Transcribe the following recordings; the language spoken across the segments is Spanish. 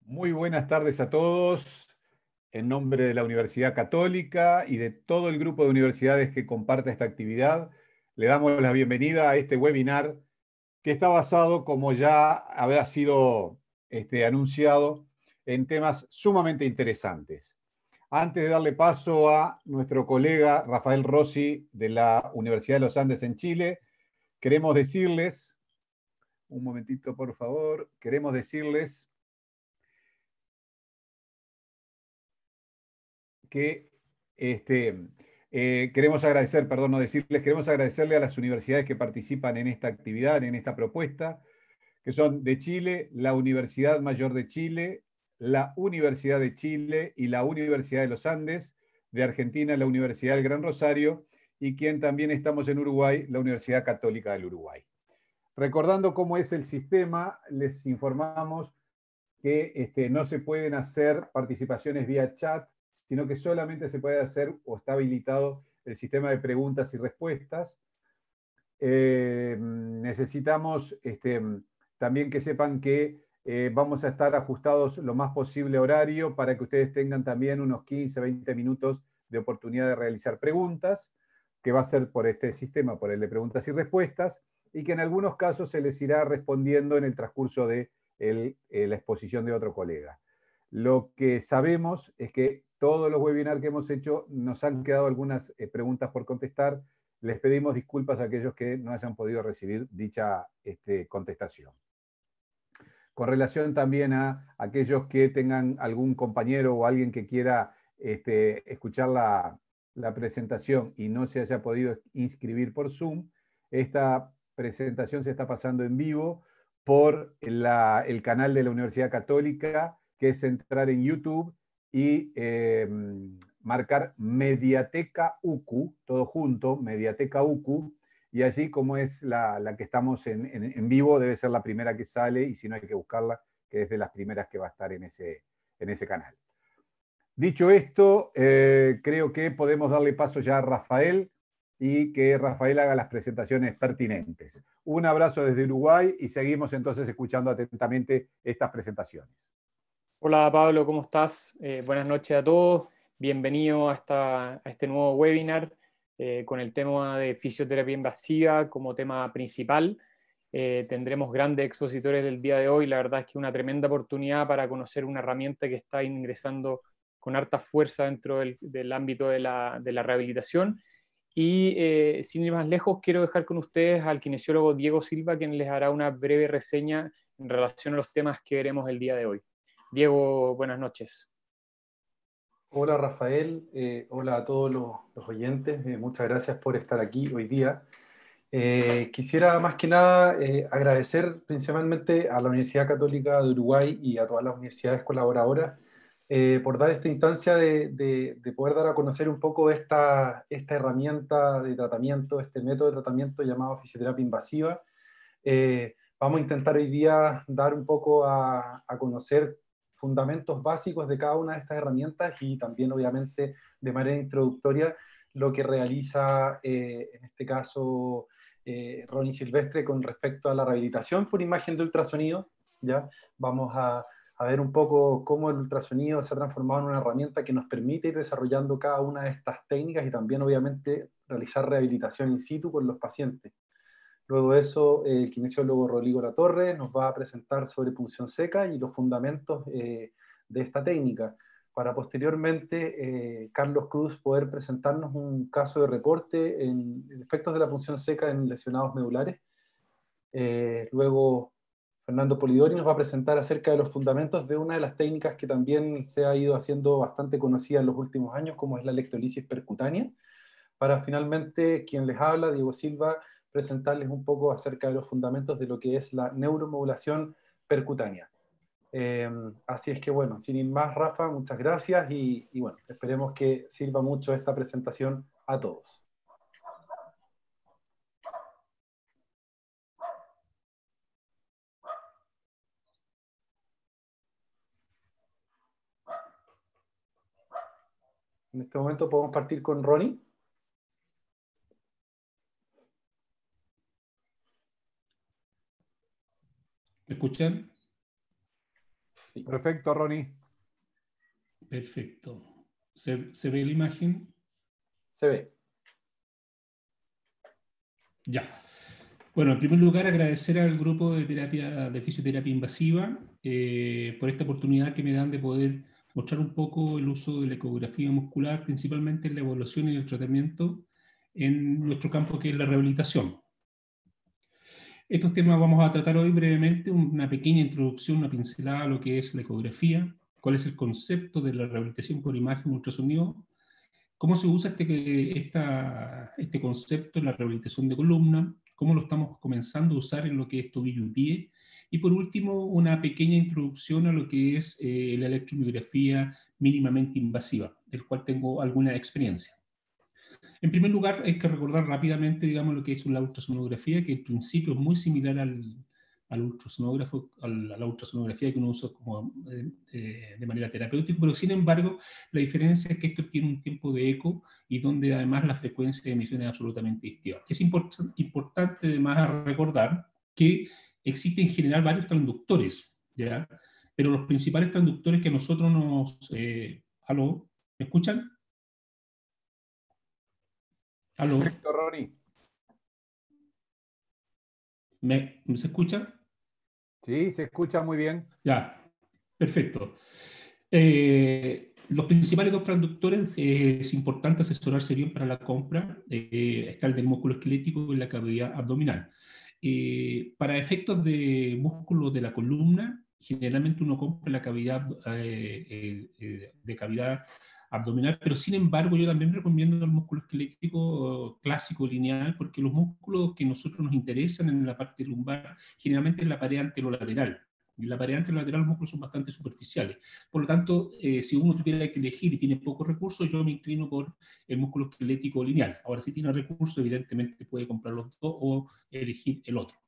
Muy buenas tardes a todos. En nombre de la Universidad Católica y de todo el grupo de universidades que comparte esta actividad, le damos la bienvenida a este webinar que está basado, como ya había sido este, anunciado, en temas sumamente interesantes. Antes de darle paso a nuestro colega Rafael Rossi de la Universidad de los Andes en Chile, queremos decirles, un momentito por favor, queremos decirles que este, eh, queremos agradecer, perdón, no decirles, queremos agradecerle a las universidades que participan en esta actividad, en esta propuesta, que son de Chile, la Universidad Mayor de Chile, la Universidad de Chile y la Universidad de los Andes, de Argentina, la Universidad del Gran Rosario, y quien también estamos en Uruguay, la Universidad Católica del Uruguay. Recordando cómo es el sistema, les informamos que este, no se pueden hacer participaciones vía chat, sino que solamente se puede hacer o está habilitado el sistema de preguntas y respuestas. Eh, necesitamos este, también que sepan que eh, vamos a estar ajustados lo más posible horario para que ustedes tengan también unos 15, 20 minutos de oportunidad de realizar preguntas, que va a ser por este sistema, por el de preguntas y respuestas, y que en algunos casos se les irá respondiendo en el transcurso de eh, la exposición de otro colega. Lo que sabemos es que todos los webinars que hemos hecho nos han quedado algunas eh, preguntas por contestar. Les pedimos disculpas a aquellos que no hayan podido recibir dicha este, contestación. Con relación también a aquellos que tengan algún compañero o alguien que quiera este, escuchar la, presentación y no se haya podido inscribir por Zoom, esta presentación se está pasando en vivo por el canal de la Universidad Católica, que es entrar en YouTube y em, marcar Mediateca UCU, todo junto, Mediateca UCU, y así como es la, que estamos en, vivo, debe ser la primera que sale, y si no hay que buscarla, que es de las primeras que va a estar en ese, en ese canal. Dicho esto, eh, creo que podemos darle paso ya a Rafael y que Rafael haga las presentaciones pertinentes. Un abrazo desde Uruguay y seguimos entonces escuchando atentamente estas presentaciones. Hola Pablo, ¿cómo estás? Eh, buenas noches a todos. Bienvenido a, este nuevo webinar eh, con el tema de fisioterapia invasiva como tema principal. Eh, tendremos grandes expositores del día de hoy. La verdad es que una tremenda oportunidad para conocer una herramienta que está ingresando con harta fuerza dentro del, ámbito de la, de la, rehabilitación. Y sin ir más lejos, quiero dejar con ustedes al kinesiólogo Diego Silva, quien les hará una breve reseña en relación a los temas que veremos el día de hoy. Diego, buenas noches. Hola Rafael, eh, hola a todos los, oyentes, eh, muchas gracias por estar aquí hoy día. Eh, quisiera más que nada agradecer principalmente a la Universidad Católica de Uruguay y a todas las universidades colaboradoras por dar esta instancia de, poder dar a conocer un poco esta, herramienta de tratamiento, este método de tratamiento llamado fisioterapia invasiva. vamos a intentar hoy día dar un poco a conocer fundamentos básicos de cada una de estas herramientas y también, obviamente, de manera introductoria, lo que realiza, eh, en este caso, eh, Ronnie Silvestre con respecto a la rehabilitación por imagen de ultrasonido. ¿ya? Vamos a, a, ver un poco cómo el ultrasonido se ha transformado en una herramienta que nos permite ir desarrollando cada una de estas técnicas y también, obviamente, realizar rehabilitación in situ con los pacientes. Luego de eso, el kinesiólogo Rodrigo Latorre nos va a presentar sobre punción seca y los fundamentos eh, de esta técnica. para posteriormente eh, Carlos Cruz poder presentarnos un caso de reporte en efectos de la punción seca en lesionados medulares. Eh, luego Fernando Polidori nos va a presentar acerca de los fundamentos de una de las técnicas que también se ha ido haciendo bastante conocida en los últimos años, como es la electrolisis percutánea, para finalmente quien les habla, Diego Silva, presentarles un poco acerca de los fundamentos de lo que es la neuromodulación percutánea. Eh, así es que bueno, sin más, Rafa, muchas gracias y, y bueno, esperemos que sirva mucho esta presentación a todos. En este momento podemos partir con Ronnie. ¿Me escuchan? Perfecto, Ronnie. Perfecto. ¿Se, ve la imagen? Se ve. Ya. Bueno, en primer lugar, agradecer al grupo de terapia de fisioterapia invasiva eh, por esta oportunidad que me dan de poder mostrar un poco el uso de la ecografía muscular, principalmente en la evaluación y el tratamiento en nuestro campo que es la rehabilitación. Estos temas vamos a tratar hoy brevemente, una pequeña introducción, una pincelada a lo que es la ecografía, cuál es el concepto de la rehabilitación por imagen ultrasonido, cómo se usa este, esta, este concepto en la rehabilitación de columna, cómo lo estamos comenzando a usar en lo que es tobillo y pie, y por último, una pequeña introducción a lo que es eh, la electromiografía mínimamente invasiva, del cual tengo alguna experiencia. En primer lugar, hay que recordar rápidamente, digamos, lo que es la ultrasonografía, que el principio es muy similar al, al ultrasonógrafo, a la, ultrasonografía que uno usa como, eh, de manera terapéutica, pero sin embargo, la diferencia es que esto tiene un tiempo de eco y donde además la frecuencia de emisión es absolutamente distinta. Es importante además recordar que existen en general varios transductores, ¿ya? pero los principales transductores que nosotros nos... Eh, ¿Aló? ¿Me escuchan? ¿Aló? Perfecto, Ronnie. ¿Me, ¿Se escucha? Sí, se escucha muy bien. Ya, perfecto. Eh, los principales dos transductores eh, es importante asesorarse bien para la compra. Eh, está el del músculo esquelético y la cavidad abdominal. para efectos de músculo de la columna, generalmente uno compra la cavidad de cavidad abdominal, pero sin embargo yo también recomiendo el músculo esquelético clásico lineal, porque los músculos que nosotros nos interesan en la parte lumbar generalmente es la pared anterolateral. Y en la pared anterolateral los músculos son bastante superficiales. Por lo tanto, eh, si uno tuviera que elegir y tiene pocos recursos, yo me inclino por el músculo esquelético lineal. Ahora, si tiene recursos, evidentemente puede comprar los dos o elegir el otro.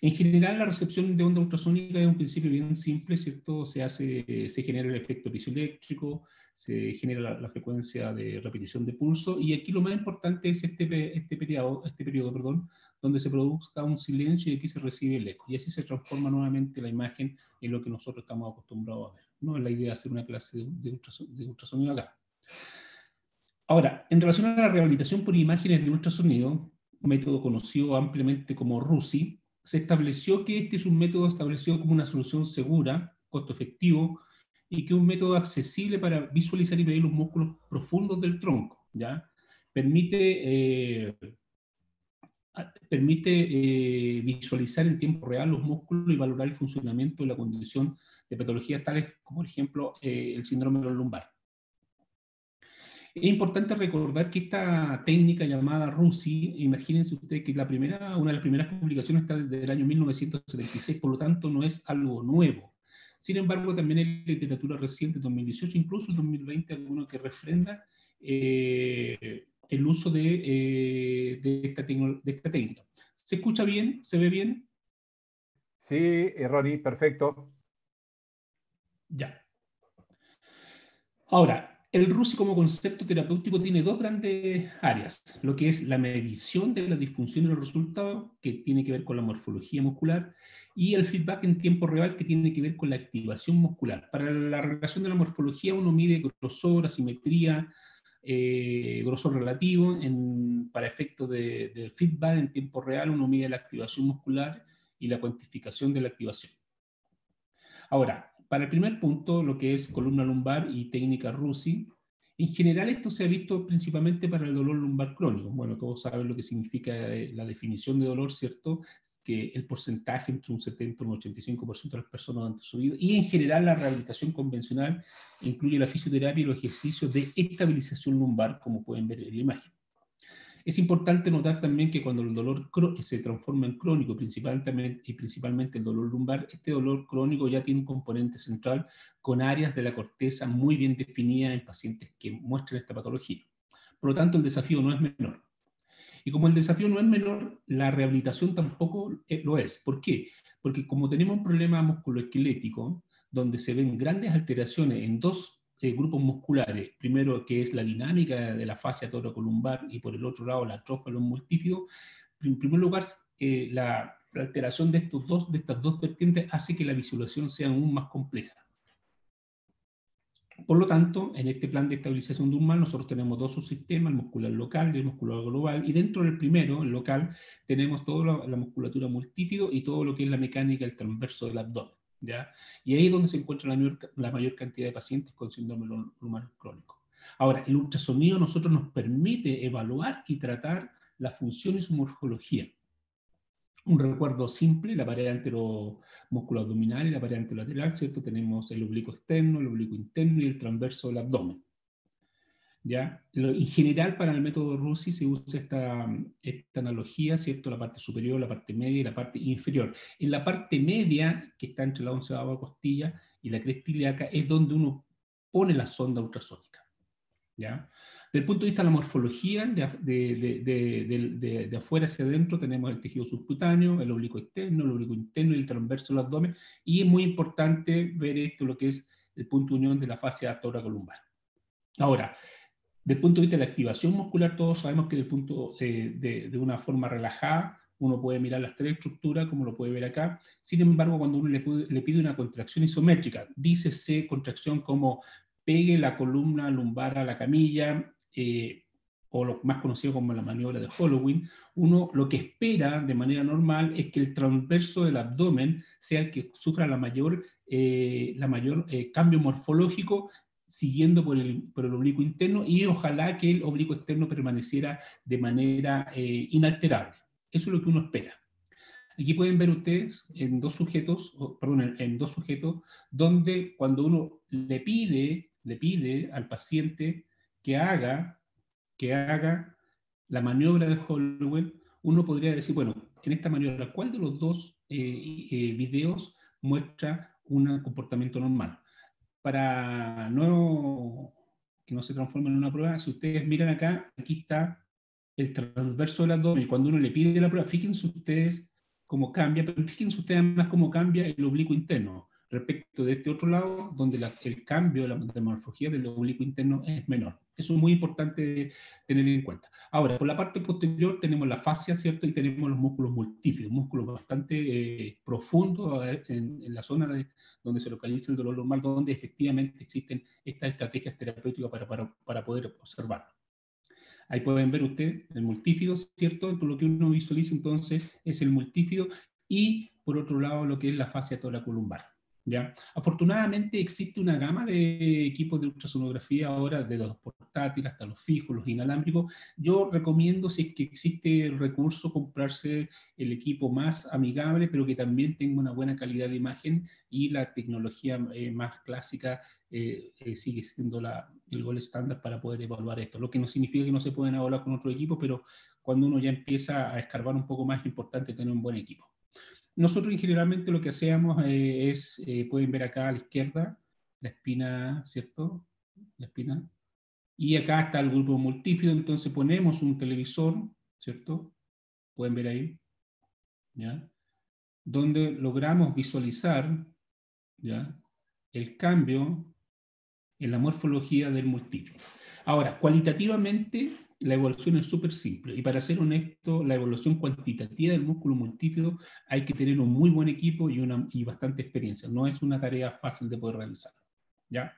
En general, la recepción de onda ultrasónica es un principio bien simple, ¿cierto? Se, hace, se genera el efecto pisoeléctrico, se genera la, frecuencia de repetición de pulso, y aquí lo más importante es este, este, periodo, este periodo perdón, donde se produzca un silencio y aquí se recibe el eco. Y así se transforma nuevamente la imagen en lo que nosotros estamos acostumbrados a ver. No es la idea de hacer una clase de, de ultrasonido acá. Ahora, en relación a la rehabilitación por imágenes de ultrasonido, un método conocido ampliamente como RUSI, se estableció que este es un método establecido como una solución segura, costo efectivo, y que es un método accesible para visualizar y medir los músculos profundos del tronco. ¿ya? Permite, eh, permite eh, visualizar en tiempo real los músculos y valorar el funcionamiento de la condición de patologías tales como, por ejemplo, eh, el síndrome lumbar. Es importante recordar que esta técnica llamada RUSI, imagínense ustedes que la primera, una de las primeras publicaciones está desde el año 1976, por lo tanto no es algo nuevo. Sin embargo, también hay literatura reciente, 2018, incluso 2020, alguno que refrenda eh, el uso de, eh, de, esta de, esta técnica. ¿Se escucha bien? ¿Se ve bien? Sí, eh, Ronnie, perfecto. Ya. Ahora, el RUSI como concepto terapéutico tiene dos grandes áreas, lo que es la medición de la disfunción de los resultados, que tiene que ver con la morfología muscular, y el feedback en tiempo real, que tiene que ver con la activación muscular. Para la relación de la morfología uno mide grosor, asimetría, eh, grosor relativo, para efectos de, de feedback en tiempo real uno mide la activación muscular y la cuantificación de la activación. Ahora, para el primer punto, lo que es columna lumbar y técnica RUSI, en general esto se ha visto principalmente para el dolor lumbar crónico. Bueno, todos saben lo que significa eh, la definición de dolor, ¿cierto? Que el porcentaje entre un 70 y un 85% de las personas durante su vida. Y en general la rehabilitación convencional incluye la fisioterapia y los ejercicios de estabilización lumbar, como pueden ver en la imagen. Es importante notar también que cuando el dolor se transforma en crónico, principalmente, y principalmente el dolor lumbar, este dolor crónico ya tiene un componente central con áreas de la corteza muy bien definidas en pacientes que muestran esta patología. Por lo tanto, el desafío no es menor. Y como el desafío no es menor, la rehabilitación tampoco eh, lo es. ¿Por qué? Porque como tenemos un problema musculoesquelético, donde se ven grandes alteraciones en dos eh, grupos musculares, primero que es la dinámica de la fascia torocolumbar y por el otro lado la trófalo multífido, en primer lugar eh, la, alteración de, estos dos, de estas dos vertientes hace que la visualización sea aún más compleja. Por lo tanto, en este plan de estabilización durmal nosotros tenemos dos subsistemas, el muscular local y el muscular global, y dentro del primero, el local, tenemos toda la musculatura multífido y todo lo que es la mecánica del transverso del abdomen. Y ahí es donde se encuentra la mayor, la mayor cantidad de pacientes con síndrome lumbar crónico. Ahora, el ultrasonido nosotros nos permite evaluar y tratar la función y su morfología. Un recuerdo simple, la pared anteromusculoabdominal y la pared anterolateral, ¿cierto? Tenemos el oblicuo externo, el oblicuo interno y el transverso del abdomen. ¿Ya? En general, para el método RUSI se usa esta, analogía, ¿cierto? La parte superior, la parte media y la parte inferior. En la parte media, que está entre la onceava costilla y la cresta ilíaca, es donde uno pone la sonda ultrasónica, ¿ya? Desde el punto de vista de la morfología, de, de, afuera hacia adentro, tenemos el tejido subcutáneo, el oblicuo externo, el oblicuo interno y el transverso del abdomen, y es muy importante ver esto, lo que es el punto de unión de la fascia columbar. Ahora, desde el punto de vista de la activación muscular, todos sabemos que punto, eh, de, una forma relajada, uno puede mirar las tres estructuras, como lo puede ver acá. Sin embargo, cuando uno le, pide una contracción isométrica, dícese contracción como pegue la columna lumbar a la camilla, eh, o lo más conocido como la maniobra de Halloween, uno lo que espera de manera normal es que el transverso del abdomen sea el que sufra la mayor, eh, la mayor cambio morfológico siguiendo por el, oblicuo interno y ojalá que el oblicuo externo permaneciera de manera eh, inalterable. Eso es lo que uno espera. Aquí pueden ver ustedes en dos sujetos, perdón, en, dos sujetos, donde cuando uno le pide, le pide al paciente que haga, que haga la maniobra de Holloway, uno podría decir, bueno, en esta maniobra, ¿cuál de los dos eh, eh, videos muestra un comportamiento normal? Para no, que no se transforme en una prueba, si ustedes miran acá, aquí está el transverso del abdomen, cuando uno le pide la prueba, fíjense ustedes cómo cambia, pero fíjense ustedes además cómo cambia el oblicuo interno respecto de este otro lado, donde el cambio de la morfología del oblicuo interno es menor. Eso es muy importante tener en cuenta. Ahora, por la parte posterior tenemos la fascia, ¿cierto? Y tenemos los músculos multífidos, músculos bastante eh, profundos en, la zona de, donde se localiza el dolor normal, donde efectivamente existen estas estrategias terapéuticas para, para, para poder observarlo. Ahí pueden ver ustedes el multífido, ¿cierto? Por lo que uno visualiza entonces es el multífido y por otro lado lo que es la fascia toracolumbar. ¿Ya? Afortunadamente existe una gama de equipos de ultrasonografía ahora, de los portátiles hasta los fijos, los inalámbricos. Yo recomiendo, si es que existe el recurso, comprarse el equipo más amigable, pero que también tenga una buena calidad de imagen y la tecnología eh, más clásica eh, eh, sigue siendo la, el gol estándar para poder evaluar esto. Lo que no significa que no se pueden evaluar con otro equipo, pero cuando uno ya empieza a escarbar un poco más, es importante tener un buen equipo. Nosotros generalmente lo que hacemos eh, es, eh, pueden ver acá a la izquierda, la espina, ¿cierto? La espina. Y acá está el grupo multífido, entonces ponemos un televisor, ¿cierto? Pueden ver ahí, ¿ya? Donde logramos visualizar, ¿ya? El cambio en la morfología del multífido. Ahora, cualitativamente, la evaluación es súper simple. Y para ser honesto, la evaluación cuantitativa del músculo multífido hay que tener un muy buen equipo y, una, y bastante experiencia. No es una tarea fácil de poder realizar. ¿ya?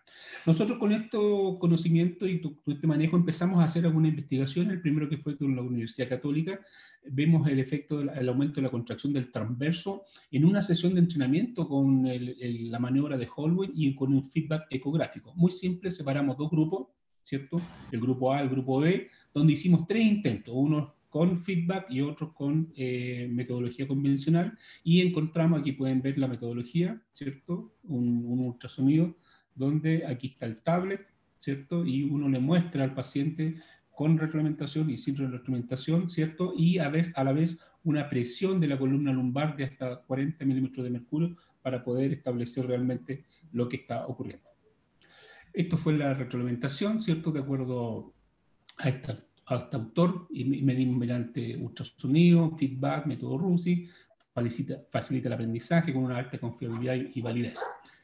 Nosotros con estos conocimientos y tu, este manejo empezamos a hacer alguna investigación. El primero que fue con la Universidad Católica, vemos el efecto del aumento de la contracción del transverso en una sesión de entrenamiento con la maniobra de Holwyn y con un feedback ecográfico. Muy simple, separamos dos grupos, ¿cierto? El grupo A, el grupo B, donde hicimos tres intentos, uno con feedback y otros con eh, metodología convencional, y encontramos, aquí pueden ver la metodología, ¿cierto? Un, ultrasonido, donde aquí está el tablet, ¿cierto? Y uno le muestra al paciente con retroalimentación y sin retroalimentación, ¿cierto? Y a, a la vez una presión de la columna lumbar de hasta 40 milímetros de mercurio para poder establecer realmente lo que está ocurriendo. Esto fue la retroalimentación, ¿cierto? De acuerdo a, esta, este autor, y medimos mediante ultrasonido, feedback, método RUSI, facilita, facilita el aprendizaje con una alta confiabilidad y validez.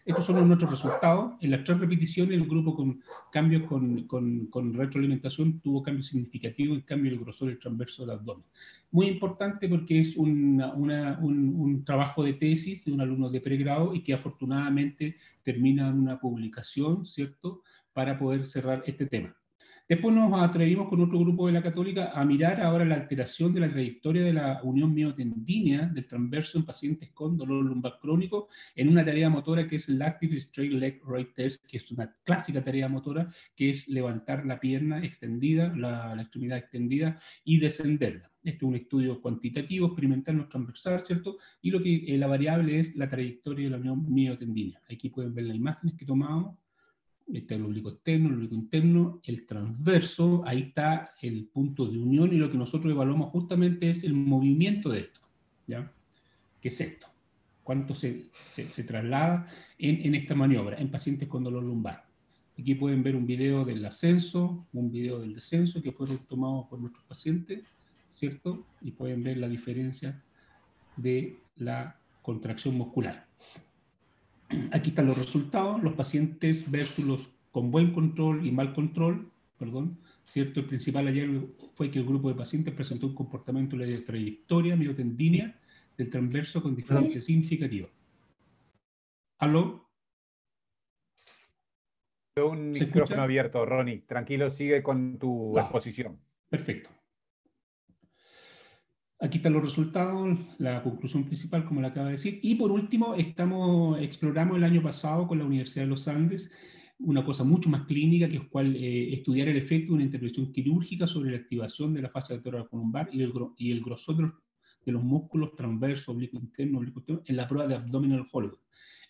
Estos son nuestros resultados. En las tres repeticiones, el grupo con cambios con, con, con retroalimentación tuvo cambios significativos en cambio el grosor del transverso del abdomen. Muy importante porque es una, una, un, un, trabajo de tesis de un alumno de pregrado y que afortunadamente termina en una publicación, ¿cierto?, para poder cerrar este tema. Después nos atrevimos con otro grupo de la Católica a mirar ahora la alteración de la trayectoria de la unión miotendínea del transverso en pacientes con dolor lumbar crónico en una tarea motora que es el Active Straight Leg Right Test, que es una clásica tarea motora, que es levantar la pierna extendida, la, extremidad extendida y descenderla. Este es un estudio cuantitativo, experimental, no transversal, ¿cierto? Y lo que eh, la variable es la trayectoria de la unión miotendínea. Aquí pueden ver las imágenes que tomamos está el oblicuo externo, el oblicuo interno, el transverso, ahí está el punto de unión y lo que nosotros evaluamos justamente es el movimiento de esto, ¿ya? ¿Qué es esto? ¿Cuánto se, se, traslada en, en, esta maniobra en pacientes con dolor lumbar? Aquí pueden ver un video del ascenso, un video del descenso que fueron tomados por nuestros pacientes, ¿cierto? Y pueden ver la diferencia de la contracción muscular. Aquí están los resultados, los pacientes versus los con buen control y mal control, perdón, ¿cierto? El principal ayer fue que el grupo de pacientes presentó un comportamiento de trayectoria miotendínea del transverso con diferencia significativa. ¿Aló? Un micrófono abierto, Ronnie. Tranquilo, sigue con tu exposición. Perfecto. Aquí están los resultados, la conclusión principal, como le acaba de decir. Y por último, exploramos el año pasado con la Universidad de los Andes una cosa mucho más clínica, que es cual, eh, estudiar el efecto de una intervención quirúrgica sobre la activación de la fase columbar y el, y el grosor de los, músculos transversos, oblicuo interno, oblicuo interno, en la prueba de abdominal Hollywood,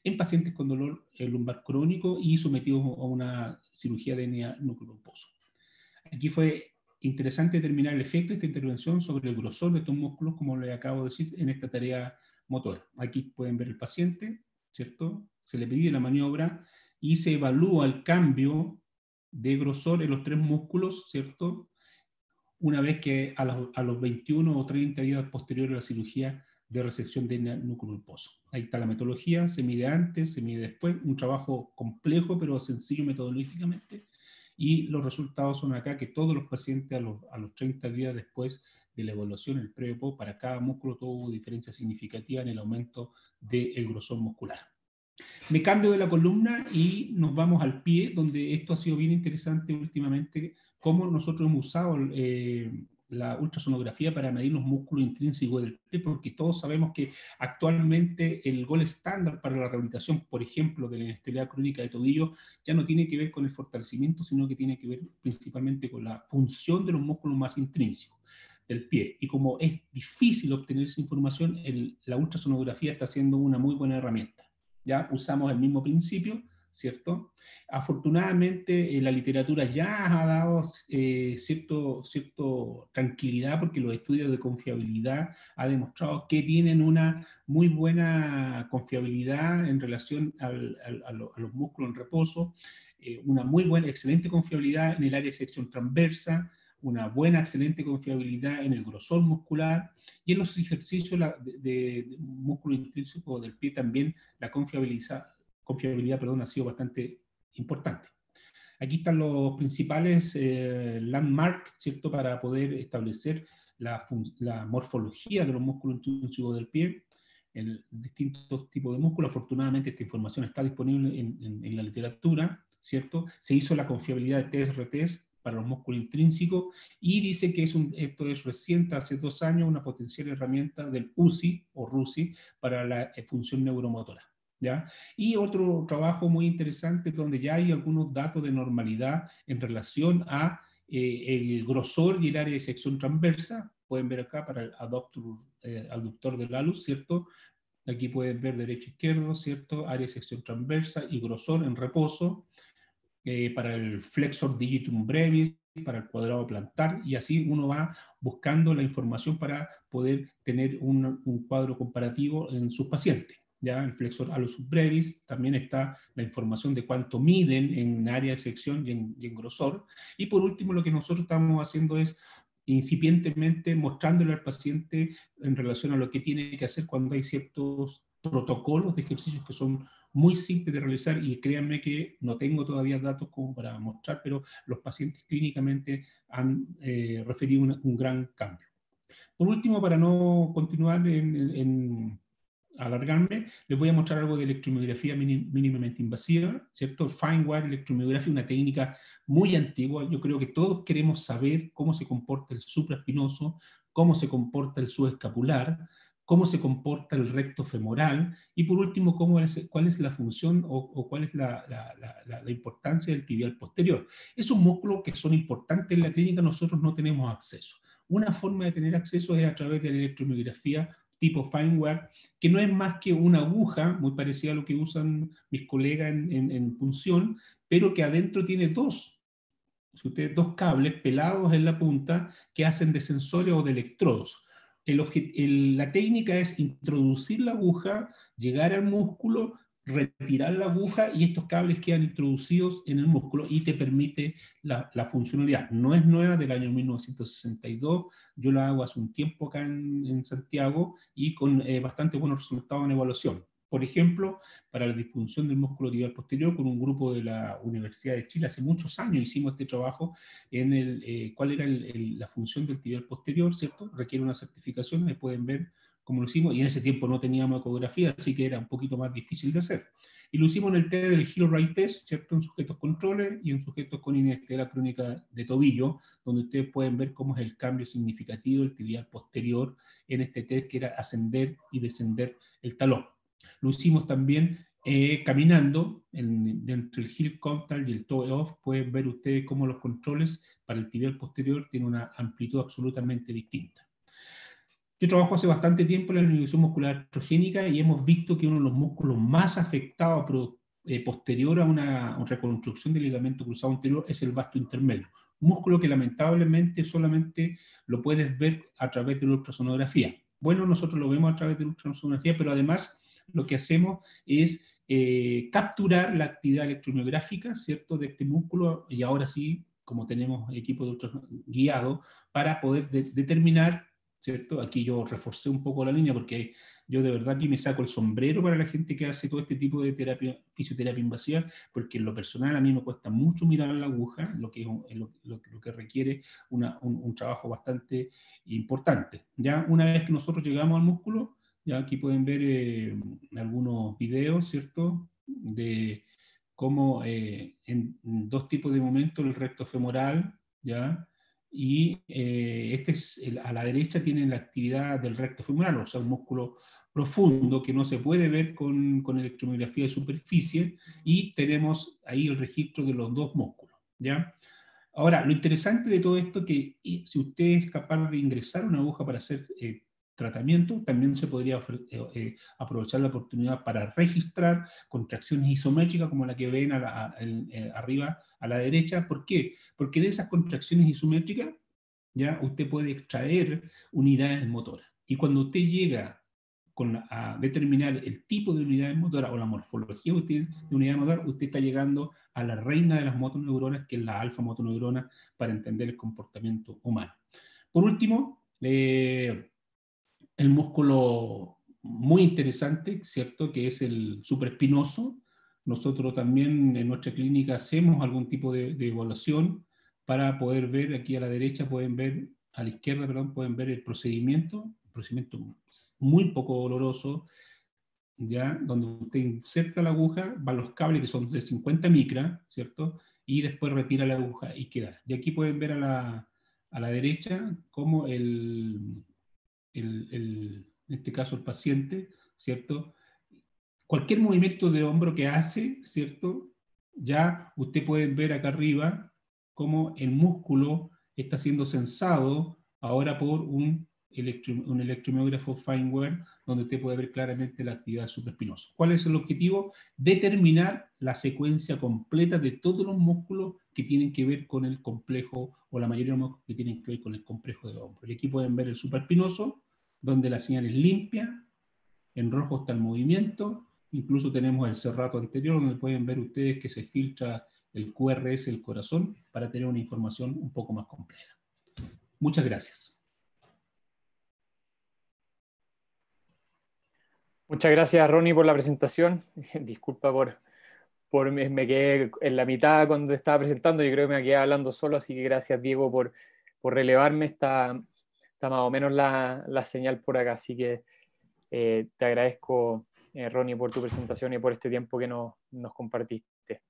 en pacientes con dolor eh, lumbar crónico y sometidos a una cirugía de hernia núcleo Aquí fue interesante determinar el efecto de esta intervención sobre el grosor de estos músculos, como le acabo de decir, en esta tarea motora. Aquí pueden ver el paciente, ¿cierto? Se le pide la maniobra y se evalúa el cambio de grosor en los tres músculos, ¿cierto? Una vez que a los, a los 21 o 30 días posteriores a la cirugía de resección de núcleo pulposo. Ahí está la metodología, se mide antes, se mide después, un trabajo complejo pero sencillo metodológicamente, y los resultados son acá que todos los pacientes a los, a los 30 días después de la evaluación, el previo para cada músculo tuvo diferencia significativa en el aumento del grosor muscular. Me cambio de la columna y nos vamos al pie, donde esto ha sido bien interesante últimamente, cómo nosotros hemos usado eh, la ultrasonografía para medir los músculos intrínsecos del pie, porque todos sabemos que actualmente el gol estándar para la rehabilitación, por ejemplo, de la inestabilidad crónica de tobillo, ya no tiene que ver con el fortalecimiento, sino que tiene que ver principalmente con la función de los músculos más intrínsecos del pie. Y como es difícil obtener esa información, el, la ultrasonografía está siendo una muy buena herramienta. Ya usamos el mismo principio, ¿cierto? Afortunadamente, eh, la literatura ya ha dado eh, cierto, cierto tranquilidad porque los estudios de confiabilidad han demostrado que tienen una muy buena confiabilidad en relación al, al, a, los músculos en reposo, eh, una muy buena, excelente confiabilidad en el área de sección transversa, una buena, excelente confiabilidad en el grosor muscular y en los ejercicios de, de músculo intrínseco del pie también la confiabilidad, confiabilidad perdón, ha sido bastante importante. Aquí están los principales eh, landmarks, ¿cierto?, para poder establecer la, la, morfología de los músculos intrínsecos del pie. en distintos tipos de músculos. Afortunadamente esta información está disponible en, la literatura, ¿cierto? Se hizo la confiabilidad de TSRTs para los músculos intrínsecos y dice que es un, esto es reciente, hace dos años, una potencial herramienta del UCI o RUCI para la eh, función neuromotora. ¿Ya? Y otro trabajo muy interesante donde ya hay algunos datos de normalidad en relación a eh, el grosor y el área de sección transversa. Pueden ver acá para el eh, aductor del alus, ¿cierto? Aquí pueden ver derecho-izquierdo, ¿cierto? Área de sección transversa y grosor en reposo. Eh, para el flexor digitum brevis, para el cuadrado plantar, y así uno va buscando la información para poder tener un, un cuadro comparativo en sus pacientes. Ya el flexor alus brevis, también está la información de cuánto miden en área de sección y en, y en grosor. Y por último, lo que nosotros estamos haciendo es incipientemente mostrándole al paciente en relación a lo que tiene que hacer cuando hay ciertos protocolos de ejercicios que son muy simples de realizar y créanme que no tengo todavía datos como para mostrar, pero los pacientes clínicamente han eh, referido un gran cambio. Por último, para no continuar en, alargarme, les voy a mostrar algo de electromiografía mínimamente invasiva, ¿cierto? Fine wire electromiografía, una técnica muy antigua. Yo creo que todos queremos saber cómo se comporta el supraespinoso, cómo se comporta el subescapular, cómo se comporta el recto femoral y por último, cómo es, cuál es la función o, cuál es la, importancia del tibial posterior. Esos músculos que son importantes en la clínica nosotros no tenemos acceso. Una forma de tener acceso es a través de la electromiografía tipo FineWare, que no es más que una aguja, muy parecida a lo que usan mis colegas en, en, en punción, pero que adentro tiene dos, si dos cables pelados en la punta que hacen de sensores o de electrodos. La técnica es introducir la aguja, llegar al músculo, retirar la aguja y estos cables quedan introducidos en el músculo y te permite la, funcionalidad. No es nueva del año 1962, yo la hago hace un tiempo acá en, Santiago y con eh, bastante buenos resultados en evaluación por ejemplo, para la disfunción del músculo tibial posterior, con un grupo de la Universidad de Chile. Hace muchos años hicimos este trabajo en el, eh, cuál era la función del tibial posterior, ¿cierto? Requiere una certificación, me pueden ver cómo lo hicimos, y en ese tiempo no teníamos ecografía, así que era un poquito más difícil de hacer. Y lo hicimos en el test del Hero Right Test, ¿cierto? En sujetos controles y en sujetos con inestabilidad crónica de tobillo, donde ustedes pueden ver cómo es el cambio significativo del tibial posterior en este test, que era ascender y descender el talón. Lo hicimos también eh, caminando entre el heel contact y el toe off. Pueden ver ustedes cómo los controles para el tibial posterior tienen una amplitud absolutamente distinta. Yo trabajo hace bastante tiempo en la inhibición muscular electrogénica y hemos visto que uno de los músculos más afectados eh, posterior a una, reconstrucción del ligamento cruzado anterior es el vasto intermedio, músculo que lamentablemente solamente lo puedes ver a través de la ultrasonografía. Bueno, nosotros lo vemos a través de la ultrasonografía, pero además lo que hacemos es eh, capturar la actividad electromiográfica, ¿cierto?, de este músculo, y ahora sí, como tenemos equipo de guiado, para poder determinar, ¿cierto? Aquí yo reforcé un poco la línea porque yo de verdad aquí me saco el sombrero para la gente que hace todo este tipo de terapia, fisioterapia invasiva, porque en lo personal a mí me cuesta mucho mirar a la aguja, lo que, lo, lo, que requiere una, un, un, trabajo bastante importante. Ya una vez que nosotros llegamos al músculo, ya aquí pueden ver eh, algunos videos, ¿cierto? De cómo eh, en dos tipos de momentos el recto femoral, ¿ya? Y eh, este es, a la derecha tienen la actividad del recto femoral, o sea, un músculo profundo que no se puede ver con, con electromiografía de superficie, y tenemos ahí el registro de los dos músculos, ¿ya? Ahora, lo interesante de todo esto es que si usted es capaz de ingresar una aguja para hacer tratamiento, también se podría eh, eh, aprovechar la oportunidad para registrar contracciones isométricas como la que ven eh, arriba a la derecha. ¿Por qué? Porque de esas contracciones isométricas ya usted puede extraer unidades motoras. Y cuando usted llega a determinar el tipo de unidades motoras o la morfología de unidad motora, usted está llegando a la reina de las motoneuronas, que es la alfa motoneurona, para entender el comportamiento humano. Por último, el músculo muy interesante, ¿cierto? Que es el supraespinoso. Nosotros también en nuestra clínica hacemos algún tipo de, evaluación para poder ver, aquí a la derecha pueden ver, a la izquierda, perdón, pueden ver el procedimiento procedimiento muy poco doloroso, ¿ya? donde usted inserta la aguja, van los cables que son de 50 micras, ¿cierto? Y después retira la aguja y queda. Y aquí pueden ver a la, a la derecha cómo el, el, en este caso el paciente, ¿cierto? Cualquier movimiento de hombro que hace, ¿cierto? Ya usted puede ver acá arriba cómo el músculo está siendo sensado ahora por un un electromiógrafo Fineware, donde usted puede ver claramente la actividad supraespinosa. ¿Cuál es el objetivo? Determinar la secuencia completa de todos los músculos que tienen que ver con el complejo, o la mayoría de los músculos que tienen que ver con el complejo de hombro. Y aquí pueden ver el supraespinoso, donde la señal es limpia, en rojo está el movimiento, incluso tenemos el cerrato anterior, donde pueden ver ustedes que se filtra el QRS, el corazón, para tener una información un poco más compleja. Muchas gracias. Muchas gracias, Ronnie, por la presentación. Disculpa por, por me, quedé en la mitad cuando estaba presentando. Yo creo que me quedé hablando solo, así que gracias, Diego, por, por relevarme. Está, está más o menos la, la señal por acá, así que eh, te agradezco, eh, Ronnie, por tu presentación y por este tiempo que nos, nos compartiste.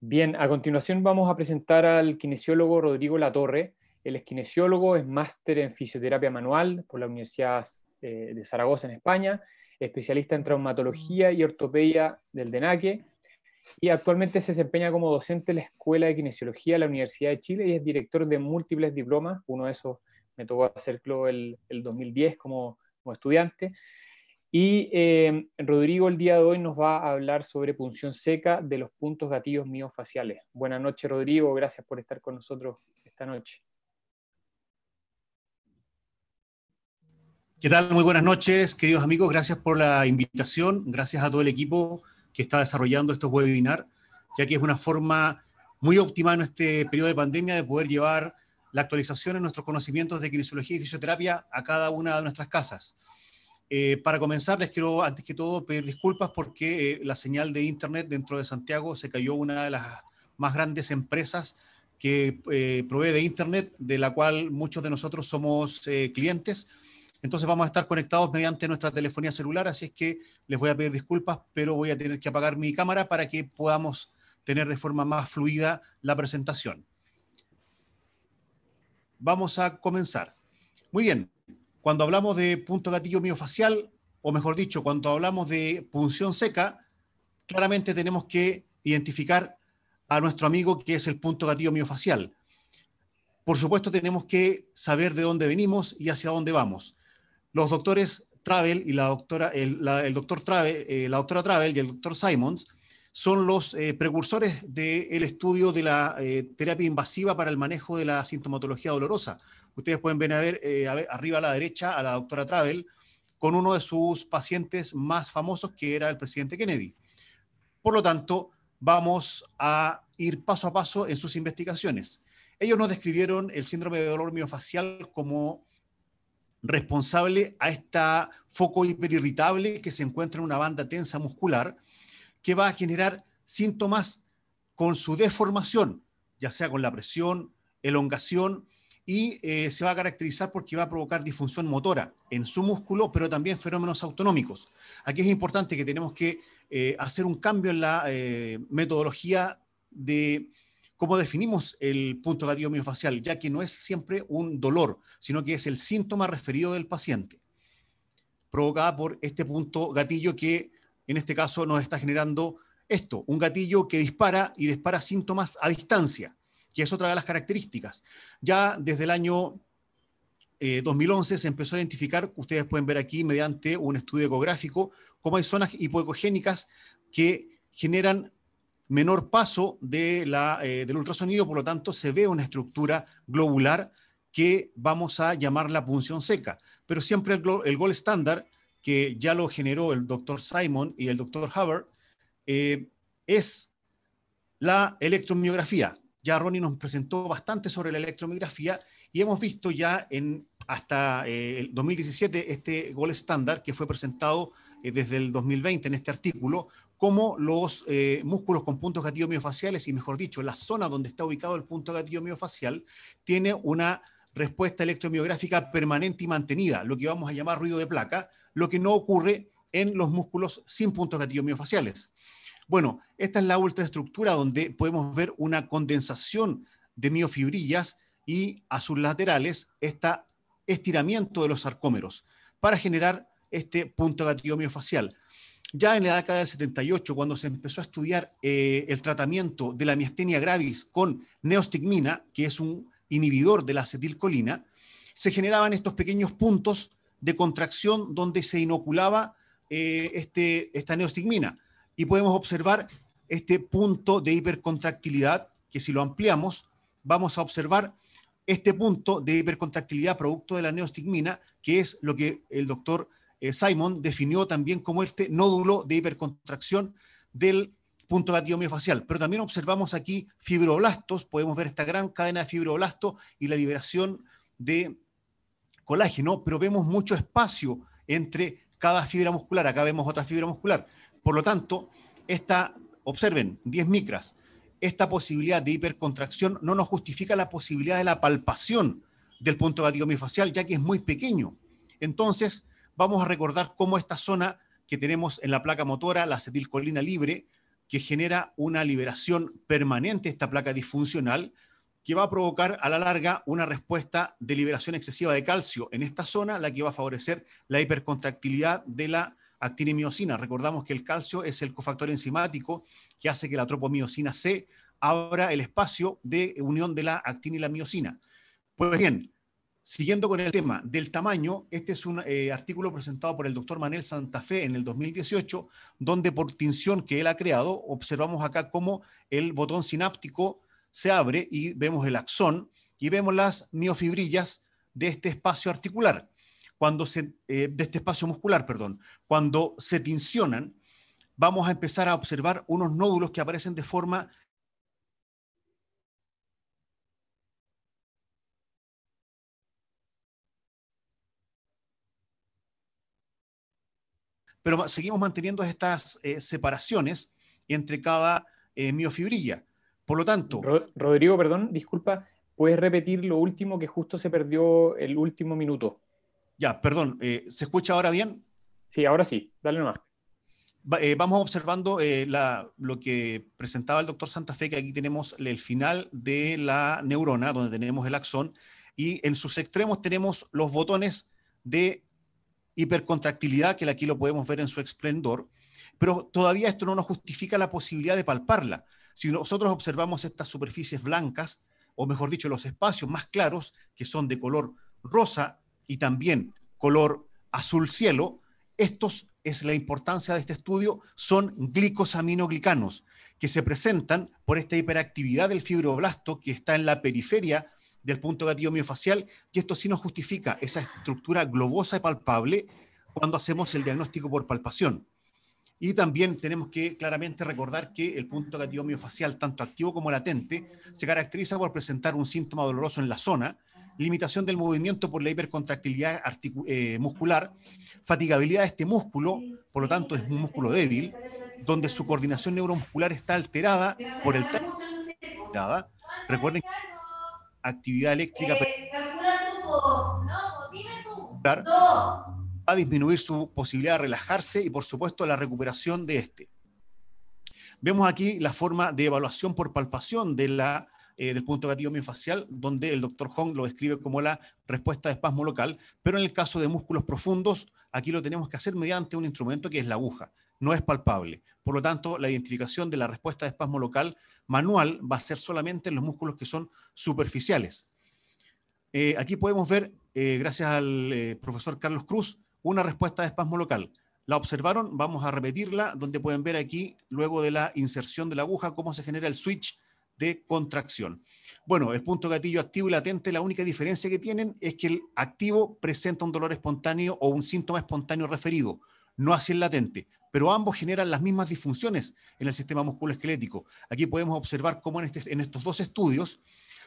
Bien, a continuación vamos a presentar al kinesiólogo Rodrigo Latorre. Él es kinesiólogo, es máster en fisioterapia manual por la Universidad eh, de Zaragoza en España especialista en traumatología y ortopedia del DENAQUE, y actualmente se desempeña como docente en la Escuela de Kinesiología de la Universidad de Chile y es director de múltiples diplomas. Uno de esos me tocó hacerlo el, el 2010 como, como, estudiante. Y eh, Rodrigo el día de hoy nos va a hablar sobre punción seca de los puntos gatillos miofaciales. Buenas noches, Rodrigo. Gracias por estar con nosotros esta noche. ¿Qué tal? Muy buenas noches, queridos amigos. Gracias por la invitación. Gracias a todo el equipo que está desarrollando estos webinars, ya que es una forma muy óptima en este periodo de pandemia de poder llevar la actualización en nuestros conocimientos de kinesiología y fisioterapia a cada una de nuestras casas. Eh, para comenzar, les quiero antes que todo pedir disculpas porque eh, la señal de Internet dentro de Santiago se cayó una de las más grandes empresas que eh, provee de Internet, de la cual muchos de nosotros somos clientes entonces vamos a estar conectados mediante nuestra telefonía celular, así es que les voy a pedir disculpas, pero voy a tener que apagar mi cámara para que podamos tener de forma más fluida la presentación. Vamos a comenzar. Muy bien, cuando hablamos de punto gatillo miofacial, o mejor dicho, cuando hablamos de punción seca, claramente tenemos que identificar a nuestro amigo que es el punto gatillo miofacial. Por supuesto, tenemos que saber de dónde venimos y hacia dónde vamos los doctores Travel y la doctora, el, doctor Travel, eh, la doctora Travel y el doctor Simons son los eh, precursores del estudio de la eh, terapia invasiva para el manejo de la sintomatología dolorosa. Ustedes pueden ver, ver, arriba a la derecha a la doctora Travel con uno de sus pacientes más famosos, que era el presidente Kennedy. Por lo tanto, vamos a ir paso a paso en sus investigaciones. Ellos nos describieron el síndrome de dolor miofacial como responsable a esta foco hiperirritable que se encuentra en una banda tensa muscular, que va a generar síntomas con su deformación, ya sea con la presión, elongación, y eh, se va a caracterizar porque va a provocar disfunción motora en su músculo, pero también fenómenos autonómicos. Aquí es importante que tenemos que eh, hacer un cambio en la eh, metodología de cómo definimos el punto gatillo miofacial, ya que no es siempre un dolor, sino que es el síntoma referido del paciente, provocada por este punto gatillo que en este caso nos está generando esto, un gatillo que dispara y dispara síntomas a distancia, que es otra de las características. Ya desde el año 2011 eh, se empezó a identificar, ustedes pueden ver aquí mediante un estudio ecográfico, cómo hay zonas hipoecogénicas que generan menor paso de la, eh, del ultrasonido, por lo tanto se ve una estructura globular que vamos a llamar la punción seca. Pero siempre el, el gol estándar, que ya lo generó el doctor Simon y el doctor Hubbard, eh, es la electromiografía. Ya Ronnie nos presentó bastante sobre la electromiografía y hemos visto ya en hasta eh, el 2017 este gol estándar que fue presentado desde el 2020 en este artículo cómo los eh, músculos con puntos gatillo miofaciales, y mejor dicho, la zona donde está ubicado el punto gatillo miofacial, tiene una respuesta electromiográfica permanente y mantenida, lo que vamos a llamar ruido de placa, lo que no ocurre en los músculos sin puntos gatillo miofaciales. Bueno, esta es la ultraestructura donde podemos ver una condensación de miofibrillas y a sus laterales este estiramiento de los sarcómeros para generar este punto gatillo miofacial. Ya en la década del 78, cuando se empezó a estudiar eh, el tratamiento de la miastenia gravis con neostigmina, que es un inhibidor de la acetilcolina, se generaban estos pequeños puntos de contracción donde se inoculaba eh, este, esta neostigmina. Y podemos observar este punto de hipercontractilidad, que si lo ampliamos, vamos a observar este punto de hipercontractilidad producto de la neostigmina, que es lo que el doctor eh, Simon definió también como este nódulo de hipercontracción del punto miofacial. Pero también observamos aquí fibroblastos, podemos ver esta gran cadena de fibroblastos y la liberación de colágeno, pero vemos mucho espacio entre cada fibra muscular. Acá vemos otra fibra muscular. Por lo tanto, esta, observen, 10 micras, esta posibilidad de hipercontracción no nos justifica la posibilidad de la palpación del punto miofacial, ya que es muy pequeño. Entonces, vamos a recordar cómo esta zona que tenemos en la placa motora, la acetilcolina libre, que genera una liberación permanente, esta placa disfuncional, que va a provocar a la larga una respuesta de liberación excesiva de calcio en esta zona, la que va a favorecer la hipercontractilidad de la actina y miocina. Recordamos que el calcio es el cofactor enzimático que hace que la tropomiosina C abra el espacio de unión de la actina y la miocina. Pues bien, Siguiendo con el tema del tamaño, este es un eh, artículo presentado por el doctor Manuel Santa Fe en el 2018, donde por tinción que él ha creado, observamos acá cómo el botón sináptico se abre y vemos el axón y vemos las miofibrillas de este espacio articular, cuando se, eh, de este espacio muscular, perdón. Cuando se tincionan, vamos a empezar a observar unos nódulos que aparecen de forma pero seguimos manteniendo estas eh, separaciones entre cada eh, miofibrilla. Por lo tanto... Rodrigo, perdón, disculpa, ¿puedes repetir lo último que justo se perdió el último minuto? Ya, perdón, eh, ¿se escucha ahora bien? Sí, ahora sí, dale nomás. vamos observando lo que presentaba el doctor Santa Fe, que aquí tenemos el final de la neurona, donde tenemos el axón, y en sus extremos tenemos los botones de hipercontractilidad, que aquí lo podemos ver en su esplendor, pero todavía esto no nos justifica la posibilidad de palparla. Si nosotros observamos estas superficies blancas, o mejor dicho, los espacios más claros, que son de color rosa y también color azul cielo, estos es la importancia de este estudio, son glicosaminoglicanos, que se presentan por esta hiperactividad del fibroblasto que está en la periferia del punto gatillo miofacial, y esto sí nos justifica esa estructura globosa y palpable cuando hacemos el diagnóstico por palpación. Y también tenemos que claramente recordar que el punto gatillo miofacial, tanto activo como latente, se caracteriza por presentar un síntoma doloroso en la zona, limitación del movimiento por la hipercontractilidad eh, muscular, fatigabilidad de este músculo, por lo tanto es un músculo débil, donde su coordinación neuromuscular está alterada por el... Recuerden que actividad eléctrica eh, va a disminuir su posibilidad de relajarse y por supuesto la recuperación de este. Vemos aquí la forma de evaluación por palpación de la, eh, del punto gatillo miofacial, donde el doctor Hong lo describe como la respuesta de espasmo local, pero en el caso de músculos profundos, aquí lo tenemos que hacer mediante un instrumento que es la aguja no es palpable. Por lo tanto, la identificación de la respuesta de espasmo local manual va a ser solamente en los músculos que son superficiales. Eh, aquí podemos ver, eh, gracias al eh, profesor Carlos Cruz, una respuesta de espasmo local. La observaron, vamos a repetirla, donde pueden ver aquí, luego de la inserción de la aguja, cómo se genera el switch de contracción. Bueno, el punto gatillo activo y latente, la única diferencia que tienen es que el activo presenta un dolor espontáneo o un síntoma espontáneo referido no así el latente, pero ambos generan las mismas disfunciones en el sistema musculoesquelético. Aquí podemos observar cómo en, este, en estos dos estudios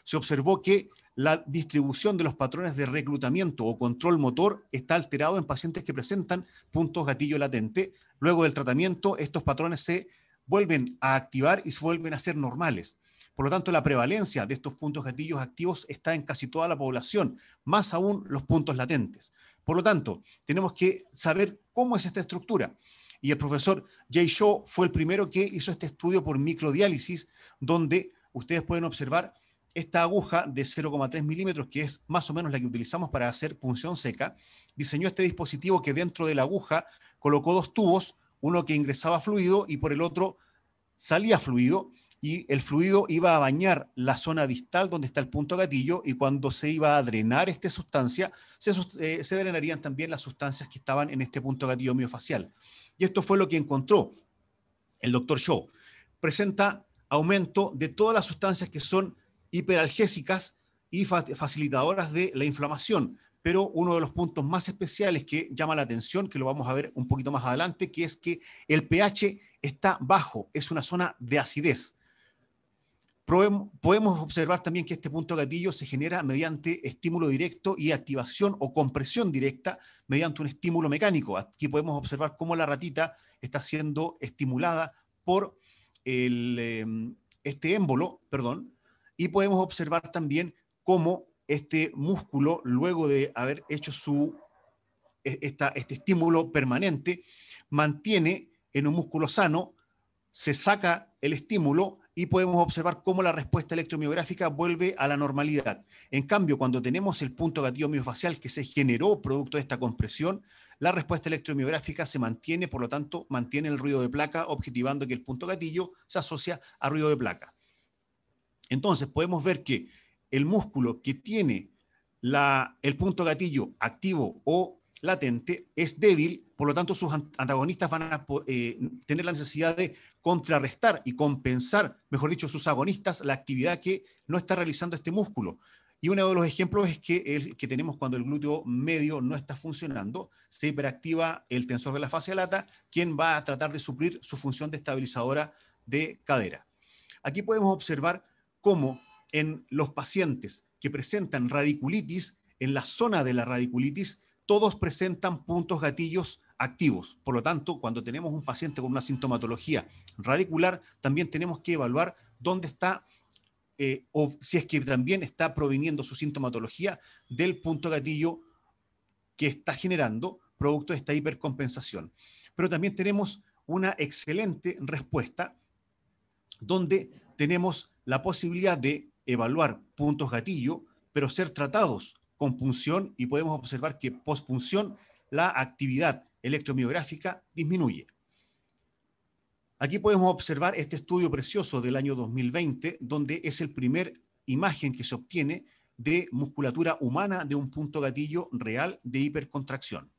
se observó que la distribución de los patrones de reclutamiento o control motor está alterado en pacientes que presentan puntos gatillo latente. Luego del tratamiento, estos patrones se vuelven a activar y se vuelven a ser normales. Por lo tanto, la prevalencia de estos puntos gatillos activos está en casi toda la población, más aún los puntos latentes. Por lo tanto, tenemos que saber cómo es esta estructura. Y el profesor Jay Shaw fue el primero que hizo este estudio por microdiálisis, donde ustedes pueden observar esta aguja de 0,3 milímetros, que es más o menos la que utilizamos para hacer punción seca, diseñó este dispositivo que dentro de la aguja colocó dos tubos, uno que ingresaba fluido y por el otro salía fluido, y el fluido iba a bañar la zona distal donde está el punto gatillo y cuando se iba a drenar esta sustancia, se, eh, drenarían también las sustancias que estaban en este punto gatillo miofacial. Y esto fue lo que encontró el doctor Shaw. Presenta aumento de todas las sustancias que son hiperalgésicas y facilitadoras de la inflamación. Pero uno de los puntos más especiales que llama la atención, que lo vamos a ver un poquito más adelante, que es que el pH está bajo, es una zona de acidez. Podemos observar también que este punto gatillo se genera mediante estímulo directo y activación o compresión directa mediante un estímulo mecánico. Aquí podemos observar cómo la ratita está siendo estimulada por em, este émbolo, perdón, y podemos observar también cómo este músculo, luego de haber hecho su, e, este estímulo permanente, mantiene en un músculo sano, se saca el estímulo y podemos observar cómo la respuesta electromiográfica vuelve a la normalidad. En cambio, cuando tenemos el punto gatillo miofacial que se generó producto de esta compresión, la respuesta electromiográfica se mantiene, por lo tanto, mantiene el ruido de placa, objetivando que el punto gatillo se asocia a ruido de placa. Entonces, podemos ver que el músculo que tiene el punto gatillo activo o latente es débil, por lo tanto sus antagonistas van a eh, tener la necesidad de contrarrestar y compensar, mejor dicho, sus agonistas, la actividad que no está realizando este músculo. Y uno de los ejemplos es que el que tenemos cuando el glúteo medio no está funcionando, se hiperactiva el tensor de la fascia lata, quien va a tratar de suplir su función de estabilizadora de cadera. Aquí podemos observar cómo en los pacientes que presentan radiculitis, en la zona de la radiculitis, todos presentan puntos gatillos activos. Por lo tanto, cuando tenemos un paciente con una sintomatología radicular, también tenemos que evaluar dónde está eh, o si es que también está proviniendo su sintomatología del punto gatillo que está generando producto de esta hipercompensación. Pero también tenemos una excelente respuesta donde tenemos la posibilidad de evaluar puntos gatillo, pero ser tratados con punción y podemos observar que pospunción la actividad electromiográfica disminuye. Aquí podemos observar este estudio precioso del año 2020, donde es el primer imagen que se obtiene de musculatura humana de un punto gatillo real de hipercontracción.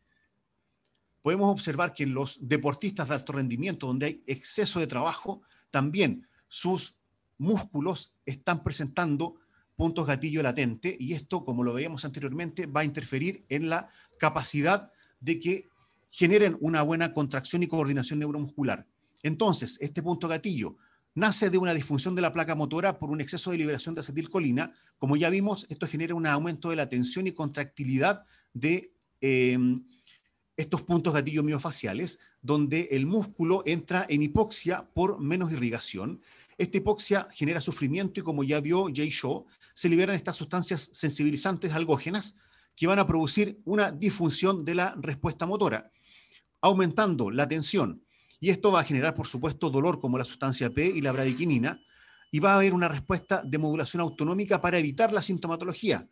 Podemos observar que en los deportistas de alto rendimiento, donde hay exceso de trabajo, también sus músculos están presentando puntos gatillo latente y esto, como lo veíamos anteriormente, va a interferir en la capacidad de que generen una buena contracción y coordinación neuromuscular. Entonces, este punto gatillo nace de una disfunción de la placa motora por un exceso de liberación de acetilcolina. Como ya vimos, esto genera un aumento de la tensión y contractilidad de em, estos puntos gatillo miofaciales, donde el músculo entra en hipoxia por menos irrigación esta hipoxia genera sufrimiento y como ya vio Jay Shaw, se liberan estas sustancias sensibilizantes algógenas que van a producir una disfunción de la respuesta motora, aumentando la tensión. Y esto va a generar, por supuesto, dolor como la sustancia P y la bradiquinina, y va a haber una respuesta de modulación autonómica para evitar la sintomatología.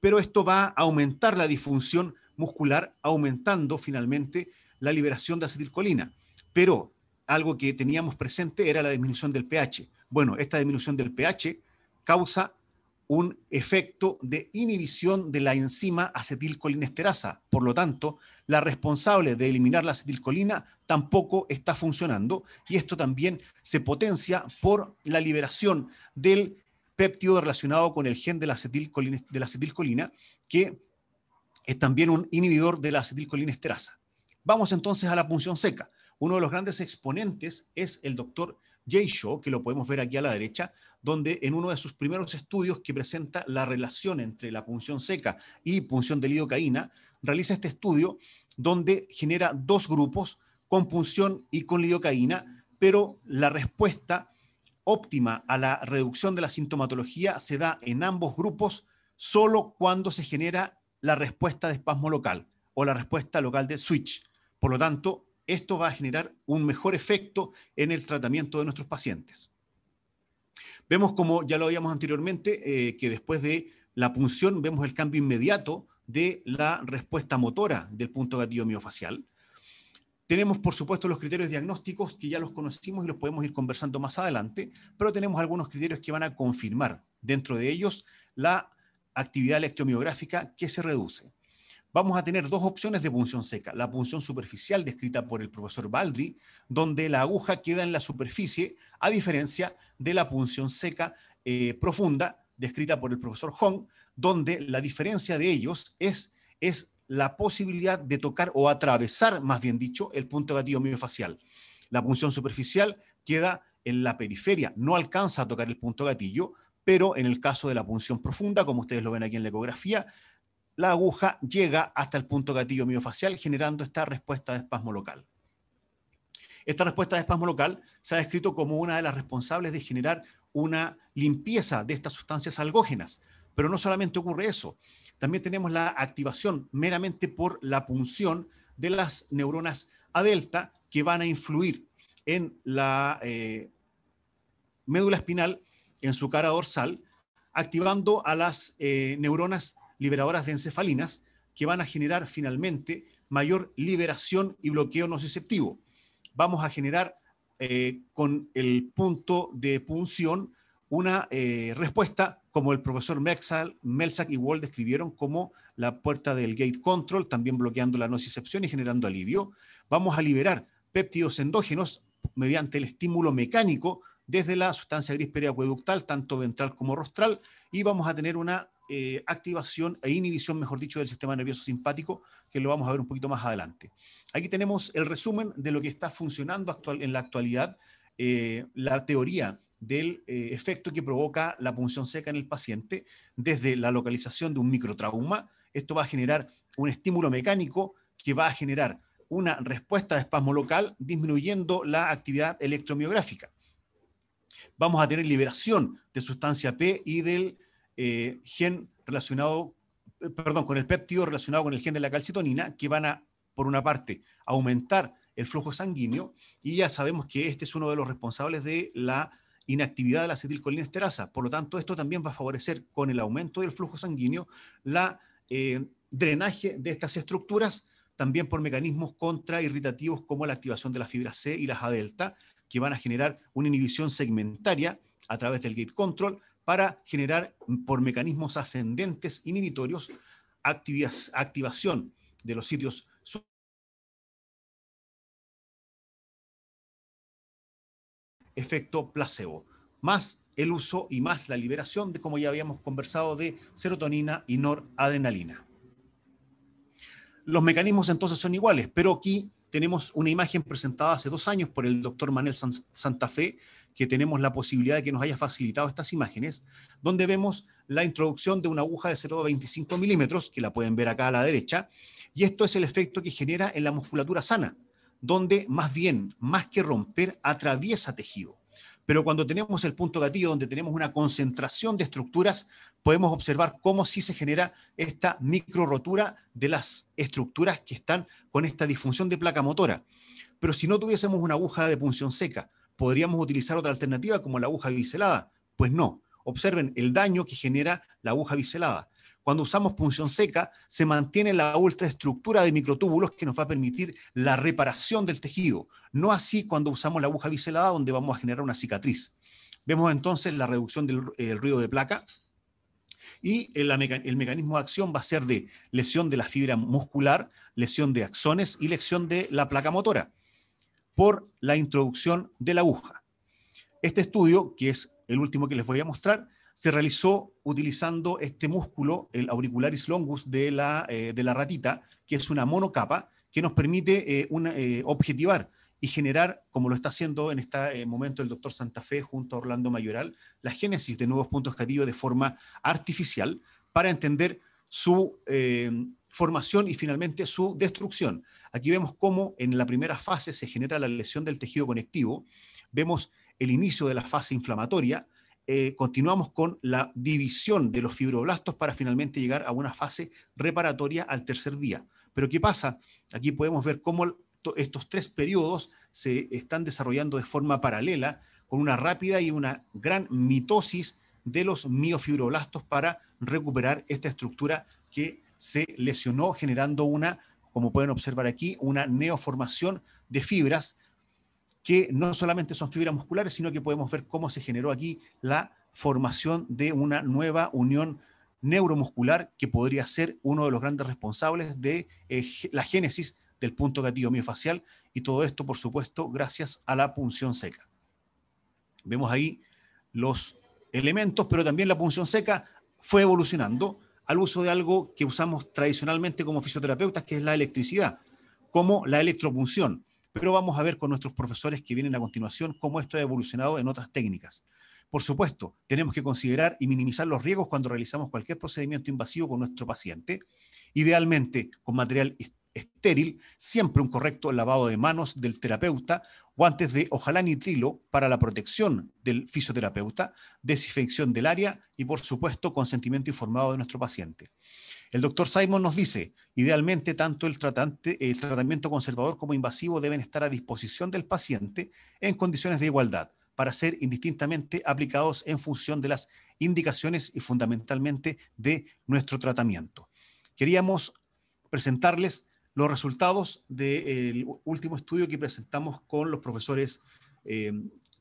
Pero esto va a aumentar la disfunción muscular, aumentando finalmente la liberación de acetilcolina. Pero algo que teníamos presente era la disminución del pH. Bueno, esta disminución del pH causa un efecto de inhibición de la enzima acetilcolinesterasa. Por lo tanto, la responsable de eliminar la acetilcolina tampoco está funcionando y esto también se potencia por la liberación del péptido relacionado con el gen de la, acetilcolina, de la acetilcolina, que es también un inhibidor de la acetilcolinesterasa. Vamos entonces a la punción seca. Uno de los grandes exponentes es el doctor Jay Shaw, que lo podemos ver aquí a la derecha, donde en uno de sus primeros estudios que presenta la relación entre la punción seca y punción de lidocaína, realiza este estudio donde genera dos grupos con punción y con lidocaína, pero la respuesta óptima a la reducción de la sintomatología se da en ambos grupos solo cuando se genera la respuesta de espasmo local o la respuesta local de switch. Por lo tanto, esto va a generar un mejor efecto en el tratamiento de nuestros pacientes. Vemos, como ya lo habíamos anteriormente, eh, que después de la punción vemos el cambio inmediato de la respuesta motora del punto gatillo miofacial. Tenemos, por supuesto, los criterios diagnósticos que ya los conocimos y los podemos ir conversando más adelante, pero tenemos algunos criterios que van a confirmar dentro de ellos la actividad electromiográfica que se reduce. Vamos a tener dos opciones de punción seca. La punción superficial descrita por el profesor Baldry, donde la aguja queda en la superficie, a diferencia de la punción seca eh, profunda descrita por el profesor Hong, donde la diferencia de ellos es, es la posibilidad de tocar o atravesar, más bien dicho, el punto gatillo miofacial. La punción superficial queda en la periferia, no alcanza a tocar el punto gatillo, pero en el caso de la punción profunda, como ustedes lo ven aquí en la ecografía, la aguja llega hasta el punto gatillo miofacial generando esta respuesta de espasmo local. Esta respuesta de espasmo local se ha descrito como una de las responsables de generar una limpieza de estas sustancias algógenas. Pero no solamente ocurre eso, también tenemos la activación meramente por la punción de las neuronas A delta que van a influir en la eh, médula espinal, en su cara dorsal, activando a las eh, neuronas liberadoras de encefalinas que van a generar finalmente mayor liberación y bloqueo nociceptivo. Vamos a generar eh, con el punto de punción una eh, respuesta como el profesor Melsack y Wall describieron como la puerta del gate control, también bloqueando la nocicepción y generando alivio. Vamos a liberar péptidos endógenos mediante el estímulo mecánico desde la sustancia gris periacueductal, tanto ventral como rostral, y vamos a tener una eh, activación e inhibición, mejor dicho, del sistema nervioso simpático, que lo vamos a ver un poquito más adelante. Aquí tenemos el resumen de lo que está funcionando actual, en la actualidad, eh, la teoría del eh, efecto que provoca la punción seca en el paciente desde la localización de un microtrauma. Esto va a generar un estímulo mecánico que va a generar una respuesta de espasmo local disminuyendo la actividad electromiográfica. Vamos a tener liberación de sustancia P y del eh, gen relacionado, eh, perdón, con el péptido relacionado con el gen de la calcitonina, que van a, por una parte, aumentar el flujo sanguíneo y ya sabemos que este es uno de los responsables de la inactividad de la acetilcolinesterasa. Por lo tanto, esto también va a favorecer con el aumento del flujo sanguíneo la eh, drenaje de estas estructuras, también por mecanismos contrairritativos como la activación de la fibra C y las A delta, que van a generar una inhibición segmentaria a través del gate control para generar por mecanismos ascendentes inhibitorios activación de los sitios efecto placebo, más el uso y más la liberación de, como ya habíamos conversado, de serotonina y noradrenalina. Los mecanismos entonces son iguales, pero aquí tenemos una imagen presentada hace dos años por el doctor Manuel Santa Fe, que tenemos la posibilidad de que nos haya facilitado estas imágenes, donde vemos la introducción de una aguja de 0,25 milímetros, que la pueden ver acá a la derecha, y esto es el efecto que genera en la musculatura sana donde más bien, más que romper, atraviesa tejido. Pero cuando tenemos el punto gatillo, donde tenemos una concentración de estructuras, podemos observar cómo sí se genera esta micro rotura de las estructuras que están con esta disfunción de placa motora. Pero si no tuviésemos una aguja de punción seca, ¿podríamos utilizar otra alternativa como la aguja biselada? Pues no. Observen el daño que genera la aguja biselada. Cuando usamos punción seca, se mantiene la ultraestructura de microtúbulos que nos va a permitir la reparación del tejido. No así cuando usamos la aguja biselada, donde vamos a generar una cicatriz. Vemos entonces la reducción del ruido de placa, y el, el, mecanismo de acción va a ser de lesión de la fibra muscular, lesión de axones y lesión de la placa motora por la introducción de la aguja. Este estudio, que es el último que les voy a mostrar, se realizó utilizando este músculo, el auricularis longus de la, eh, de la ratita, que es una monocapa que nos permite eh, eh, objetivar y generar, como lo está haciendo en este momento el doctor Santa Fe junto a Orlando Mayoral, la génesis de nuevos puntos gatillo de forma artificial para entender su formación y finalmente su destrucción. Aquí vemos cómo en la primera fase se genera la lesión del tejido conectivo, vemos el inicio de la fase inflamatoria, eh, continuamos con la división de los fibroblastos para finalmente llegar a una fase reparatoria al tercer día. Pero ¿qué pasa? Aquí podemos ver cómo estos tres periodos se están desarrollando de forma paralela con una rápida y una gran mitosis de los miofibroblastos para recuperar esta estructura que se lesionó generando una, como pueden observar aquí, una neoformación de fibras que no solamente son fibras musculares, sino que podemos ver cómo se generó aquí la formación de una nueva unión neuromuscular que podría ser uno de los grandes responsables de eh, la génesis del punto gatillo miofacial y todo esto, por supuesto, gracias a la punción seca. Vemos ahí los elementos, pero también la punción seca fue evolucionando al uso de algo que usamos tradicionalmente como fisioterapeutas, que es la electricidad, como la electropunción pero vamos a ver con nuestros profesores que vienen a continuación cómo esto ha evolucionado en otras técnicas. Por supuesto, tenemos que considerar y minimizar los riesgos cuando realizamos cualquier procedimiento invasivo con nuestro paciente, idealmente con material estéril, siempre un correcto lavado de manos del terapeuta, guantes de ojalá nitrilo para la protección del fisioterapeuta, desinfección del área y por supuesto consentimiento informado de nuestro paciente. El doctor Simon nos dice, idealmente tanto el, tratamiento conservador como invasivo deben estar a disposición del paciente en condiciones de igualdad para ser indistintamente aplicados en función de las indicaciones y fundamentalmente de nuestro tratamiento. Queríamos presentarles los resultados del último estudio que presentamos con los profesores eh,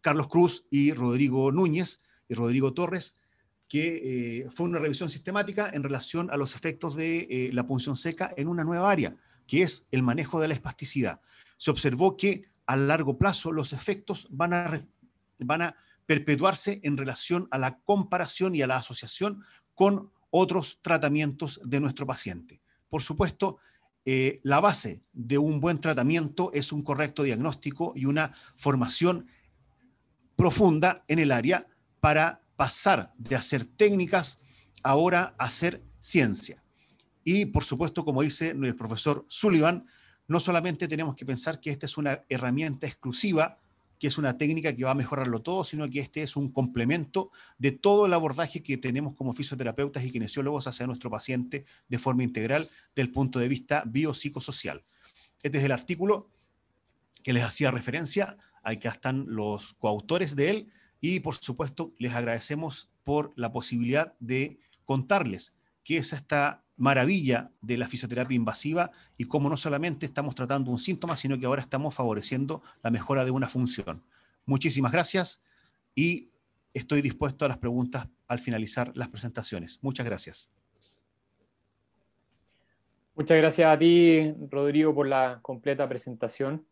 Carlos Cruz y Rodrigo Núñez y Rodrigo Torres que eh, fue una revisión sistemática en relación a los efectos de eh, la punción seca en una nueva área, que es el manejo de la espasticidad. Se observó que a largo plazo los efectos van a, perpetuarse en relación a la comparación y a la asociación con otros tratamientos de nuestro paciente. Por supuesto, eh, la base de un buen tratamiento es un correcto diagnóstico y una formación profunda en el área para pasar de hacer técnicas ahora a hacer ciencia. Y por supuesto, como dice el profesor Sullivan, no solamente tenemos que pensar que esta es una herramienta exclusiva, que es una técnica que va a mejorarlo todo, sino que este es un complemento de todo el abordaje que tenemos como fisioterapeutas y kinesiólogos hacia nuestro paciente de forma integral del punto de vista biopsicosocial. Este es el artículo que les hacía referencia, acá están los coautores de él, y por supuesto, les agradecemos por la posibilidad de contarles qué es esta maravilla de la fisioterapia invasiva y cómo no solamente estamos tratando un síntoma, sino que ahora estamos favoreciendo la mejora de una función. Muchísimas gracias y estoy dispuesto a las preguntas al finalizar las presentaciones. Muchas gracias. Muchas gracias a ti, Rodrigo, por la completa presentación.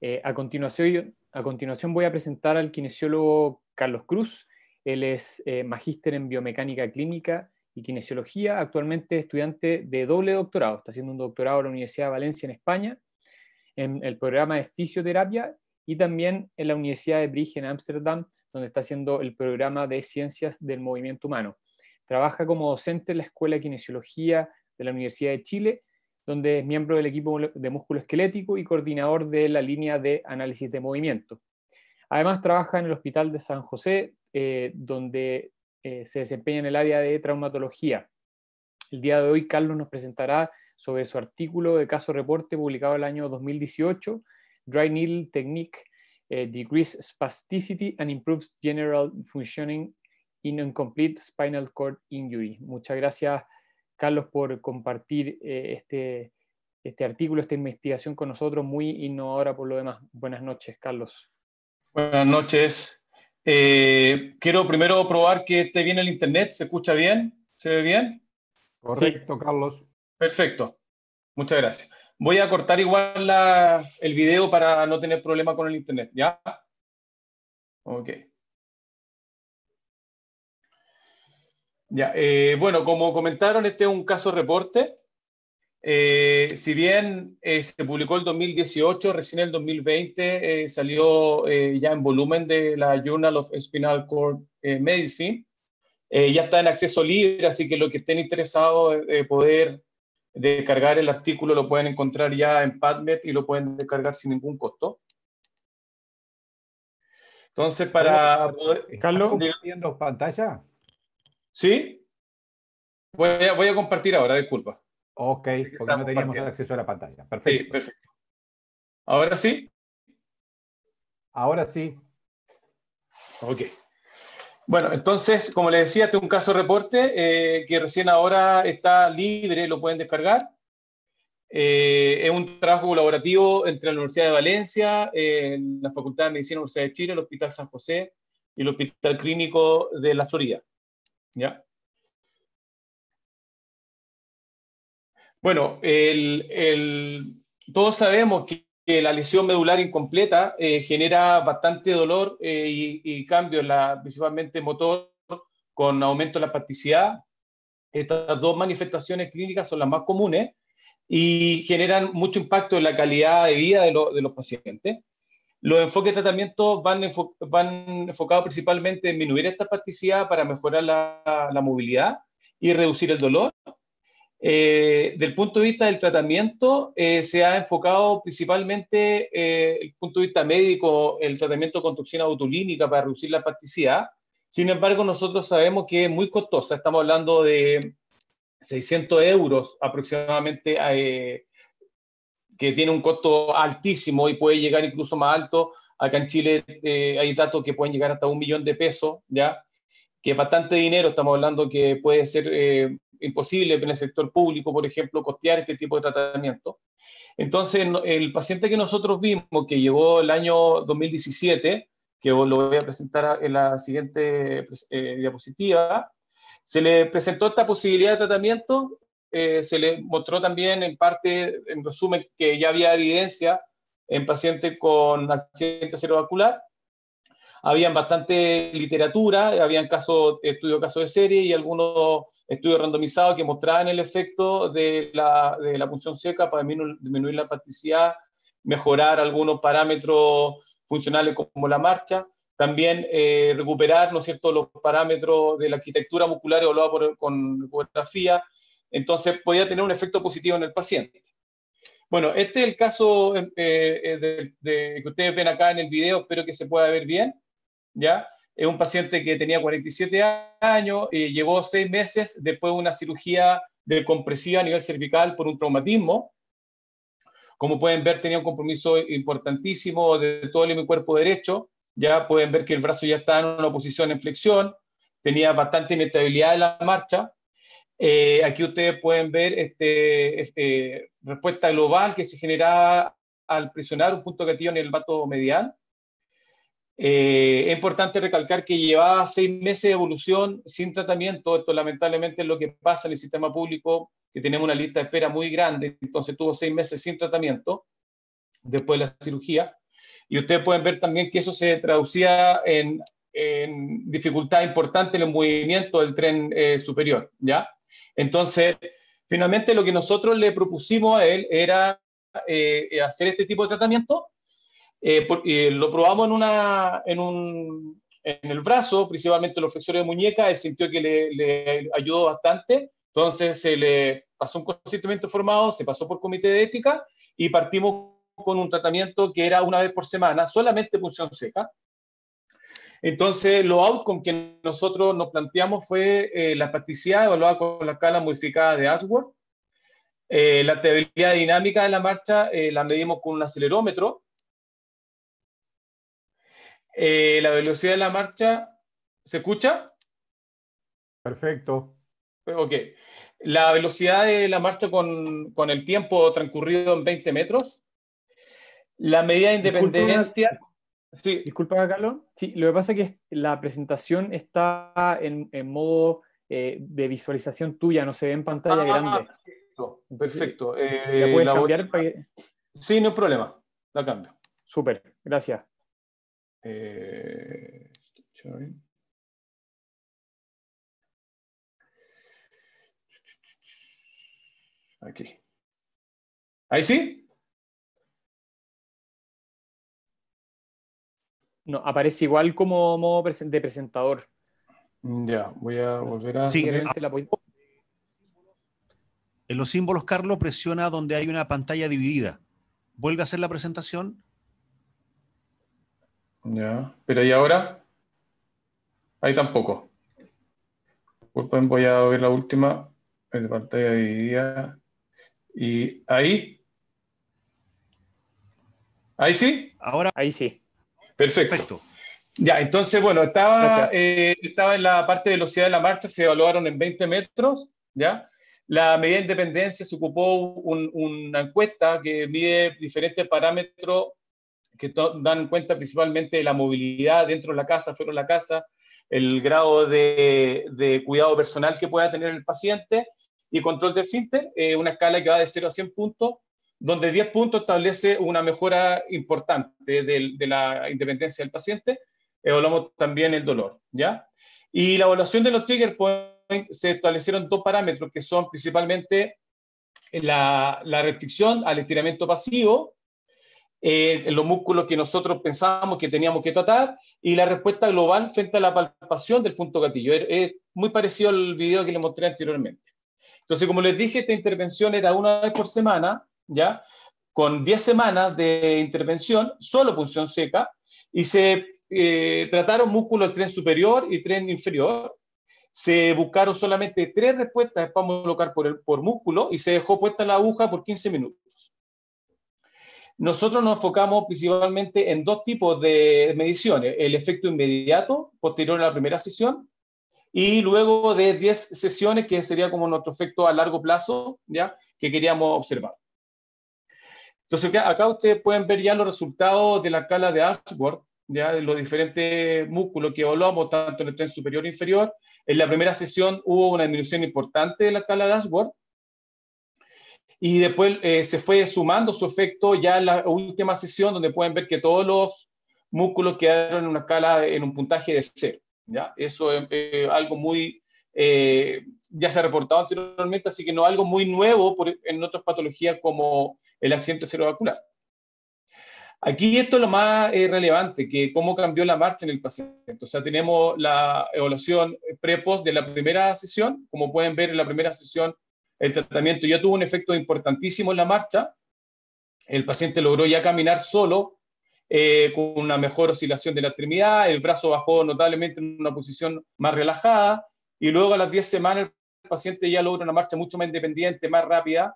Eh, a, continuación, a continuación voy a presentar al kinesiólogo Carlos Cruz. Él es eh, magíster en biomecánica clínica y kinesiología, actualmente estudiante de doble doctorado. Está haciendo un doctorado en la Universidad de Valencia en España, en el programa de fisioterapia y también en la Universidad de Brugge en Ámsterdam, donde está haciendo el programa de ciencias del movimiento humano. Trabaja como docente en la Escuela de Kinesiología de la Universidad de Chile donde es miembro del equipo de músculo esquelético y coordinador de la línea de análisis de movimiento. Además, trabaja en el Hospital de San José, eh, donde eh, se desempeña en el área de traumatología. El día de hoy, Carlos nos presentará sobre su artículo de caso reporte publicado el año 2018, Dry Needle Technique, eh, Spasticity and Improves General Functioning in Incomplete Spinal Cord Injury. Muchas gracias, Carlos, por compartir eh, este, este artículo, esta investigación con nosotros, muy innovadora por lo demás. Buenas noches, Carlos. Buenas noches. Eh, quiero primero probar que esté bien el internet. ¿Se escucha bien? ¿Se ve bien? Correcto, Carlos. Perfecto. Muchas gracias. Voy a cortar igual el video para no tener problema con el internet, ¿ya? Ok. Ya, eh, bueno, como comentaron, este es un caso reporte. Eh, si bien eh, se publicó el 2018, recién el 2020 salió ya en volumen de la Journal of Spinal Cord Medicine. ya está en acceso libre, así que los que estén interesados de poder descargar el artículo lo pueden encontrar ya en PubMed y lo pueden descargar sin ningún costo. Entonces, para poder... Carlos, pantalla? ¿Sí? Voy a, voy a compartir ahora, disculpa. Ok, porque no teníamos acceso a la pantalla. Perfecto. Sí, perfecto. ¿Ahora sí? Ahora sí. Ok. Bueno, entonces, como les decía, este es un caso de reporte eh, que recién ahora está libre, lo pueden descargar. Eh, es un trabajo colaborativo entre la Universidad de Valencia, eh, la Facultad de Medicina de la Universidad de Chile, el Hospital San José y el Hospital Clínico de la Florida. ¿Ya? Bueno, todos sabemos que, la lesión medular incompleta eh, genera bastante dolor eh, y, cambio, la, principalmente motor, con aumento de la plasticidad. Estas dos manifestaciones clínicas son las más comunes y generan mucho impacto en la calidad de vida de, los pacientes. Los enfoques de tratamiento van, enfocados principalmente en disminuir esta plasticidad para mejorar la movilidad y reducir el dolor eh, del punto de vista del tratamiento, eh, se ha enfocado principalmente, eh, el punto de vista médico, el tratamiento con toxina botulínica para reducir la plasticidad. Sin embargo, nosotros sabemos que es muy costosa. Estamos hablando de 600 euros aproximadamente, eh, que tiene un costo altísimo y puede llegar incluso más alto. Acá en Chile hay datos que pueden llegar hasta un millón de pesos, ¿ya? que es bastante dinero, estamos hablando que puede ser imposible en el sector público, por ejemplo, costear este tipo de tratamiento. Entonces, el paciente que nosotros vimos, que llegó el año 2017, que lo voy a presentar en la siguiente eh, diapositiva, se le presentó esta posibilidad de tratamiento, eh, se le mostró también en parte, en resumen, que ya había evidencia en pacientes con accidente cerebrovascular, habían bastante literatura, habían casos, estudios casos de serie y algunos estudios randomizados que mostraban el efecto de la, de la punción seca para disminuir, la plasticidad, mejorar algunos parámetros funcionales como la marcha, también eh, recuperar, ¿no cierto?, los parámetros de la arquitectura muscular evaluada por, con ecografía, entonces podía tener un efecto positivo en el paciente. Bueno, este es el caso eh, eh, de, que ustedes ven acá en el video, espero que se pueda ver bien, ¿ya? Es un paciente que tenía 47 años y llevó seis meses después de una cirugía de compresiva a nivel cervical por un traumatismo. Como pueden ver, tenía un compromiso importantísimo de todo el cuerpo derecho. Ya pueden ver que el brazo ya está en una posición en flexión. Tenía bastante inestabilidad en la marcha. Eh, aquí ustedes pueden ver este, este, respuesta global que se generaba al presionar un punto gatillo en el vato medial. Eh, es importante recalcar que llevaba seis meses de evolución sin tratamiento. Esto lamentablemente es lo que pasa en el sistema público, que tenemos una lista de espera muy grande. Entonces tuvo seis meses sin tratamiento después de la cirugía. Y ustedes pueden ver también que eso se traducía en, dificultad importante en el movimiento del tren eh, superior. ¿ya? Entonces, finalmente lo que nosotros le propusimos a él era eh, hacer este tipo de tratamiento eh, lo probamos en, una, en, un, en el brazo, principalmente los flexores de muñeca, él sintió que le, le ayudó bastante, entonces se le pasó un consentimiento formado, se pasó por comité de ética y partimos con un tratamiento que era una vez por semana, solamente punción seca. Entonces, lo outcome que nosotros nos planteamos fue eh, la plasticidad evaluada con la escala modificada de Ashworth. Eh, la estabilidad dinámica de la marcha la medimos con un acelerómetro eh, la velocidad de la marcha, ¿se escucha? Perfecto. Ok. La velocidad de la marcha con, con el tiempo transcurrido en 20 metros. La medida de independencia. Sí. Disculpa, Carlos. Sí, lo que pasa es que la presentación está en, en modo eh, de visualización tuya, no se ve en pantalla ah, grande. Perfecto. perfecto. Eh, puedes cambiar? Sí, no hay problema. La cambio. Súper, gracias. Eh, aquí. ¿Ahí sí? No, aparece igual como modo de presentador. Ya, voy a volver a... Sí, en los símbolos, Carlos, presiona donde hay una pantalla dividida. Vuelve a hacer la presentación Ya, pero ¿y ahora? Ahí tampoco. Voy a ver la última en pantalla dividida. Y ahí. ¿Ahí sí? Ahora. Ahí sí. Perfecto. Ya, entonces, bueno, estaba, eh, estaba en la parte de velocidad de la marcha, se evaluaron en 20 metros, ¿ya? La medida de independencia se ocupó una encuesta que mide diferentes parámetros que dan cuenta principalmente de la movilidad dentro de la casa, fuera de la casa, el grado de, cuidado personal que pueda tener el paciente y control del finter, eh, una escala que va de 0 a 100 puntos, donde 10 puntos establece una mejora importante de, la independencia del paciente evaluamos también el dolor, ¿ya? Y la evaluación de los trigger points se establecieron dos parámetros que son principalmente la restricción al estiramiento pasivo, eh, los músculos que nosotros pensábamos que teníamos que tratar, y la respuesta global frente a la palpación del punto gatillo. Es, muy parecido al video que les mostré anteriormente. Entonces, como les dije, esta intervención era una vez por semana, ¿ya? Con 10 semanas de intervención, solo punción seca, y se eh, trataron músculos del tren superior y tren inferior. Se buscaron solamente tres respuestas para colocar por, por músculo y se dejó puesta la aguja por 15 minutos. Nosotros nos enfocamos principalmente en dos tipos de mediciones, el efecto inmediato posterior a la primera sesión y luego de 10 sesiones, que sería como nuestro efecto a largo plazo, ¿ya? que queríamos observar. Entonces, acá ustedes pueden ver ya los resultados de la escala de Ashworth, ya de los diferentes músculos que evaluamos, tanto en el tren superior e inferior. En la primera sesión hubo una disminución importante de la escala dashboard y después eh, se fue sumando su efecto ya en la última sesión, donde pueden ver que todos los músculos quedaron en una escala, en un puntaje de cero. ¿ya? Eso es algo muy, eh, ya se ha reportado anteriormente, así que no algo muy nuevo en otras patologías como el accidente cerebrovascular. Aquí esto es lo más eh, relevante, que cómo cambió la marcha en el paciente. O sea, tenemos la evaluación pre-post de la primera sesión. Como pueden ver, en la primera sesión el tratamiento ya tuvo un efecto importantísimo en la marcha. El paciente logró ya caminar solo, eh, con una mejor oscilación de la extremidad, el brazo bajó notablemente en una posición más relajada, y luego a las 10 semanas el paciente ya logra una marcha mucho más independiente, más rápida,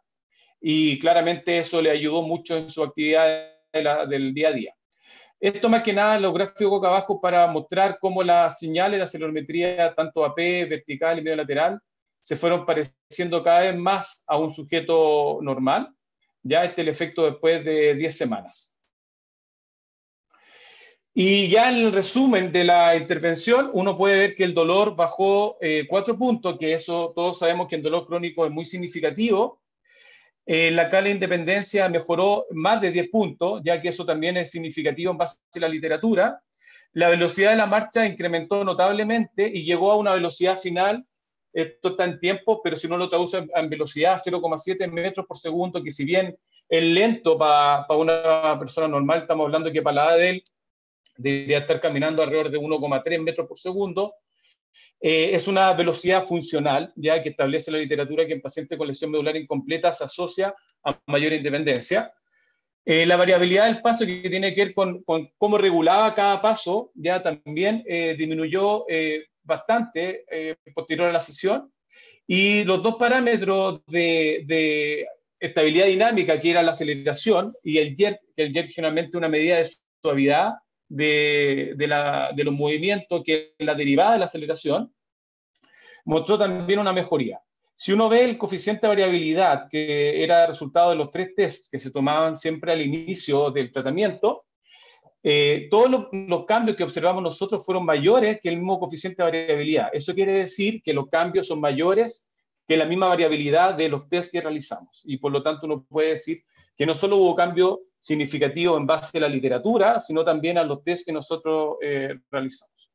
y claramente eso le ayudó mucho en su actividad del día a día. Esto más que nada los gráficos acá abajo para mostrar cómo las señales de acelerometría, tanto AP, vertical y medio lateral, se fueron pareciendo cada vez más a un sujeto normal. Ya este es el efecto después de 10 semanas. Y ya en el resumen de la intervención, uno puede ver que el dolor bajó eh, cuatro puntos, que eso todos sabemos que el dolor crónico es muy significativo, eh, la cala de independencia mejoró más de 10 puntos, ya que eso también es significativo en base a la literatura. La velocidad de la marcha incrementó notablemente y llegó a una velocidad final, esto está en tiempo, pero si uno lo traduce en velocidad, 0,7 metros por segundo, que si bien es lento para una persona normal, estamos hablando que para la edad de él debería estar caminando alrededor de 1,3 metros por segundo, eh, es una velocidad funcional, ya que establece la literatura que en pacientes con lesión medular incompleta se asocia a mayor independencia. Eh, la variabilidad del paso que tiene que ver con, cómo regulaba cada paso, ya también eh, disminuyó bastante posterior a la sesión. Y los dos parámetros de, estabilidad dinámica, que era la aceleración, y el jerk, el jerk generalmente una medida de suavidad, de, los movimientos, que la derivada de la aceleración, mostró también una mejoría. Si uno ve el coeficiente de variabilidad, que era resultado de los tres tests que se tomaban siempre al inicio del tratamiento, eh, todos los, los, cambios que observamos nosotros fueron mayores que el mismo coeficiente de variabilidad. Eso quiere decir que los cambios son mayores que la misma variabilidad de los tests que realizamos. Y por lo tanto uno puede decir que no solo hubo cambio significativo en base a la literatura, sino también a los test que nosotros eh, realizamos.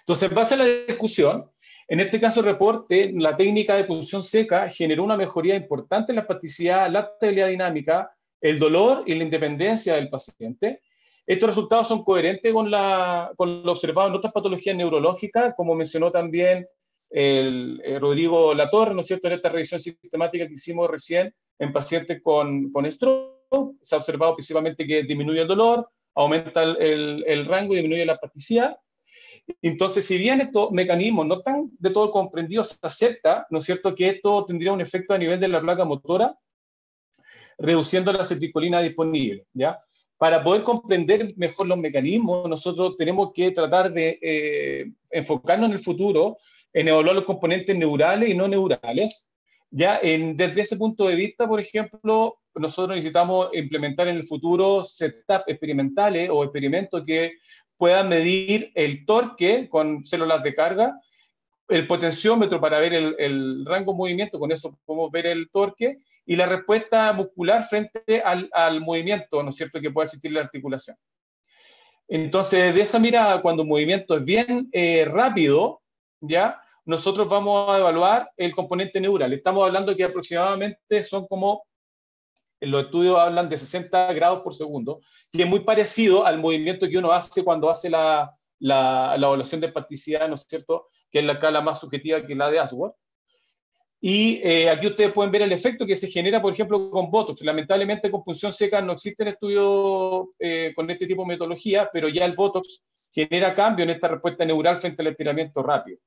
Entonces, en base a la discusión, en este caso reporte, la técnica de punción seca generó una mejoría importante en la plasticidad, la estabilidad dinámica, el dolor y la independencia del paciente. Estos resultados son coherentes con, la, con lo observado en otras patologías neurológicas, como mencionó también el, eh, Rodrigo Latorre, ¿no es cierto?, en esta revisión sistemática que hicimos recién en pacientes con, con stroke. Se ha observado principalmente que disminuye el dolor, aumenta el, el rango y disminuye la plasticidad. Entonces, si bien estos mecanismos no están de todo comprendidos, se acepta, ¿no es cierto?, que esto tendría un efecto a nivel de la placa motora, reduciendo la acetilcolina disponible, ¿ya? Para poder comprender mejor los mecanismos, nosotros tenemos que tratar de eh, enfocarnos en el futuro, en evaluar los componentes neurales y no neurales. Ya en, desde ese punto de vista, por ejemplo, nosotros necesitamos implementar en el futuro setup experimentales o experimentos que puedan medir el torque con células de carga, el potenciómetro para ver el, rango de movimiento, con eso podemos ver el torque, y la respuesta muscular frente al, movimiento, ¿no es cierto?, que pueda existir la articulación. Entonces, de esa mirada, cuando el movimiento es bien eh, rápido, ¿ya? Nosotros vamos a evaluar el componente neural. Estamos hablando que aproximadamente son como los estudios hablan de 60 grados por segundo, que es muy parecido al movimiento que uno hace cuando hace la, la, evaluación de plasticidad, ¿no es cierto? Que es la escala más subjetiva que la de Ashworth. Y eh, aquí ustedes pueden ver el efecto que se genera, por ejemplo, con Botox. Lamentablemente con punción seca no existen estudios eh, con este tipo de metodología, pero ya el Botox genera cambio en esta respuesta neural frente al estiramiento rápido.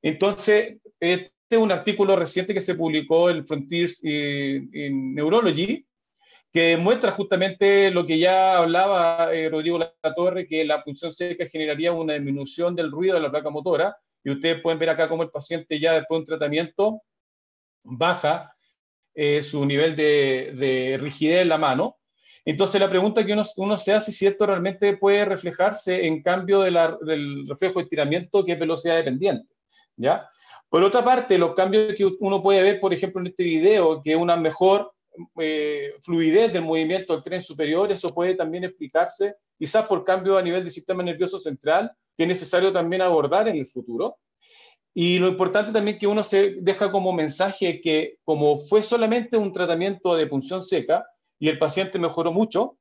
Entonces, este es un artículo reciente que se publicó en Frontiers in Neurology, que muestra justamente lo que ya hablaba eh, Rodrigo Latorre, que la punción seca generaría una disminución del ruido de la placa motora, y ustedes pueden ver acá cómo el paciente ya después de un tratamiento baja eh, su nivel de, rigidez en la mano. Entonces la pregunta que uno, se hace si esto realmente puede reflejarse en cambio del reflejo de estiramiento que es velocidad dependiente. ¿ya? Por otra parte, los cambios que uno puede ver, por ejemplo, en este video, que una mejor eh, fluidez del movimiento del tren superior, eso puede también explicarse quizás por cambio a nivel del sistema nervioso central, que es necesario también abordar en el futuro. Y lo importante también que uno se deja como mensaje que como fue solamente un tratamiento de punción seca y el paciente mejoró mucho,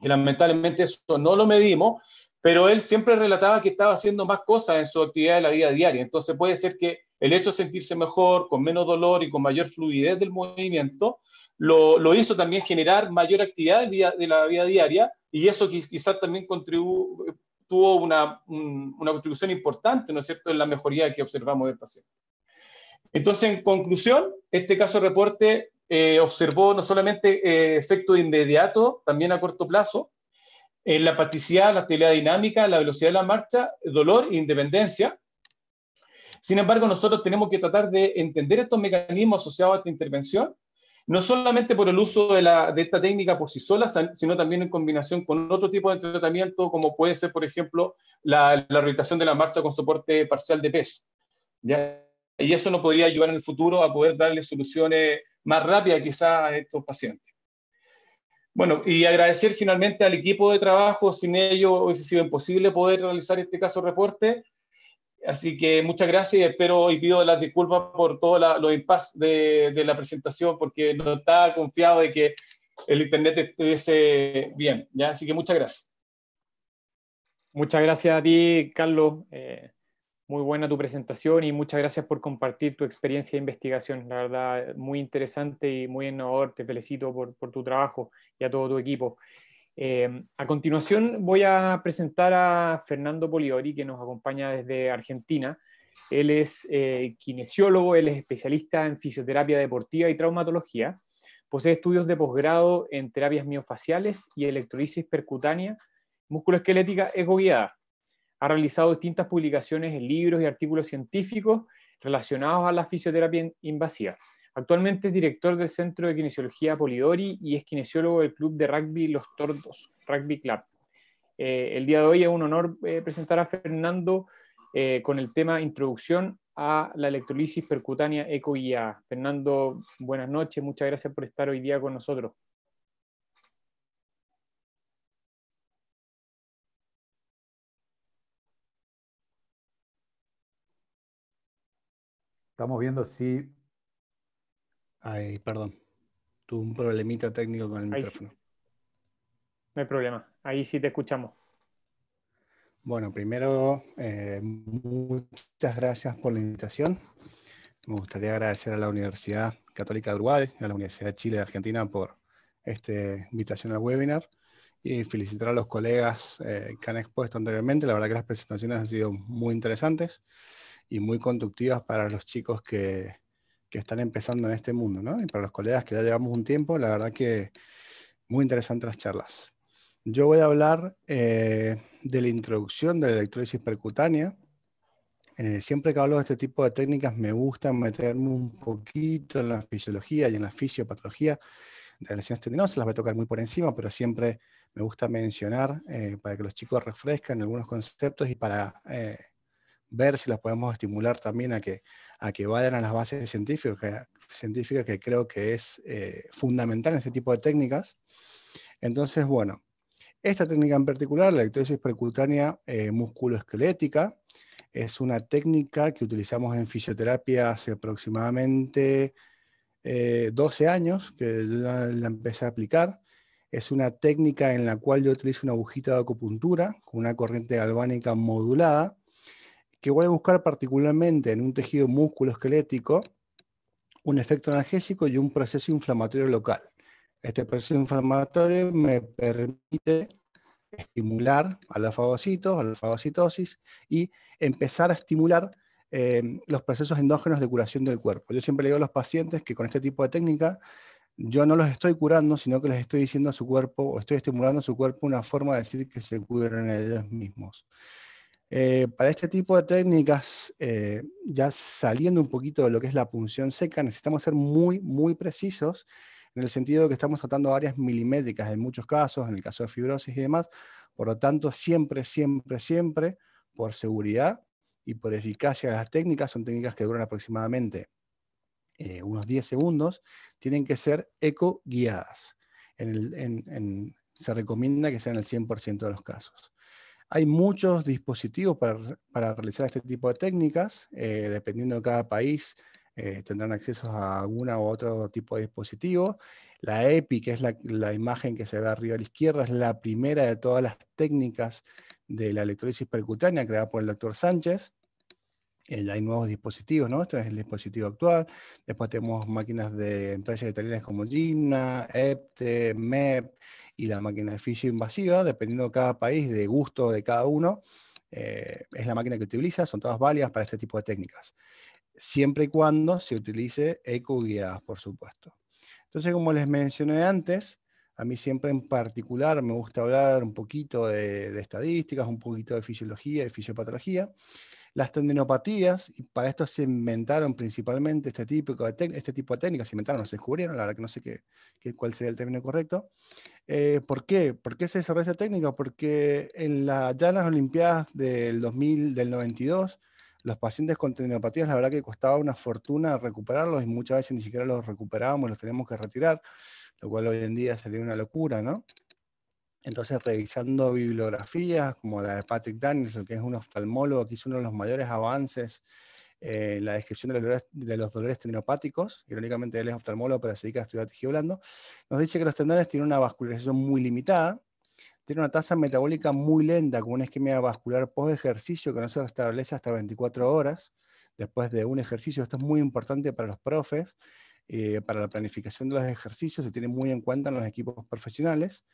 y lamentablemente eso no lo medimos, pero él siempre relataba que estaba haciendo más cosas en su actividad de la vida diaria. Entonces puede ser que el hecho de sentirse mejor, con menos dolor y con mayor fluidez del movimiento, lo, hizo también generar mayor actividad de la vida diaria y eso quizás también tuvo una, una, contribución importante, ¿no es cierto?, en la mejoría que observamos del paciente. Entonces, en conclusión, este caso de reporte eh, observó no solamente eh, efecto inmediato, también a corto plazo, en la plasticidad, la actividad dinámica, la velocidad de la marcha, dolor e independencia, sin embargo, nosotros tenemos que tratar de entender estos mecanismos asociados a esta intervención, no solamente por el uso de, la, de esta técnica por sí sola, sino también en combinación con otro tipo de tratamiento, como puede ser, por ejemplo, la, la rehabilitación de la marcha con soporte parcial de peso. ¿ya? Y eso nos podría ayudar en el futuro a poder darle soluciones más rápidas quizás a estos pacientes. Bueno, y agradecer finalmente al equipo de trabajo, sin ello hubiese sido imposible poder realizar este caso reporte, Así que muchas gracias y espero y pido las disculpas por todos los impases de, la presentación porque no estaba confiado de que el internet estuviese bien. ¿ya? Así que muchas gracias. Muchas gracias a ti, Carlos. Eh, muy buena tu presentación y muchas gracias por compartir tu experiencia de investigación. La verdad, muy interesante y muy innovador. Te felicito por, por tu trabajo y a todo tu equipo. Eh, a continuación voy a presentar a Fernando Poliori, que nos acompaña desde Argentina. Él es eh, kinesiólogo, él es especialista en fisioterapia deportiva y traumatología. Posee estudios de posgrado en terapias miofaciales y electrolisis percutánea, musculoesquelética ecoguiada. Ha realizado distintas publicaciones en libros y artículos científicos relacionados a la fisioterapia invasiva. Actualmente es director del Centro de Kinesiología Polidori y es kinesiólogo del Club de Rugby Los Tordos, Rugby Club. Eh, el día de hoy es un honor eh, presentar a Fernando eh, con el tema Introducción a la electrolisis percutánea eco-IA. Fernando, buenas noches, muchas gracias por estar hoy día con nosotros. Estamos viendo si Ay, perdón. Tuve un problemita técnico con el micrófono. No hay problema. Ahí sí te escuchamos. Bueno, primero, eh, muchas gracias por la invitación. Me gustaría agradecer a la Universidad Católica de Uruguay y a la Universidad de Chile de Argentina por esta invitación al webinar y felicitar a los colegas eh, que han expuesto anteriormente. La verdad que las presentaciones han sido muy interesantes y muy conductivas para los chicos que, que están empezando en este mundo, ¿no? Y para los colegas que ya llevamos un tiempo, la verdad que muy interesantes las charlas. Yo voy a hablar eh, de la introducción de la electrólisis percutánea. Eh, siempre que hablo de este tipo de técnicas me gusta meterme un poquito en la fisiología y en la fisiopatología de lesiones tendinosas, las voy a tocar muy por encima, pero siempre me gusta mencionar eh, para que los chicos refrescan algunos conceptos y para ver si las podemos estimular también a que, a que vayan a las bases científicas, científicas que creo que es fundamental en este tipo de técnicas. Entonces, bueno, esta técnica en particular, la electrosis percutánea eh, musculoesquelética, es una técnica que utilizamos en fisioterapia hace aproximadamente 12 eh, años, que la, la empecé a aplicar. Es una técnica en la cual yo utilizo una agujita de acupuntura con una corriente galvánica modulada, que voy a buscar particularmente en un tejido musculoesquelético un efecto analgésico y un proceso inflamatorio local. Este proceso inflamatorio me permite estimular a los fagocitos, a la fagocitosis y empezar a estimular eh, los procesos endógenos de curación del cuerpo. Yo siempre le digo a los pacientes que con este tipo de técnica yo no los estoy curando, sino que les estoy diciendo a su cuerpo o estoy estimulando a su cuerpo una forma de decir que se curen ellos mismos. Eh, para este tipo de técnicas, eh, ya saliendo un poquito de lo que es la punción seca, necesitamos ser muy, muy precisos en el sentido de que estamos tratando áreas milimétricas en muchos casos, en el caso de fibrosis y demás. Por lo tanto, siempre, siempre, siempre, por seguridad y por eficacia de las técnicas, son técnicas que duran aproximadamente eh, unos 10 segundos, tienen que ser eco guiadas. se recomienda que sean el 100% de los casos. Hay muchos dispositivos para, realizar este tipo de técnicas, eh, dependiendo de cada país eh, tendrán acceso a alguna u otro tipo de dispositivo. La EPI, que es la, imagen que se ve arriba a la izquierda, es la primera de todas las técnicas de la electrólisis percutánea creada por el doctor Sánchez. Eh, hay nuevos dispositivos, ¿no? Este es el dispositivo actual. Después tenemos máquinas de empresas italianas como Gina, EPTE, MEP y la máquina de fisio invasiva, dependiendo de cada país, de gusto de cada uno. Eh, es la máquina que utiliza, son todas válidas para este tipo de técnicas siempre y cuando se utilice eco-guiadas, por supuesto. Entonces, como les mencioné antes, a mí siempre en particular me gusta hablar un poquito de, estadísticas, un poquito de fisiología y fisiopatología. Las tendinopatías, y para esto se inventaron principalmente este tipo de, este tipo de técnicas, se inventaron, se descubrieron, la verdad que no sé qué, cuál sería el término correcto. Eh, ¿Por qué? ¿Por qué se desarrolló esta técnica? Porque en la, ya las Olimpiadas del 2000, del 92, los pacientes con tendinopatías, la verdad que costaba una fortuna recuperarlos y muchas veces ni siquiera los recuperábamos, los teníamos que retirar, lo cual hoy en día sería una locura, ¿no? Entonces, revisando bibliografías como la de Patrick Daniels, que es un oftalmólogo que hizo uno de los mayores avances en la descripción de los, dolores, de los dolores tendinopáticos, irónicamente él es oftalmólogo, pero se dedica a estudiar tejido blando, nos dice que los tendones tienen una vascularización muy limitada, tiene una tasa metabólica muy lenta, con una isquemia vascular post-ejercicio que no se restablece hasta 24 horas después de un ejercicio. Esto es muy importante para los profes, eh, para la planificación de los ejercicios, se tiene muy en cuenta en los equipos profesionales.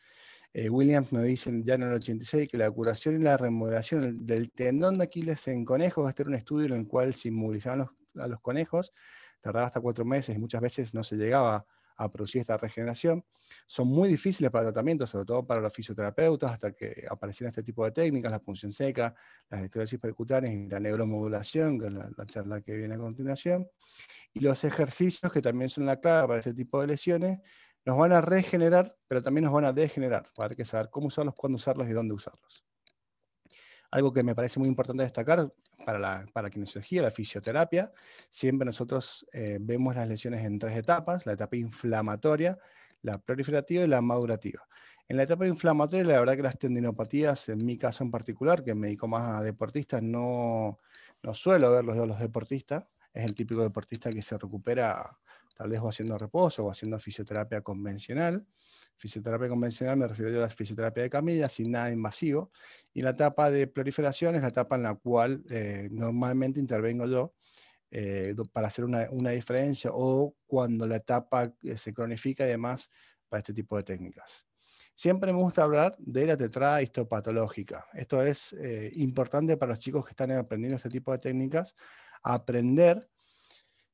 Eh, Williams nos dice ya en el 86 que la curación y la remodelación del tendón de Aquiles en conejos, este era un estudio en el cual se inmovilizaban a los conejos, tardaba hasta cuatro meses y muchas veces no se llegaba producir esta regeneración. Son muy difíciles para el tratamiento, sobre todo para los fisioterapeutas, hasta que aparecieron este tipo de técnicas, la punción seca, la electrosis percutáneas y la neuromodulación, que es la, charla que viene a continuación. Y los ejercicios, que también son la clave para este tipo de lesiones, nos van a regenerar, pero también nos van a degenerar. Hay que saber cómo usarlos, cuándo usarlos y dónde usarlos. Algo que me parece muy importante destacar para la, para kinesiología, la fisioterapia, siempre nosotros eh, vemos las lesiones en tres etapas, la etapa inflamatoria, la proliferativa y la madurativa. En la etapa inflamatoria, la verdad que las tendinopatías, en mi caso en particular, que me dedico más a deportistas, no, no suelo verlos de los deportistas, es el típico deportista que se recupera tal vez o haciendo reposo o haciendo fisioterapia convencional. Fisioterapia convencional me refiero a la fisioterapia de camilla, sin nada invasivo. Y la etapa de proliferación es la etapa en la cual eh, normalmente intervengo yo eh, para hacer una, una, diferencia o cuando la etapa eh, se cronifica y demás para este tipo de técnicas. siempre me gusta hablar de la tetrada histopatológica. Esto es eh, importante para los chicos que están aprendiendo este tipo de técnicas, aprender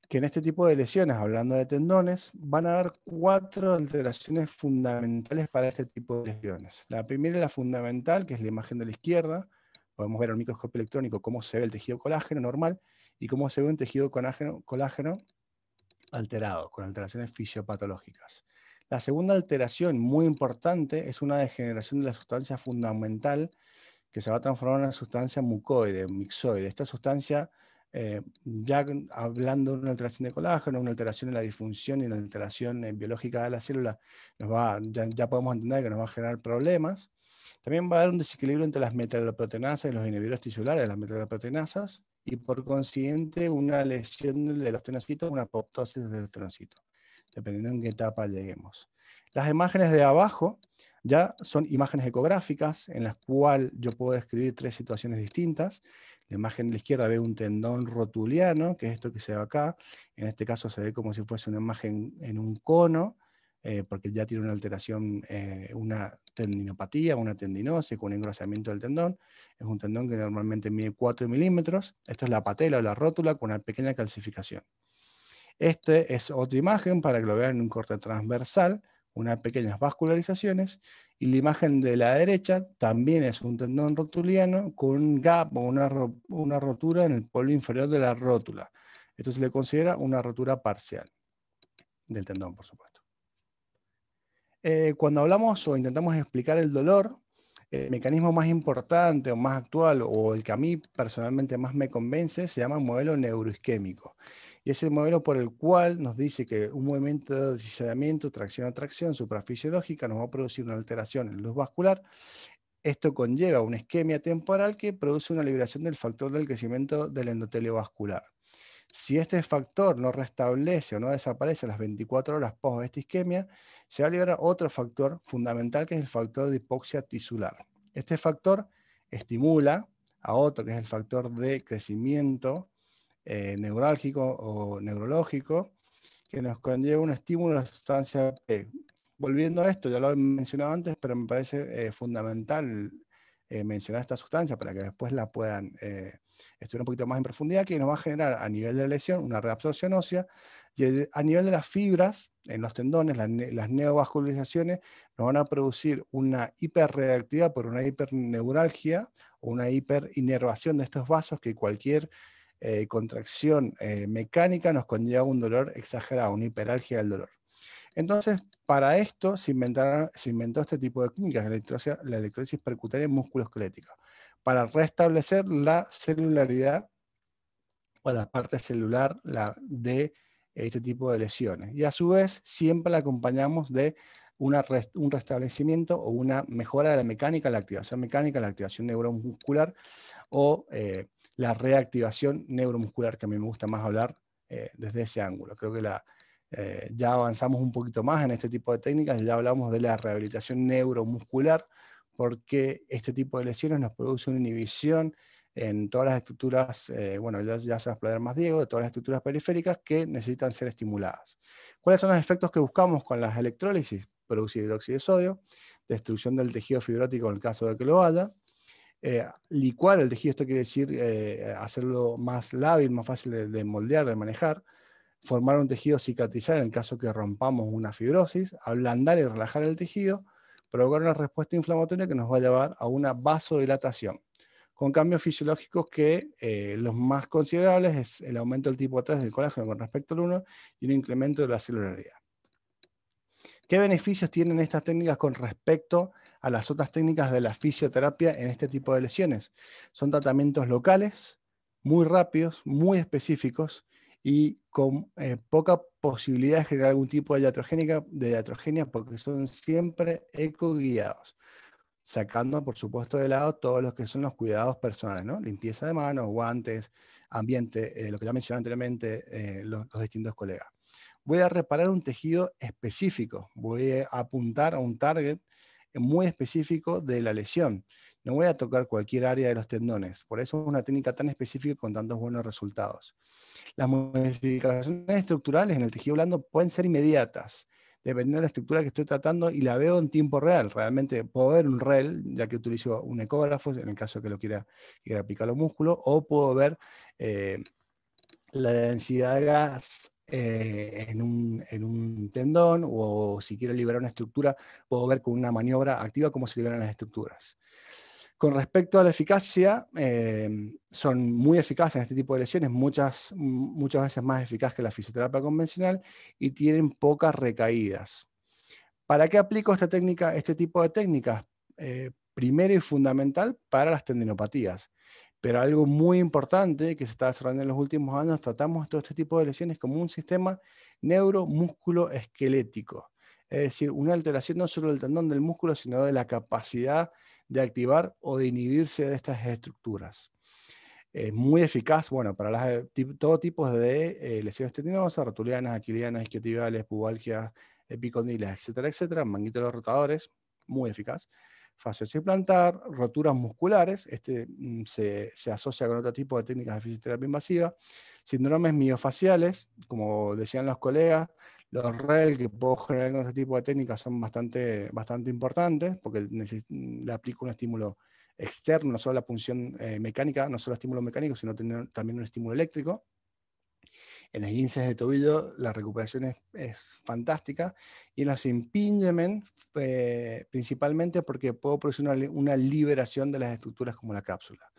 que en este tipo de lesiones, hablando de tendones, van a haber cuatro alteraciones fundamentales para este tipo de lesiones. La primera es la fundamental, que es la imagen de la izquierda. Podemos ver el microscopio electrónico cómo se ve el tejido colágeno normal y cómo se ve un tejido colágeno, colágeno alterado, con alteraciones fisiopatológicas. La segunda alteración muy importante es una degeneración de la sustancia fundamental que se va a transformar en una sustancia mucoide, mixoide. Esta sustancia eh, ya hablando de una alteración de colágeno, una alteración en la disfunción y una alteración eh, biológica de la célula, nos va, ya, podemos entender que nos va a generar problemas. También va a haber un desequilibrio entre las metaloproteinasas y los inhibidores tisulares de las metaloproteinasas y por consiguiente una lesión de los tenocitos, una apoptosis de los tenocitos, dependiendo en qué etapa lleguemos. Las imágenes de abajo ya son imágenes ecográficas en las cuales yo puedo describir tres situaciones distintas. La imagen de la izquierda ve un tendón rotuliano, que es esto que se ve acá. En este caso se ve como si fuese una imagen en un cono, eh, porque ya tiene una alteración, eh, una tendinopatía, una tendinosis con un engrosamiento del tendón. Es un tendón que normalmente mide 4 milímetros. Esto es la patela o la rótula con una pequeña calcificación. Este es otra imagen para que lo vean en un corte transversal unas pequeñas vascularizaciones, y la imagen de la derecha también es un tendón rotuliano con un gap o una, una rotura en el polo inferior de la rótula. Esto se le considera una rotura parcial del tendón, por supuesto. Eh, cuando hablamos o intentamos explicar el dolor, el mecanismo más importante o más actual, o el que a mí personalmente más me convence, se llama modelo neuroisquémico y es el modelo por el cual nos dice que un movimiento de deslizamiento, tracción a tracción suprafisiológica nos va a producir una alteración en luz vascular. Esto conlleva una isquemia temporal que produce una liberación del factor del crecimiento del endotelio vascular. Si este factor no restablece o no desaparece a las 24 horas post esta isquemia, se va a liberar otro factor fundamental que es el factor de hipoxia tisular. Este factor estimula a otro que es el factor de crecimiento eh, neurálgico o neurológico que nos conlleva un estímulo a la sustancia P. Volviendo a esto, ya lo he mencionado antes, pero me parece eh, fundamental eh, mencionar esta sustancia para que después la puedan estudiar un poquito más en profundidad, que nos va a generar a nivel de lesión una reabsorción ósea y a nivel de las fibras en los tendones, las, las neovascularizaciones, nos van a producir una hiperreactividad por una hiperneuralgia o una hiperinervación de estos vasos que cualquier eh, contracción eh, mecánica nos conlleva un dolor exagerado, una hiperalgia del dolor. Entonces, para esto se, inventó este tipo de técnicas, la electrosis, la percutánea musculoesquelética, para restablecer la celularidad o la parte celular de este tipo de lesiones. Y a su vez, siempre la acompañamos de un restablecimiento o una mejora de la mecánica, la activación mecánica, la activación neuromuscular o eh, la reactivación neuromuscular, que a mí me gusta más hablar eh, desde ese ángulo. Creo que la, eh, ya avanzamos un poquito más en este tipo de técnicas, ya hablamos de la rehabilitación neuromuscular, porque este tipo de lesiones nos produce una inhibición en todas las estructuras, eh, bueno, ya, ya, se va a explorar más Diego, de todas las estructuras periféricas que necesitan ser estimuladas. ¿Cuáles son los efectos que buscamos con las electrólisis? Producir hidróxido de sodio, destrucción del tejido fibrótico en el caso de que lo haya, eh, licuar el tejido, esto quiere decir eh, hacerlo más lábil, más fácil de, moldear, de manejar, formar un tejido cicatrizar en el caso que rompamos una fibrosis, ablandar y relajar el tejido, provocar una respuesta inflamatoria que nos va a llevar a una vasodilatación, con cambios fisiológicos que eh, los más considerables es el aumento del tipo 3 del colágeno con respecto al 1 y un incremento de la celularidad. ¿Qué beneficios tienen estas técnicas con respecto a las otras técnicas de la fisioterapia en este tipo de lesiones? Son tratamientos locales, muy rápidos, muy específicos y con eh, poca posibilidad de generar algún tipo de iatrogénica, de porque son siempre eco-guiados, sacando por supuesto de lado todos los que son los cuidados personales, ¿no? limpieza de manos, guantes, ambiente, eh, lo que ya mencioné anteriormente eh, los distintos colegas voy a reparar un tejido específico, voy a apuntar a un target muy específico de la lesión. No voy a tocar cualquier área de los tendones. Por eso es una técnica tan específica con tantos buenos resultados. Las modificaciones estructurales en el tejido blando pueden ser inmediatas. dependiendo de la estructura que estoy tratando y la veo en tiempo real. Realmente puedo ver un REL, ya que utilizo un ecógrafo, en el caso que lo quiera, quiera aplicar los músculos, o puedo ver eh, la densidad de gas eh, en, un, tendón, o si quiero liberar una estructura, puedo ver con una maniobra activa cómo se liberan las estructuras. Con respecto a la eficacia, eh, son muy eficaces en este tipo de lesiones, muchas, muchas veces más eficaces que la fisioterapia convencional y tienen pocas recaídas. ¿Para qué aplico esta técnica, este tipo de técnicas? Eh, primero y fundamental para las tendinopatías. Pero algo muy importante que se está desarrollando en los últimos años, tratamos todo este tipo de lesiones como un sistema neuromúsculo esquelético. Es decir, una alteración no solo del tendón del músculo, sino de la capacidad de activar o de inhibirse de estas estructuras. Es muy eficaz, bueno, para las, todo tipo de eh, lesiones tendinosas, rotulianas, aquilianas, isquiotibiales, pubalgias, epicondilas, etcétera, etcétera, manguitos rotadores, muy eficaz. Fasciosis plantar, roturas musculares, este mm, se, se, asocia con otro tipo de técnicas de fisioterapia invasiva, síndromes miofaciales, como decían los colegas, los REL que puedo generar con este tipo de técnicas son bastante, bastante importantes porque le aplico un estímulo externo, no solo la punción eh, mecánica, no solo estímulo mecánico, sino también un estímulo eléctrico. En esguinces de tobillo la recuperación es, fantástica y en los impingement eh, principalmente porque puedo producir una, una liberación de las estructuras como la cápsula.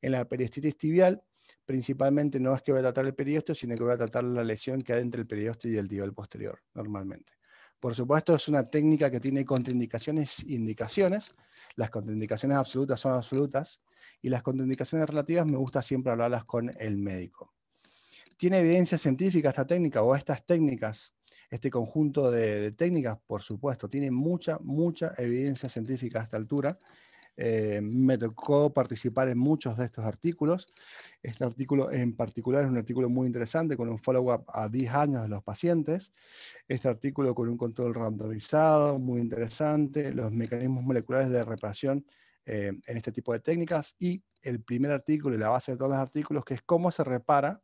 En la periostitis tibial principalmente no es que voy a tratar el periósteo, sino que voy a tratar la lesión que hay entre el periósteo y el tibial posterior, normalmente. Por supuesto, es una técnica que tiene contraindicaciones e indicaciones. Las contraindicaciones absolutas son absolutas y las contraindicaciones relativas me gusta siempre hablarlas con el médico. ¿Tiene evidencia científica esta técnica o estas técnicas, este conjunto de, técnicas? Por supuesto, tiene mucha, mucha evidencia científica a esta altura eh, me tocó participar en muchos de estos artículos. Este artículo en particular es un artículo muy interesante con un follow-up a 10 años de los pacientes. Este artículo con un control randomizado, muy interesante, los mecanismos moleculares de reparación eh, en este tipo de técnicas y el primer artículo y la base de todos los artículos, que es cómo se repara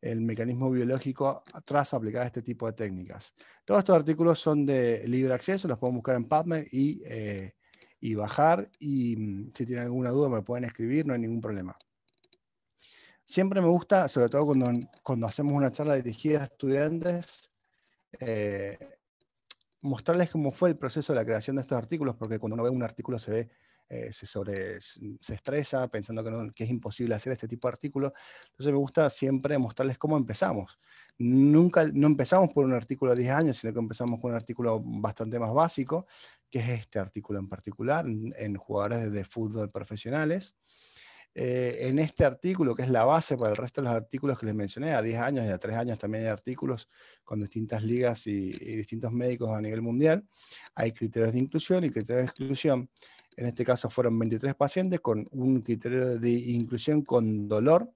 el mecanismo biológico tras aplicar este tipo de técnicas. Todos estos artículos son de libre acceso, los pueden buscar en PubMed y eh, y bajar. Y mm, si tienen alguna duda me pueden escribir, no hay ningún problema. Siempre me gusta, sobre todo cuando, cuando hacemos una charla dirigida a estudiantes, eh, mostrarles cómo fue el proceso de la creación de estos artículos, porque cuando uno ve un artículo se ve eh, se, sobre, se estresa pensando que, que, es imposible hacer este tipo de artículos. Entonces me gusta siempre mostrarles cómo empezamos. Nunca, no empezamos por un artículo de 10 años, sino que empezamos con un artículo bastante más básico, que es este artículo en particular, en, jugadores de fútbol profesionales. Eh, en este artículo, que es la base para el resto de los artículos que les mencioné, a 10 años y a 3 años también hay artículos con distintas ligas y, y distintos médicos a nivel mundial, hay criterios de inclusión y criterios de exclusión. En este caso fueron 23 pacientes con un criterio de inclusión con dolor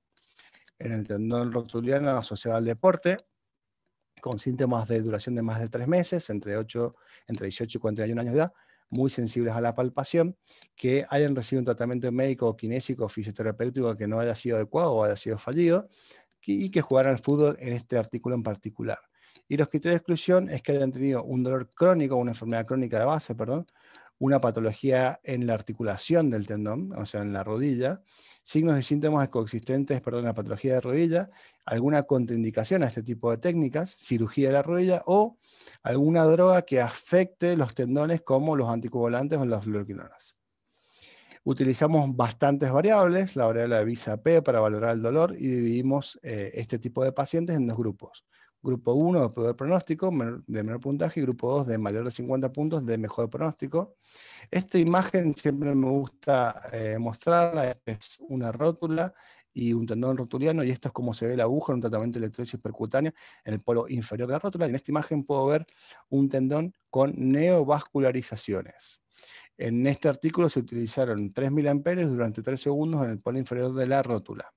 en el tendón rotuliano asociado al deporte, con síntomas de duración de más de 3 meses, entre, 8, entre 18 y 41 años de edad, muy sensibles a la palpación, que hayan recibido un tratamiento médico, kinésico, fisioterapéutico que no haya sido adecuado o haya sido fallido, y que jugaran al fútbol en este artículo en particular. Y los criterios de exclusión es que hayan tenido un dolor crónico, una enfermedad crónica de base, perdón, una patología en la articulación del tendón, o sea, en la rodilla, signos y síntomas coexistentes, perdón, la patología de rodilla, alguna contraindicación a este tipo de técnicas, cirugía de la rodilla o alguna droga que afecte los tendones como los anticoagulantes o las fluoroquinonas. Utilizamos bastantes variables, la variable de VISA-P para valorar el dolor y dividimos eh, este tipo de pacientes en dos grupos grupo 1 de peor pronóstico, de menor puntaje, y grupo 2 de mayor de 50 puntos de mejor pronóstico. Esta imagen siempre me gusta eh, mostrarla, es una rótula y un tendón rotuliano, y esto es como se ve la aguja en un tratamiento de electrosis percutánea en el polo inferior de la rótula, y en esta imagen puedo ver un tendón con neovascularizaciones. En este artículo se utilizaron 3 mA durante 3 segundos en el polo inferior de la rótula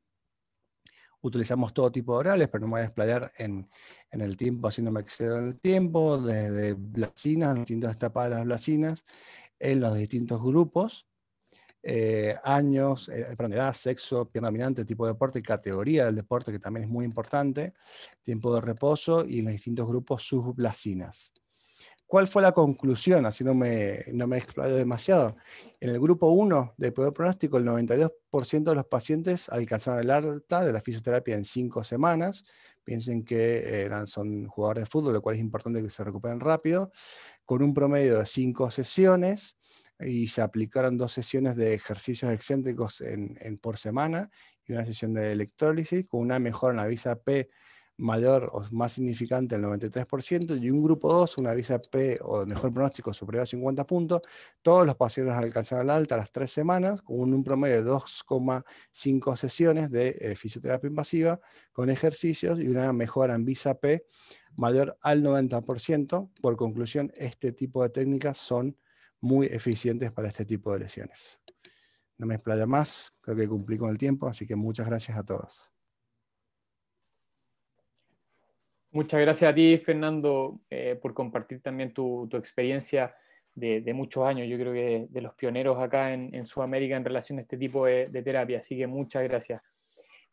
utilizamos todo tipo de orales, pero no me voy a desplayar en, el tiempo, así no me excedo en el tiempo, desde blasinas, distintas etapas de las blasinas, en los distintos grupos, eh, años, eh, edad, sexo, pierna dominante, tipo de deporte, categoría del deporte, que también es muy importante, tiempo de reposo y en los distintos grupos sus blasinas. ¿Cuál fue la conclusión? Así no me, no me explorado demasiado. En el grupo 1 de peor pronóstico, el 92% de los pacientes alcanzaron el alta de la fisioterapia en 5 semanas. Piensen que eran, son jugadores de fútbol, lo cual es importante que se recuperen rápido, con un promedio de 5 sesiones y se aplicaron dos sesiones de ejercicios excéntricos en, por semana y una sesión de electrólisis con una mejora en la visa P mayor o más significante el 93% y un grupo 2, una visa P o mejor pronóstico superior a 50 puntos, todos los pacientes alcanzaron la alta a las tres semanas con un promedio de 2,5 sesiones de eh, fisioterapia invasiva con ejercicios y una mejora en visa P mayor al 90%. Por conclusión, este tipo de técnicas son muy eficientes para este tipo de lesiones. No me explaya más, creo que cumplí con el tiempo, así que muchas gracias a todos. Muchas gracias a ti, Fernando, eh, por compartir también tu, experiencia de, muchos años. Yo creo que de los pioneros acá en, Sudamérica en relación a este tipo de, terapia. Así que muchas gracias.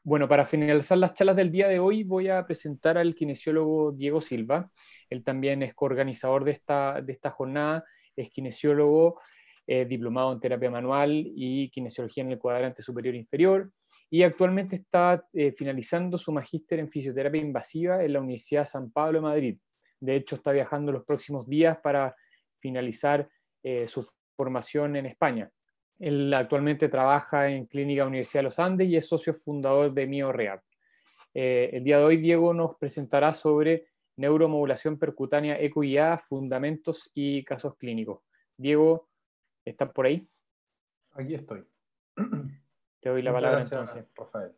Bueno, para finalizar las charlas del día de hoy, voy a presentar al kinesiólogo Diego Silva. Él también es coorganizador de esta, de esta jornada, es kinesiólogo, eh, diplomado en terapia manual y kinesiología en el cuadrante superior inferior y actualmente está eh, finalizando su magíster en fisioterapia invasiva en la Universidad San Pablo de Madrid. De hecho, está viajando los próximos días para finalizar eh, su formación en España. Él actualmente trabaja en Clínica Universidad de los Andes y es socio fundador de Mio eh, el día de hoy, Diego nos presentará sobre neuromodulación percutánea ECO-IA, fundamentos y casos clínicos. Diego, ¿estás por ahí? Aquí estoy. Te doy la palabra entonces. Rafael.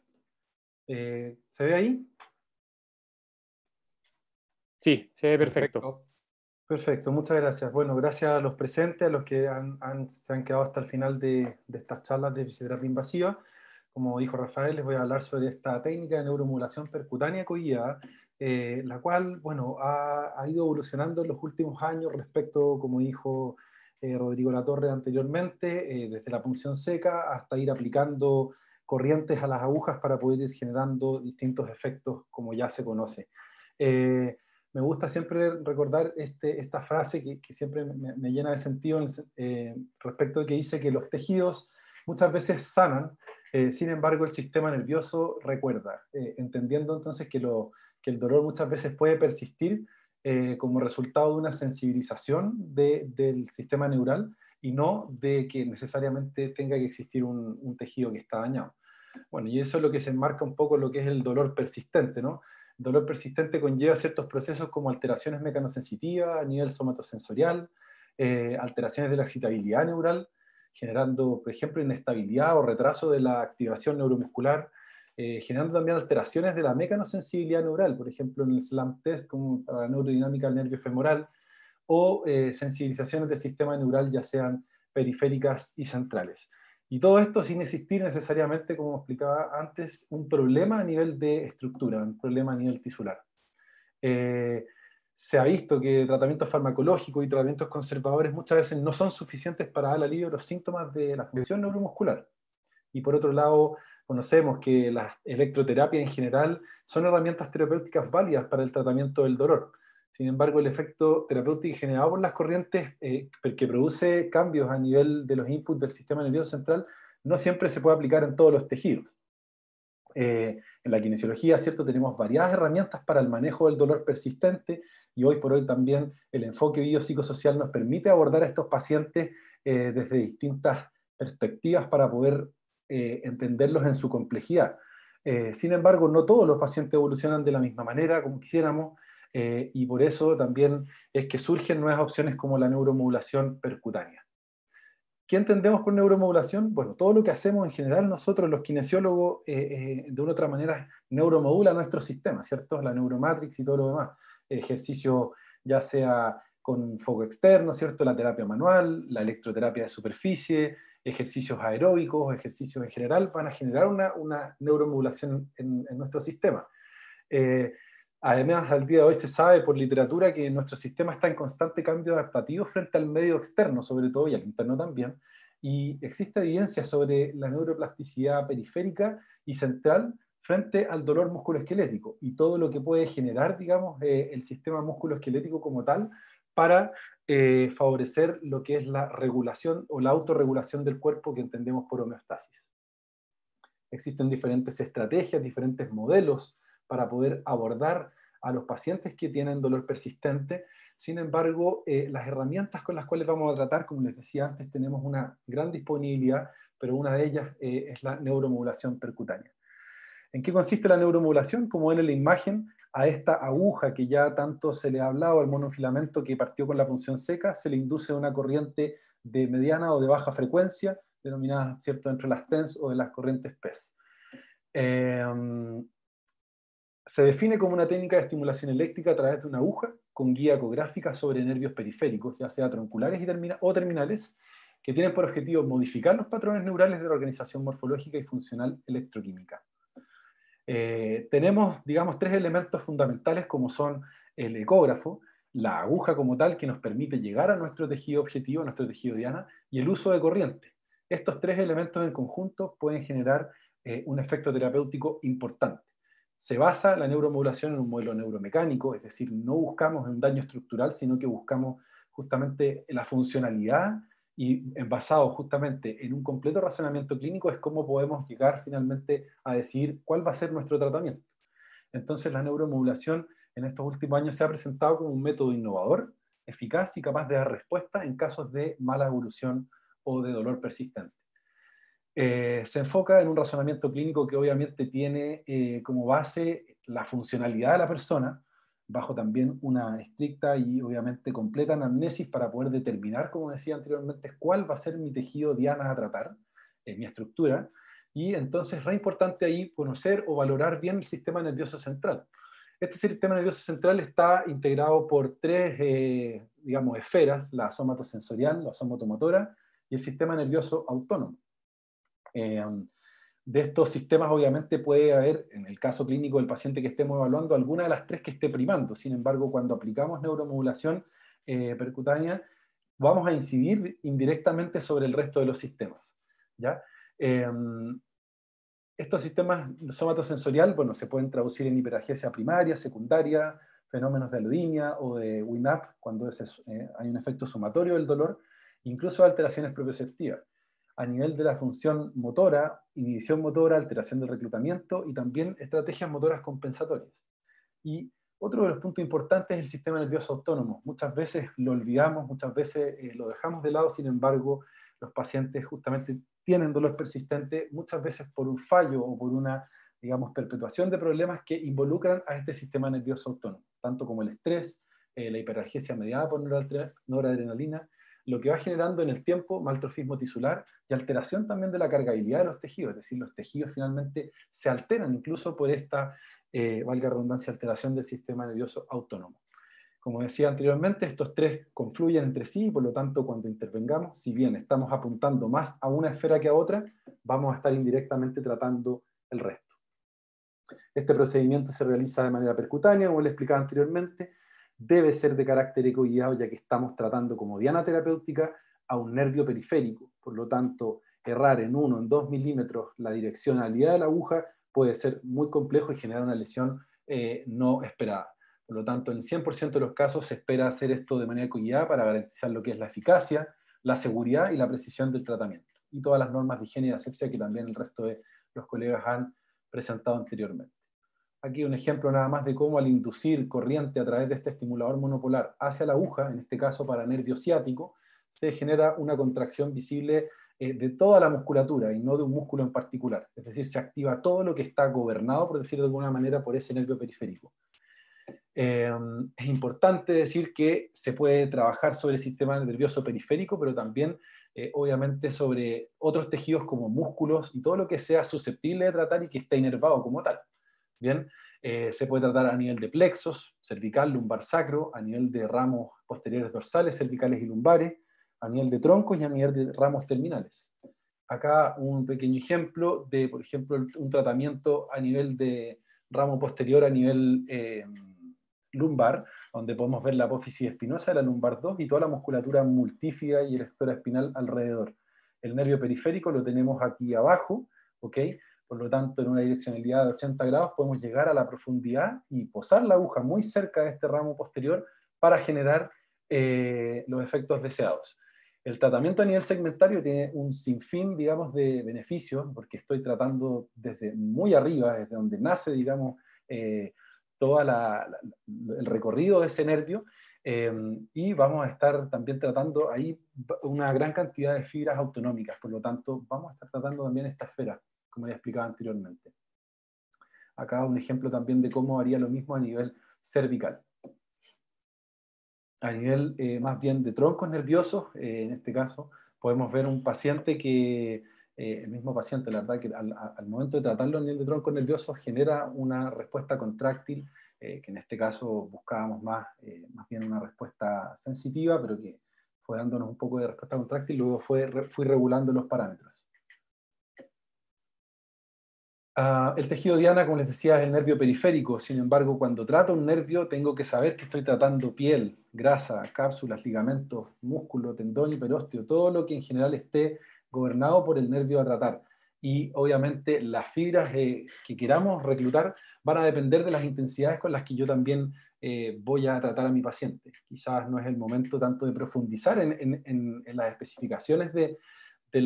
Eh, ¿Se ve ahí? Sí, se ve perfecto. perfecto. muchas gracias. Bueno, gracias a los presentes, a los que se han quedado hasta el final de, estas charlas de fisioterapia invasiva. Como dijo Rafael, les voy a hablar sobre esta técnica de neuromodulación percutánea coguida, eh, la cual, bueno, ha, ha, ido evolucionando en los últimos años respecto, como dijo eh, Rodrigo Latorre anteriormente, eh, desde la punción seca hasta ir aplicando corrientes a las agujas para poder ir generando distintos efectos como ya se conoce. Eh, me gusta siempre recordar este, esta frase que, siempre me, llena de sentido respecto de que dice que los tejidos muchas veces sanan, sin embargo el sistema nervioso recuerda, entendiendo entonces que, lo, que el dolor muchas veces puede persistir, eh, como resultado de una sensibilización del sistema neural y no de que necesariamente tenga que existir un, tejido que está dañado. Bueno, y eso es lo que se enmarca un poco lo que es el dolor persistente, ¿no? El dolor persistente conlleva ciertos procesos como alteraciones mecanosensitivas a nivel somatosensorial, eh, alteraciones de la excitabilidad neural, generando, por ejemplo, inestabilidad o retraso de la activación neuromuscular, eh, generando también alteraciones de la mecanosensibilidad neural, por ejemplo en el SLAM test como la neurodinámica del nervio femoral, o eh, sensibilizaciones del sistema neural ya sean periféricas y centrales. Y todo esto sin existir necesariamente, como explicaba antes, un problema a nivel de estructura, un problema a nivel tisular. Eh, se ha visto que tratamientos farmacológicos y tratamientos conservadores muchas veces no son suficientes para dar alivio de los síntomas de la función neuromuscular. Y por otro lado, Conocemos que la electroterapia en general son herramientas terapéuticas válidas para el tratamiento del dolor. Sin embargo, el efecto terapéutico generado por las corrientes eh, que produce cambios a nivel de los inputs del sistema nervioso central no siempre se puede aplicar en todos los tejidos. Eh, en la kinesiología, ¿cierto? Tenemos varias herramientas para el manejo del dolor persistente y hoy por hoy también el enfoque biopsicosocial nos permite abordar a estos pacientes eh, desde distintas perspectivas para poder eh, entenderlos en su complejidad. Eh, sin embargo, no todos los pacientes evolucionan de la misma manera como quisiéramos, eh, y por eso también es que surgen nuevas opciones como la neuromodulación percutánea. ¿Qué entendemos por neuromodulación? Bueno, todo lo que hacemos en general nosotros, los kinesiólogos, de una u otra manera, neuromodula nuestro sistema, ¿cierto? La neuromatrix y todo lo demás. Ejercicio ya sea con foco externo, ¿cierto? La terapia manual, la electroterapia de superficie, ejercicios aeróbicos, ejercicios en general, van a generar una, una neuromodulación en, nuestro sistema. Eh, además, al día de hoy se sabe por literatura que nuestro sistema está en constante cambio adaptativo frente al medio externo, sobre todo, y al interno también, y existe evidencia sobre la neuroplasticidad periférica y central frente al dolor musculoesquelético y todo lo que puede generar, digamos, eh, el sistema musculoesquelético como tal para eh, favorecer lo que es la regulación o la autorregulación del cuerpo que entendemos por homeostasis. Existen diferentes estrategias, diferentes modelos para poder abordar a los pacientes que tienen dolor persistente. Sin embargo, eh, las herramientas con las cuales vamos a tratar, como les decía antes, tenemos una gran disponibilidad, pero una de ellas eh, es la neuromodulación percutánea. ¿En qué consiste la neuromodulación? Como ven en la imagen, a esta aguja que ya tanto se le ha hablado, al monofilamento que partió con la punción seca, se le induce una corriente de mediana o de baja frecuencia, denominada ¿cierto? entre las TENS o de las corrientes PES. Em, se define como una técnica de estimulación eléctrica a través de una aguja con guía ecográfica sobre nervios periféricos, ya sea tronculares o terminales, que tienen por objetivo modificar los patrones neurales de la organización morfológica y funcional electroquímica. Eh, tenemos, digamos, tres elementos fundamentales como son el ecógrafo, la aguja como tal que nos permite llegar a nuestro tejido objetivo, a nuestro tejido diana, y el uso de corriente. Estos tres elementos en conjunto pueden generar eh, un efecto terapéutico importante. Se basa la neuromodulación en un modelo neuromecánico, es decir, no buscamos un daño estructural, sino que buscamos justamente la funcionalidad y basado justamente en un completo razonamiento clínico es cómo podemos llegar finalmente a decidir cuál va a ser nuestro tratamiento. Entonces la neuromodulación en estos últimos años se ha presentado como un método innovador, eficaz y capaz de dar respuesta en casos de mala evolución o de dolor persistente. Eh, se enfoca en un razonamiento clínico que obviamente tiene eh, como base la funcionalidad de la persona, bajo también una estricta y obviamente completa anamnesis para poder determinar, como decía anteriormente, cuál va a ser mi tejido diana a tratar, en mi estructura, y entonces es re importante ahí conocer o valorar bien el sistema nervioso central. Este sistema nervioso central está integrado por tres, eh, digamos, esferas, la somatosensorial, la somatomotora y el sistema nervioso autónomo. Eh, de estos sistemas obviamente puede haber, en el caso clínico del paciente que estemos evaluando, alguna de las tres que esté primando. Sin embargo, cuando aplicamos neuromodulación eh, percutánea, vamos a incidir indirectamente sobre el resto de los sistemas. ¿ya? Em, estos sistemas somatosensorial, bueno, se pueden traducir en hiperagesia primaria, secundaria, fenómenos de alodinia o de WINAP, cuando eh, hay un efecto sumatorio del dolor, incluso alteraciones propioceptivas a nivel de la función motora, inhibición motora, alteración del reclutamiento y también estrategias motoras compensatorias. Y otro de los puntos importantes es el sistema nervioso autónomo. Muchas veces lo olvidamos, muchas veces eh, lo dejamos de lado, sin embargo, los pacientes justamente tienen dolor persistente, muchas veces por un fallo o por una, digamos, perpetuación de problemas que involucran a este sistema nervioso autónomo, tanto como el estrés, eh, la hiperalgesia mediada por noradrenalina, lo que va generando en el tiempo maltrofismo tisular y alteración también de la cargabilidad de los tejidos, es decir, los tejidos finalmente se alteran incluso por esta, eh, valga redundancia, alteración del sistema nervioso autónomo. Como decía anteriormente, estos tres confluyen entre sí y por lo tanto cuando intervengamos, si bien estamos apuntando más a una esfera que a otra, vamos a estar indirectamente tratando el resto. Este procedimiento se realiza de manera percutánea, como le explicaba anteriormente, debe ser de carácter ecoguiado, ya que estamos tratando como diana terapéutica a un nervio periférico. Por lo tanto, errar en 1 en 2 milímetros la direccionalidad de la aguja puede ser muy complejo y generar una lesión eh, no esperada. Por lo tanto, en 100% de los casos se espera hacer esto de manera ecoguiada para garantizar lo que es la eficacia, la seguridad y la precisión del tratamiento. Y todas las normas de higiene y asepsia que también el resto de los colegas han presentado anteriormente. Aquí un ejemplo nada más de cómo al inducir corriente a través de este estimulador monopolar hacia la aguja, en este caso para nervio ciático, se genera una contracción visible eh, de toda la musculatura y no de un músculo en particular. Es decir, se activa todo lo que está gobernado, por decirlo de alguna manera, por ese nervio periférico. Eh, es importante decir que se puede trabajar sobre el sistema nervioso periférico, pero también, eh, obviamente, sobre otros tejidos como músculos y todo lo que sea susceptible de tratar y que esté inervado como tal. Bien, eh, se puede tratar a nivel de plexos, cervical, lumbar sacro, a nivel de ramos posteriores dorsales, cervicales y lumbares, a nivel de troncos y a nivel de ramos terminales. Acá un pequeño ejemplo de, por ejemplo, un tratamiento a nivel de ramo posterior, a nivel eh, lumbar, donde podemos ver la apófisis espinosa de la lumbar 2 y toda la musculatura multífida y electora espinal alrededor. El nervio periférico lo tenemos aquí abajo, ¿ok? Por lo tanto, en una direccionalidad de 80 grados podemos llegar a la profundidad y posar la aguja muy cerca de este ramo posterior para generar eh, los efectos deseados. El tratamiento a nivel segmentario tiene un sinfín, digamos, de beneficios, porque estoy tratando desde muy arriba, desde donde nace, digamos, eh, todo el recorrido de ese nervio, eh, y vamos a estar también tratando ahí una gran cantidad de fibras autonómicas, por lo tanto, vamos a estar tratando también esta esfera, como ya explicaba anteriormente. Acá un ejemplo también de cómo haría lo mismo a nivel cervical a nivel eh, más bien de troncos nerviosos, eh, en este caso, podemos ver un paciente que, eh, el mismo paciente, la verdad que al, momento de tratarlo a nivel de troncos nerviosos genera una respuesta contráctil, que en este caso buscábamos más, más bien una respuesta sensitiva, pero que fue dándonos un poco de respuesta contráctil, luego fue, fui regulando los parámetros. Ah, el tejido diana, como les decía, es el nervio periférico. Sin embargo, cuando trato un nervio, tengo que saber que estoy tratando piel, grasa, cápsulas, ligamentos, músculo, tendón y perósteo, todo lo que en general esté gobernado por el nervio a tratar. Y obviamente las fibras eh, que queramos reclutar van a depender de las intensidades con las que yo también eh, voy a tratar a mi paciente. Quizás no es el momento tanto de profundizar en, las especificaciones de, de,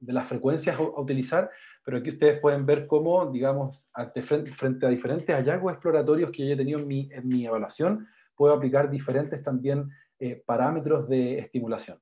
de las frecuencias a utilizar, pero aquí ustedes pueden ver cómo, digamos, frente, a diferentes hallazgos exploratorios que yo he tenido en mi, evaluación, puedo aplicar diferentes también eh, parámetros de estimulación.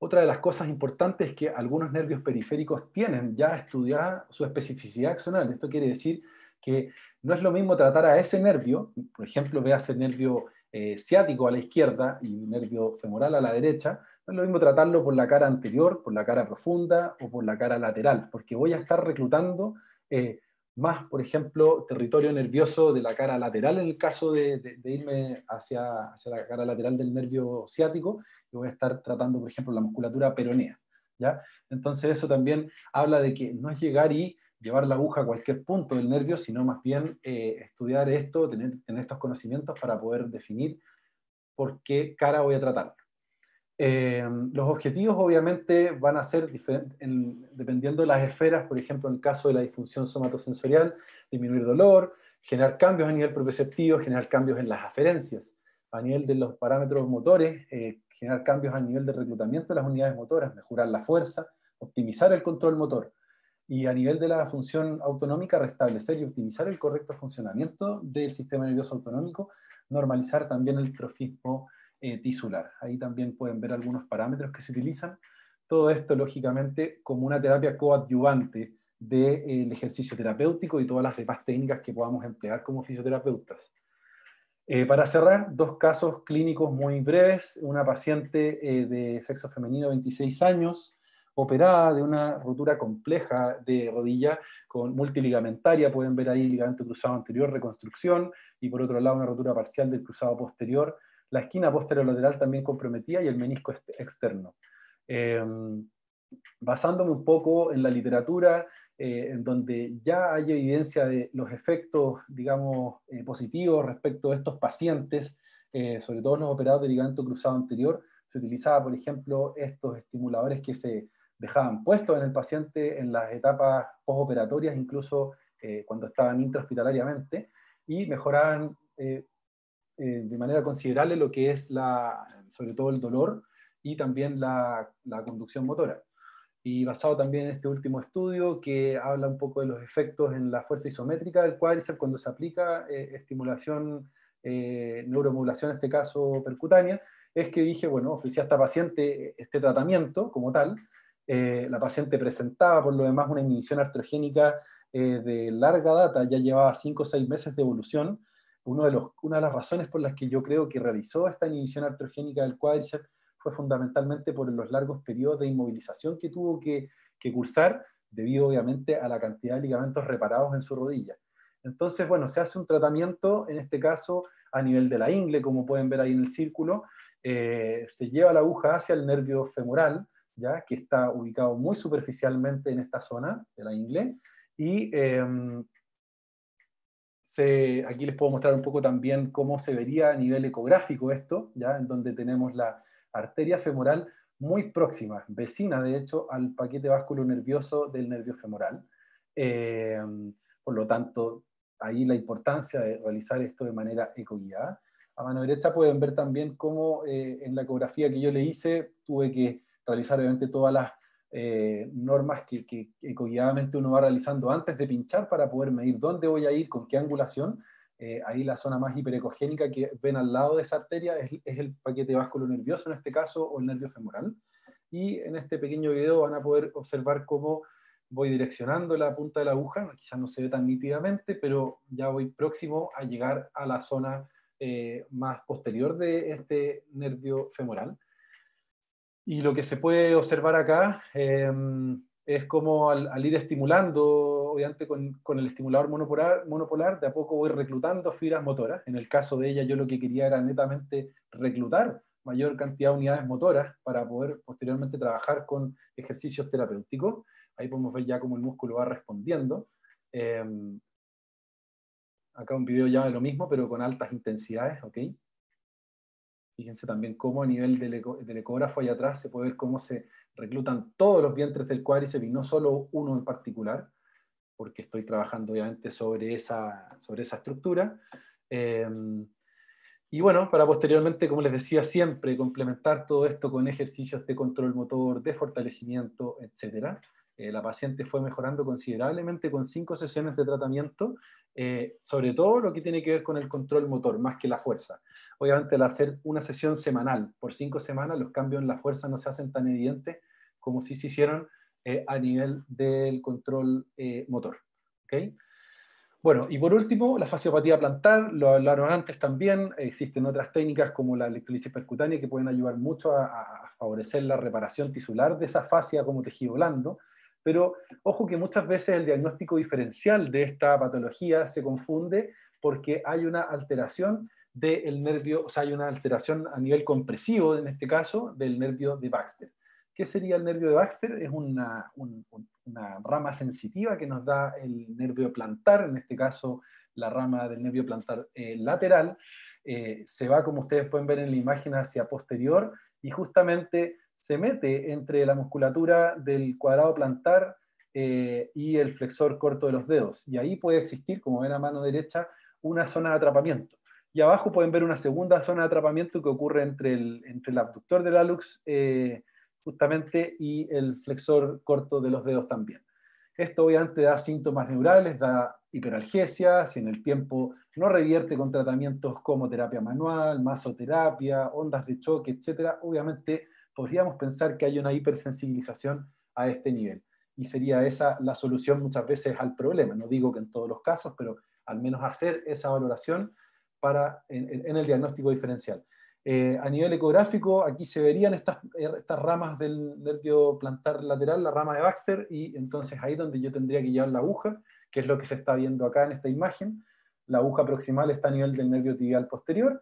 Otra de las cosas importantes es que algunos nervios periféricos tienen ya estudiada su especificidad axonal. Esto quiere decir que no es lo mismo tratar a ese nervio, por ejemplo, veas el nervio eh, ciático a la izquierda y nervio femoral a la derecha, es lo mismo tratarlo por la cara anterior, por la cara profunda o por la cara lateral, porque voy a estar reclutando eh, más, por ejemplo, territorio nervioso de la cara lateral en el caso de, irme hacia, hacia, la cara lateral del nervio ciático, y voy a estar tratando, por ejemplo, la musculatura peronea. ¿ya? Entonces eso también habla de que no es llegar y llevar la aguja a cualquier punto del nervio, sino más bien eh, estudiar esto, tener, tener estos conocimientos para poder definir por qué cara voy a tratar. Eh, los objetivos obviamente van a ser dependiendo de las esferas, por ejemplo, en el caso de la disfunción somatosensorial, disminuir dolor, generar cambios a nivel proprioceptivo, generar cambios en las aferencias. A nivel de los parámetros motores, eh, generar cambios a nivel de reclutamiento de las unidades motoras, mejorar la fuerza, optimizar el control motor. Y a nivel de la función autonómica, restablecer y optimizar el correcto funcionamiento del sistema nervioso autonómico, normalizar también el trofismo eh, tisular. Ahí también pueden ver algunos parámetros que se utilizan. Todo esto, lógicamente, como una terapia coadyuvante del ejercicio terapéutico y todas las demás técnicas que podamos emplear como fisioterapeutas. Eh, para cerrar, dos casos clínicos muy breves. Una paciente eh, de sexo femenino, 26 años, operada de una rotura compleja de rodilla con multiligamentaria, pueden ver ahí ligamento cruzado anterior, reconstrucción, y por otro lado una rotura parcial del cruzado posterior, la esquina posterolateral también comprometida y el menisco externo. Em, basándome un poco en la literatura, eh, en donde ya hay evidencia de los efectos, digamos, eh, positivos respecto a estos pacientes, eh, sobre todo los operados de ligamento cruzado anterior, se utilizaba, por ejemplo, estos estimuladores que se dejaban puestos en el paciente en las etapas postoperatorias, incluso cuando estaban intrahospitalariamente, y mejoraban eh, de manera considerable lo que es la, sobre todo el dolor y también la, conducción motora. Y basado también en este último estudio que habla un poco de los efectos en la fuerza isométrica del cuádriceps cuando se aplica eh, estimulación, eh, neuromodulación, en este caso percutánea, es que dije, bueno, ofrecí a esta paciente este tratamiento como tal. la paciente presentaba por lo demás una inhibición artrogénica de larga data, ya llevaba 5 o 6 meses de evolución, una de las razones por las que yo creo que realizó esta inhibición artrogénica del cuádriceps fue fundamentalmente por los largos periodos de inmovilización que tuvo que, cursar, debido obviamente a la cantidad de ligamentos reparados en su rodilla. Entonces, bueno, se hace un tratamiento, en este caso, a nivel de la ingle, como pueden ver ahí en el círculo, eh, se lleva la aguja hacia el nervio femoral, ¿ya? que está ubicado muy superficialmente en esta zona de la ingle, y aquí les puedo mostrar un poco también cómo se vería a nivel ecográfico esto, ¿ya? en donde tenemos la arteria femoral muy próxima, vecina de hecho al paquete básculo nervioso del nervio femoral. Eh, por lo tanto, ahí la importancia de realizar esto de manera ecoguiada. a mano derecha pueden ver también cómo eh, en la ecografía que yo le hice tuve que realizar obviamente todas las eh, normas que, que, uno va realizando antes de pinchar para poder medir dónde voy a ir, con qué angulación. Eh, ahí la zona más hiperecogénica que ven al lado de esa arteria es, es el paquete vasculo nervioso en este caso o el nervio femoral. Y en este pequeño video van a poder observar cómo voy direccionando la punta de la aguja, quizás no se ve tan nítidamente, pero ya voy próximo a llegar a la zona eh, más posterior de este nervio femoral. Y lo que se puede observar acá em, es como al, ir estimulando, obviamente con, el estimulador monopolar, monopolar, de a poco voy reclutando fibras motoras. En el caso de ella yo lo que quería era netamente reclutar mayor cantidad de unidades motoras para poder posteriormente trabajar con ejercicios terapéuticos. Ahí podemos ver ya cómo el músculo va respondiendo. Em, acá un video ya de lo mismo, pero con altas intensidades, ¿ok? Fíjense también cómo a nivel del, ecógrafo ahí atrás se puede ver cómo se reclutan todos los vientres del cuádriceps y no solo uno en particular, porque estoy trabajando obviamente sobre esa, sobre esa estructura. Em, y bueno, para posteriormente, como les decía, siempre complementar todo esto con ejercicios de control motor, de fortalecimiento, etc. Eh, la paciente fue mejorando considerablemente con cinco sesiones de tratamiento, eh, sobre todo lo que tiene que ver con el control motor, más que la fuerza obviamente al hacer una sesión semanal por cinco semanas, los cambios en la fuerza no se hacen tan evidentes como si se hicieron eh, a nivel del control eh, motor. Bueno, y por último, la fasciopatía plantar, lo hablaron antes también, existen otras técnicas como la electrolisis percutánea que pueden ayudar mucho a, a favorecer la reparación tisular de esa fascia como tejido blando, pero ojo que muchas veces el diagnóstico diferencial de esta patología se confunde porque hay una alteración del nervio, o sea, hay una alteración a nivel compresivo, en este caso, del nervio de Baxter. ¿Qué sería el nervio de Baxter? Es una, rama sensitiva que nos da el nervio plantar, en este caso la rama del nervio plantar eh, lateral, eh, se va, como ustedes pueden ver en la imagen, hacia posterior y justamente se mete entre la musculatura del cuadrado plantar eh, y el flexor corto de los dedos. Y ahí puede existir, como ven a mano derecha, una zona de atrapamiento. Y abajo pueden ver una segunda zona de atrapamiento que ocurre entre el, entre el abductor del alux eh, justamente y el flexor corto de los dedos también. Esto obviamente da síntomas neurales, da hiperalgesia, si en el tiempo no revierte con tratamientos como terapia manual, masoterapia, ondas de choque, etc., obviamente podríamos pensar que hay una hipersensibilización a este nivel. Y sería esa la solución muchas veces al problema. No digo que en todos los casos, pero al menos hacer esa valoración para, en, el diagnóstico diferencial. Eh, a nivel ecográfico, aquí se verían estas, estas ramas del nervio plantar lateral, la rama de Baxter, y entonces ahí donde yo tendría que llevar la aguja, que es lo que se está viendo acá en esta imagen. La aguja proximal está a nivel del nervio tibial posterior,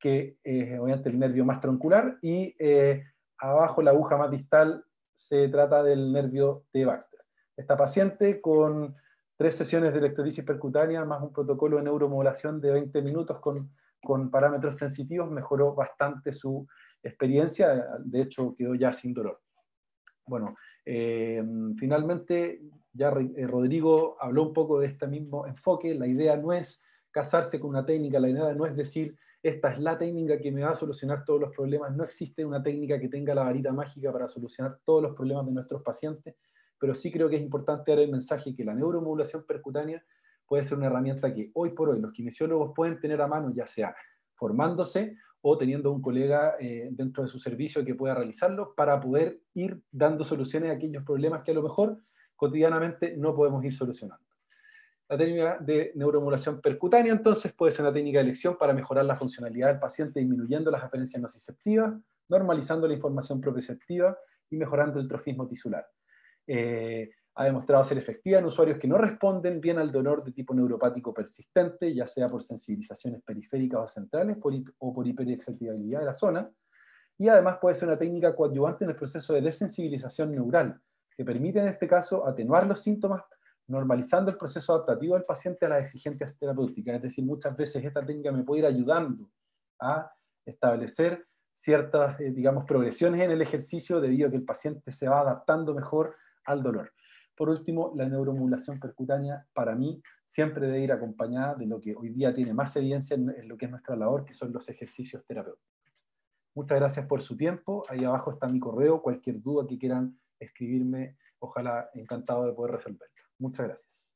que es obviamente el nervio más troncular, y eh, abajo la aguja más distal se trata del nervio de Baxter. Esta paciente con tres sesiones de electrolisis percutánea más un protocolo de neuromodulación de 20 minutos con, con parámetros sensitivos mejoró bastante su experiencia, de hecho quedó ya sin dolor. Bueno, eh, finalmente ya eh, Rodrigo habló un poco de este mismo enfoque, la idea no es casarse con una técnica, la idea no es decir, esta es la técnica que me va a solucionar todos los problemas, no existe una técnica que tenga la varita mágica para solucionar todos los problemas de nuestros pacientes, pero sí creo que es importante dar el mensaje que la neuromodulación percutánea puede ser una herramienta que hoy por hoy los kinesiólogos pueden tener a mano, ya sea formándose o teniendo un colega eh, dentro de su servicio que pueda realizarlo para poder ir dando soluciones a aquellos problemas que a lo mejor cotidianamente no podemos ir solucionando. La técnica de neuromodulación percutánea entonces puede ser una técnica de elección para mejorar la funcionalidad del paciente disminuyendo las aferencias nociceptivas, normalizando la información proprioceptiva y mejorando el trofismo tisular. Eh, ha demostrado ser efectiva en usuarios que no responden bien al dolor de tipo neuropático persistente, ya sea por sensibilizaciones periféricas o centrales o por hiperexcitabilidad de la zona. Y además puede ser una técnica coadyuvante en el proceso de desensibilización neural, que permite en este caso atenuar los síntomas, normalizando el proceso adaptativo del paciente a las exigencias terapéuticas. Es decir, muchas veces esta técnica me puede ir ayudando a establecer ciertas, eh, digamos, progresiones en el ejercicio debido a que el paciente se va adaptando mejor al dolor. Por último, la neuromodulación percutánea para mí siempre debe ir acompañada de lo que hoy día tiene más evidencia en, lo que es nuestra labor, que son los ejercicios terapéuticos. Muchas gracias por su tiempo. Ahí abajo está mi correo. Cualquier duda que quieran escribirme, ojalá encantado de poder resolverla. Muchas gracias.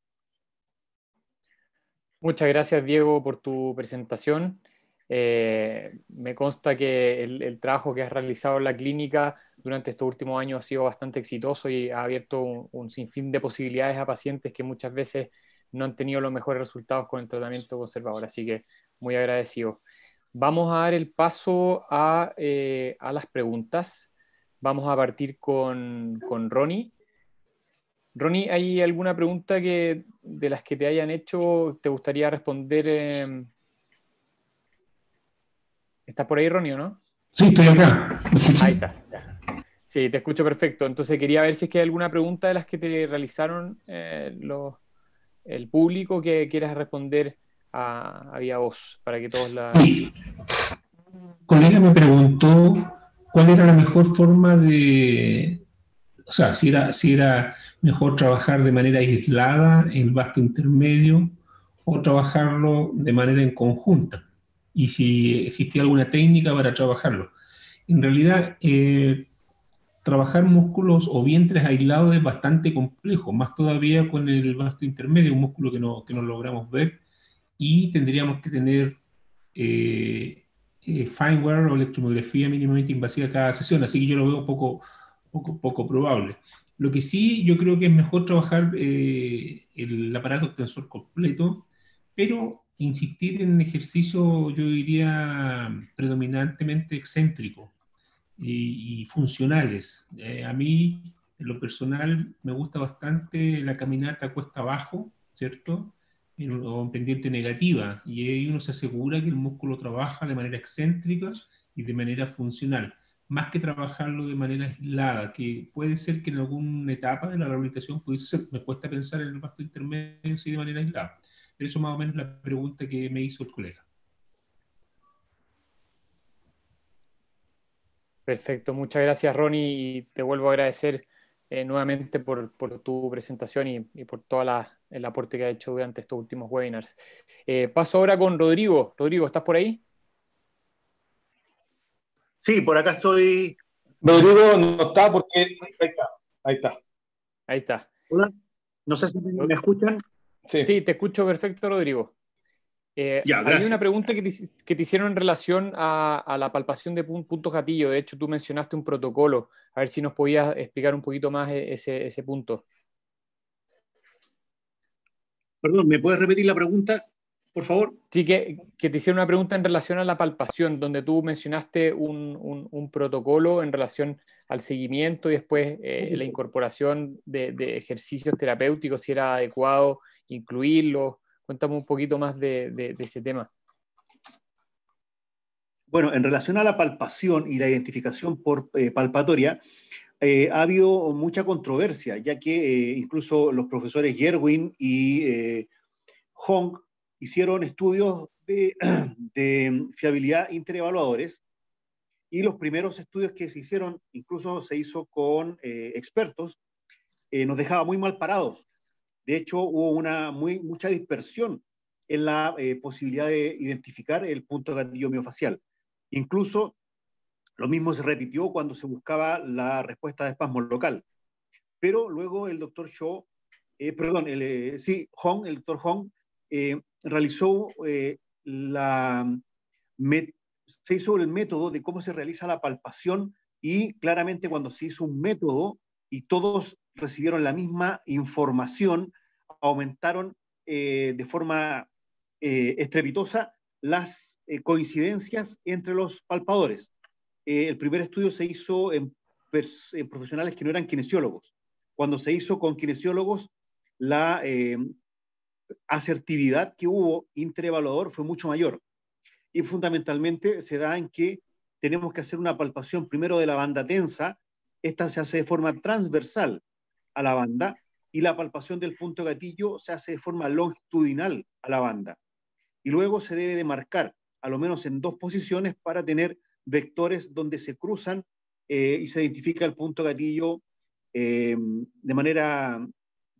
Muchas gracias, Diego, por tu presentación. Eh, me consta que el, trabajo que has realizado en la clínica durante estos últimos años ha sido bastante exitoso y ha abierto un, sinfín de posibilidades a pacientes que muchas veces no han tenido los mejores resultados con el tratamiento conservador. Así que muy agradecido. Vamos a dar el paso a, eh, las preguntas. Vamos a partir con, con Ronnie. Ronnie, ¿hay alguna pregunta que, de las que te hayan hecho te gustaría responder? Eh, ¿Estás por ahí, Ronnie, o no? Sí, estoy acá. Ahí está. Sí, te escucho perfecto. Entonces quería ver si es que hay alguna pregunta de las que te realizaron eh, el público que quieras responder a, vía voz para que todos la. Sí. colega me preguntó cuál era la mejor forma de. O sea, si era, si era mejor trabajar de manera aislada el vasto intermedio o trabajarlo de manera en conjunta y si existía alguna técnica para trabajarlo. En realidad, eh, trabajar músculos o vientres aislados es bastante complejo, más todavía con el vasto intermedio, un músculo que no, que no logramos ver, y tendríamos que tener eh, eh fineware o electromiografía mínimamente invasiva cada sesión, así que yo lo veo poco, poco, poco probable. Lo que sí, yo creo que es mejor trabajar eh, el aparato extensor completo, pero insistir en ejercicio, yo diría, predominantemente excéntrico y, funcionales. Eh, a mí, en lo personal, me gusta bastante la caminata cuesta abajo, ¿cierto? en pendiente negativa, y ahí uno se asegura que el músculo trabaja de manera excéntrica y de manera funcional, más que trabajarlo de manera aislada, que puede ser que en alguna etapa de la rehabilitación pudiese ser, me cuesta pensar en el pasto intermedio sí de manera aislada. Eso más o menos la pregunta que me hizo el colega. Perfecto, muchas gracias Ronnie y te vuelvo a agradecer eh, nuevamente por, tu presentación y, por todo el aporte que ha hecho durante estos últimos webinars. Eh, paso ahora con Rodrigo. Rodrigo, ¿estás por ahí? Sí, por acá estoy. Rodrigo no está porque ahí está. Ahí está. Ahí está. Hola. No sé si me escuchan. Sí. te escucho perfecto, Rodrigo. Eh, hay una pregunta que te, hicieron en relación a, la palpación de puntos gatillo. De hecho, tú mencionaste un protocolo. A ver si nos podías explicar un poquito más e, ese, punto. Perdón, ¿me puedes repetir la pregunta, por favor? Sí, que, te hicieron una pregunta en relación a la palpación, donde tú mencionaste un, protocolo en relación al seguimiento y después eh, la incorporación de, de, ejercicios terapéuticos, si era adecuado incluirlo? Cuéntame un poquito más de, ese tema. Bueno, en relación a la palpación y la identificación por eh, palpatoria, eh, ha habido mucha controversia, ya que eh, incluso los profesores Yerwin y Hong hicieron estudios de, de, fiabilidad interevaluadores y los primeros estudios que se hicieron, incluso se hizo con expertos, nos dejaba muy mal parados, de hecho, hubo una muy, mucha dispersión en la eh, posibilidad de identificar el punto gatillo miofacial. Incluso lo mismo se repitió cuando se buscaba la respuesta de espasmo local. Pero luego el doctor Shaw, eh, perdón, el, eh, sí, Hong, el doctor Hong, realizó la, se hizo el método de cómo se realiza la palpación y claramente cuando se hizo un método y todos recibieron la misma información, aumentaron eh, de forma eh, estrepitosa las eh, coincidencias entre los palpadores. el primer estudio se hizo en, profesionales que no eran kinesiólogos. Cuando se hizo con kinesiólogos, la asertividad que hubo interevaluador fue mucho mayor. Y fundamentalmente se da en que tenemos que hacer una palpación primero de la banda tensa. Esta se hace de forma transversal a la banda y la palpación del punto gatillo se hace de forma longitudinal a la banda. Y luego se debe de marcar, a lo menos en dos posiciones, para tener vectores donde se cruzan eh, y se identifica el punto gatillo eh, de manera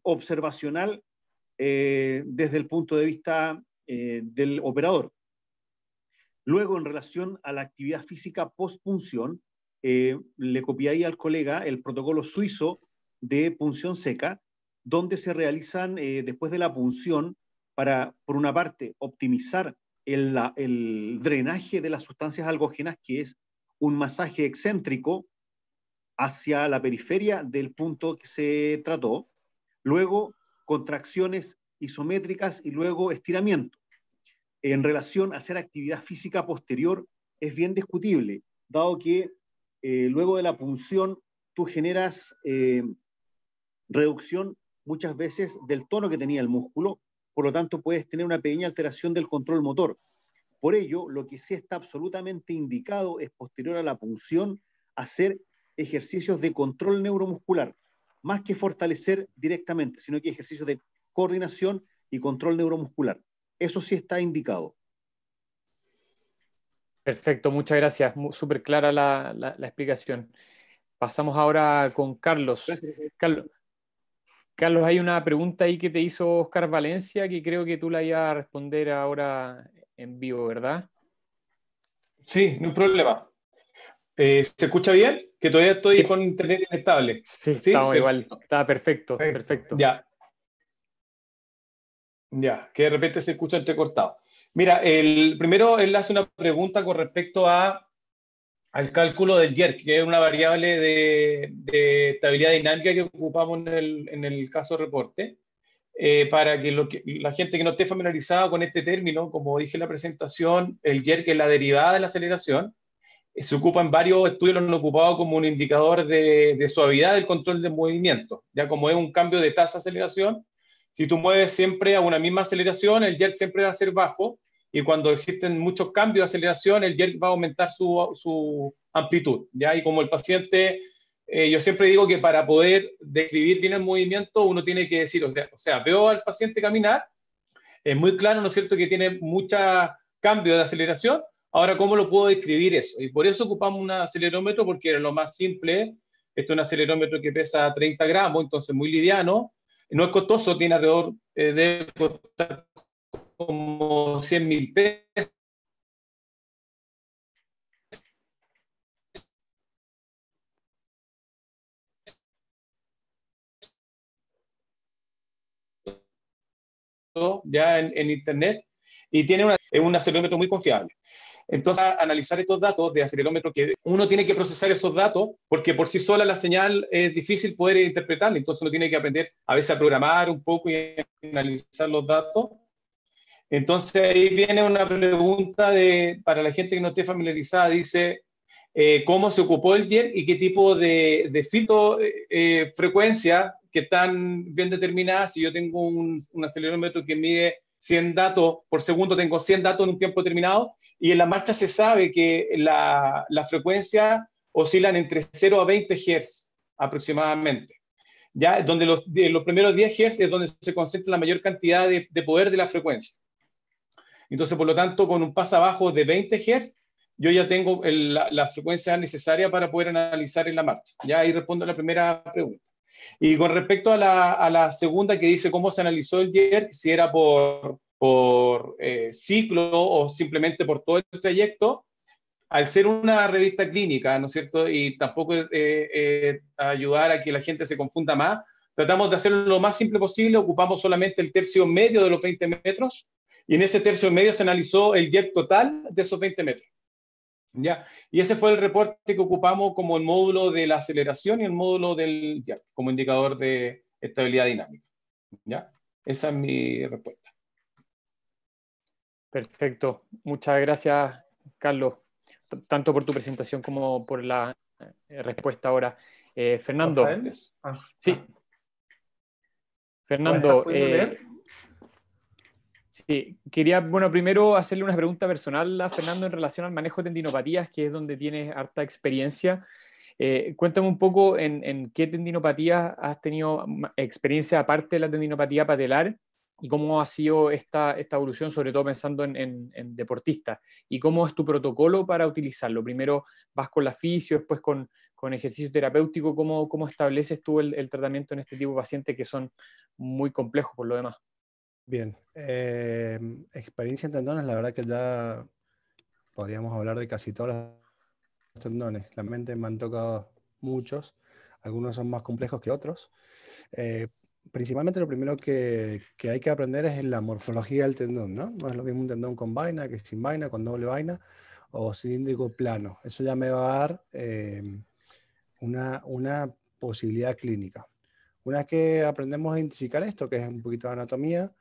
observacional eh, desde el punto de vista eh, del operador. Luego, en relación a la actividad física post-punción, le copié ahí al colega el protocolo suizo de punción seca, donde se realizan después de la punción para, por una parte, optimizar el, el drenaje de las sustancias algógenas, que es un masaje excéntrico hacia la periferia del punto que se trató, luego contracciones isométricas y luego estiramiento. En relación a hacer actividad física posterior, es bien discutible, dado que eh, luego de la punción tú generas eh, reducción muchas veces del tono que tenía el músculo, por lo tanto puedes tener una pequeña alteración del control motor. Por ello, lo que sí está absolutamente indicado es posterior a la punción hacer ejercicios de control neuromuscular, más que fortalecer directamente, sino que ejercicios de coordinación y control neuromuscular. Eso sí está indicado. Perfecto, muchas gracias. Súper clara la, la, explicación. Pasamos ahora con Carlos. Carlos. Carlos, hay una pregunta ahí que te hizo Oscar Valencia que creo que tú la ibas a responder ahora en vivo, ¿verdad? Sí, no hay problema. Eh, ¿Se escucha bien? Que todavía estoy con internet inestable. Sí, ¿Sí? estamos igual. Está perfecto, perfecto. Ya. Ya, que de repente se escucha entrecortado. Mira, el primero él hace una pregunta con respecto a, al cálculo del jerk, que es una variable de, de estabilidad dinámica que ocupamos en el, en el caso reporte. Eh, para que, la gente que no esté familiarizada con este término, como dije en la presentación, el jerk es la derivada de la aceleración. Eh, se ocupa en varios estudios, lo han ocupado como un indicador de, suavidad del control de movimiento. Ya como es un cambio de tasa de aceleración, si tú mueves siempre a una misma aceleración, el jerk siempre va a ser bajo. Y cuando existen muchos cambios de aceleración, el jerk va a aumentar su, amplitud. ¿ya? Y como el paciente eh, yo siempre digo que para poder describir bien el movimiento, uno tiene que decir, o sea, o sea, veo al paciente caminar, es muy claro, ¿no es cierto?, que tiene mucho cambio de aceleración. Ahora, ¿cómo lo puedo describir eso? Y por eso ocupamos un acelerómetro, porque era lo más simple. Esto es un acelerómetro que pesa 30 gramos, entonces muy liviano. No es costoso, tiene alrededor eh, de costar como 100 mil pesos ya en, Internet y tiene una, un acelerómetro muy confiable. Entonces, analizar estos datos de acelerómetro, que uno tiene que procesar esos datos, porque por sí sola la señal es difícil poder interpretarla, entonces uno tiene que aprender a veces a programar un poco y analizar los datos. Entonces ahí viene una pregunta de, para la gente que no esté familiarizada, dice, eh, ¿cómo se ocupó el JER y qué tipo de, de filtro eh, eh, frecuencia que están bien determinadas. Si yo tengo un, acelerómetro que mide 100 datos por segundo, tengo 100 datos en un tiempo determinado, y en la marcha se sabe que la, la frecuencia oscilan entre 0 a 20 Hz aproximadamente. Ya, donde los, primeros 10 Hz es donde se concentra la mayor cantidad de, de poder de la frecuencia. Entonces, por lo tanto, con un paso abajo de 20 Hz, yo ya tengo la, la, frecuencia necesaria para poder analizar en la marcha. Ya ahí respondo a la primera pregunta. Y con respecto a la, segunda que dice cómo se analizó el JERC, si era por, por eh, ciclo o simplemente por todo el trayecto, al ser una revista clínica, ¿no es cierto? Y tampoco eh, eh, ayudar a que la gente se confunda más, tratamos de hacerlo lo más simple posible, ocupamos solamente el tercio medio de los 20 metros y en ese tercio medio se analizó el JERC total de esos 20 metros. ¿Ya? Y ese fue el reporte que ocupamos como el módulo de la aceleración y el módulo del ya, como indicador de estabilidad dinámica. ¿ya? Esa es mi respuesta. Perfecto. Muchas gracias, Carlos, tanto por tu presentación como por la eh, respuesta ahora. Eh, Fernando. Ah, sí. Ah. Fernando, Sí, quería, bueno, primero hacerle una pregunta personal a Fernando en relación al manejo de tendinopatías, que es donde tienes harta experiencia. Eh, cuéntame un poco en, qué tendinopatías has tenido experiencia aparte de la tendinopatía patelar y cómo ha sido esta, evolución, sobre todo pensando en, deportistas, y cómo es tu protocolo para utilizarlo. Primero vas con la fisio, después con, con ejercicio terapéutico, ¿cómo, estableces tú el, tratamiento en este tipo de pacientes que son muy complejos por lo demás? Bien, eh, experiencia en tendones, la verdad que ya podríamos hablar de casi todos los tendones. La mente me han tocado muchos, algunos son más complejos que otros. Eh, principalmente lo primero que, que, hay que aprender es la morfología del tendón, ¿no? No es lo mismo un tendón con vaina que sin vaina, con doble vaina o cilíndrico plano. Eso ya me va a dar eh, una, una, posibilidad clínica. Una vez que aprendemos a identificar esto, que es un poquito de anatomía,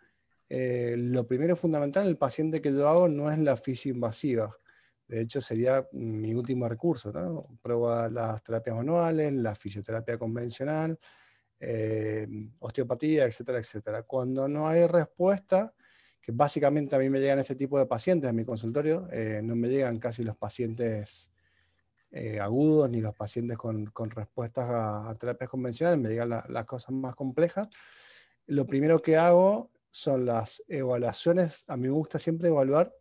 eh, lo primero fundamental, el paciente que yo hago no es la fisioinvasiva. De hecho, sería mi último recurso. ¿no? Prueba las terapias manuales, la fisioterapia convencional, eh, osteopatía, etcétera, etcétera. Cuando no hay respuesta, que básicamente a mí me llegan este tipo de pacientes en mi consultorio, eh, no me llegan casi los pacientes eh, agudos ni los pacientes con, con respuestas a, terapias convencionales, me llegan las cosas más complejas. Lo primero que hago son las evaluaciones, a mí me gusta siempre evaluar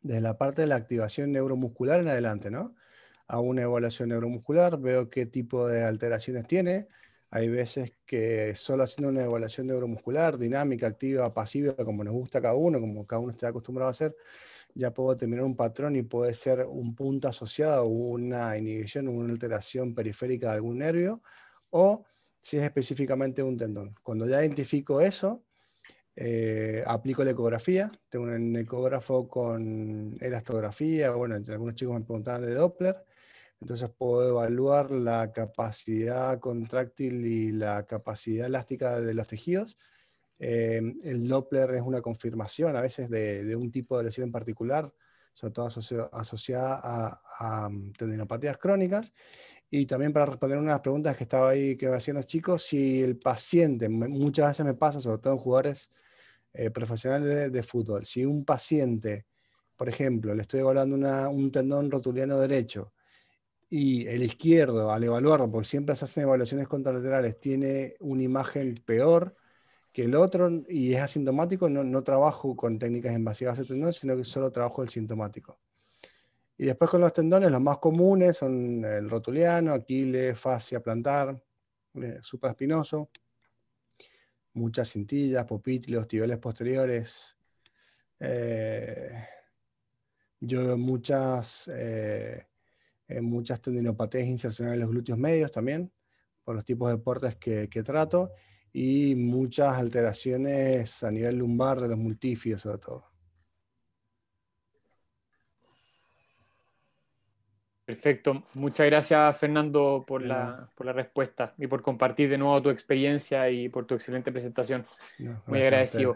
desde la parte de la activación neuromuscular en adelante, ¿no? Hago una evaluación neuromuscular, veo qué tipo de alteraciones tiene, hay veces que solo haciendo una evaluación neuromuscular, dinámica, activa, pasiva, como nos gusta cada uno, como cada uno está acostumbrado a hacer, ya puedo determinar un patrón y puede ser un punto asociado a una inhibición o una alteración periférica de algún nervio, o si es específicamente un tendón. Cuando ya identifico eso, eh, aplico la ecografía, tengo un ecógrafo con elastografía, bueno, algunos chicos me preguntaban de Doppler, entonces puedo evaluar la capacidad contráctil y la capacidad elástica de los tejidos. Em, el Doppler es una confirmación a veces de, un tipo de lesión en particular, sobre todo asociada a, mm, tendinopatías crónicas. Y también para responder unas preguntas que estaba ahí que me hacían los chicos, si el paciente, muchas veces me pasa, sobre todo en jugadores eh, profesionales de, fútbol, si un paciente, por ejemplo, le estoy evaluando un tendón rotuliano derecho, y el izquierdo, al evaluarlo, porque siempre se hacen evaluaciones contralaterales, tiene una imagen peor que el otro y es asintomático, no, no trabajo con técnicas invasivas de tendón, sino que solo trabajo el sintomático. Y después con los tendones, los más comunes son el rotuliano, Aquiles, fascia plantar, eh, supraespinoso, muchas cintillas, popítilos, tibiales posteriores. Eh, yo muchas eh, muchas tendinopatías insercionales en los glúteos medios también, por los tipos de deportes que, trato, y muchas alteraciones a nivel lumbar de los multifios sobre todo. Perfecto. Muchas gracias, Fernando, por la, por la, respuesta y por compartir de nuevo tu experiencia y por tu excelente presentación. Muy agradecido.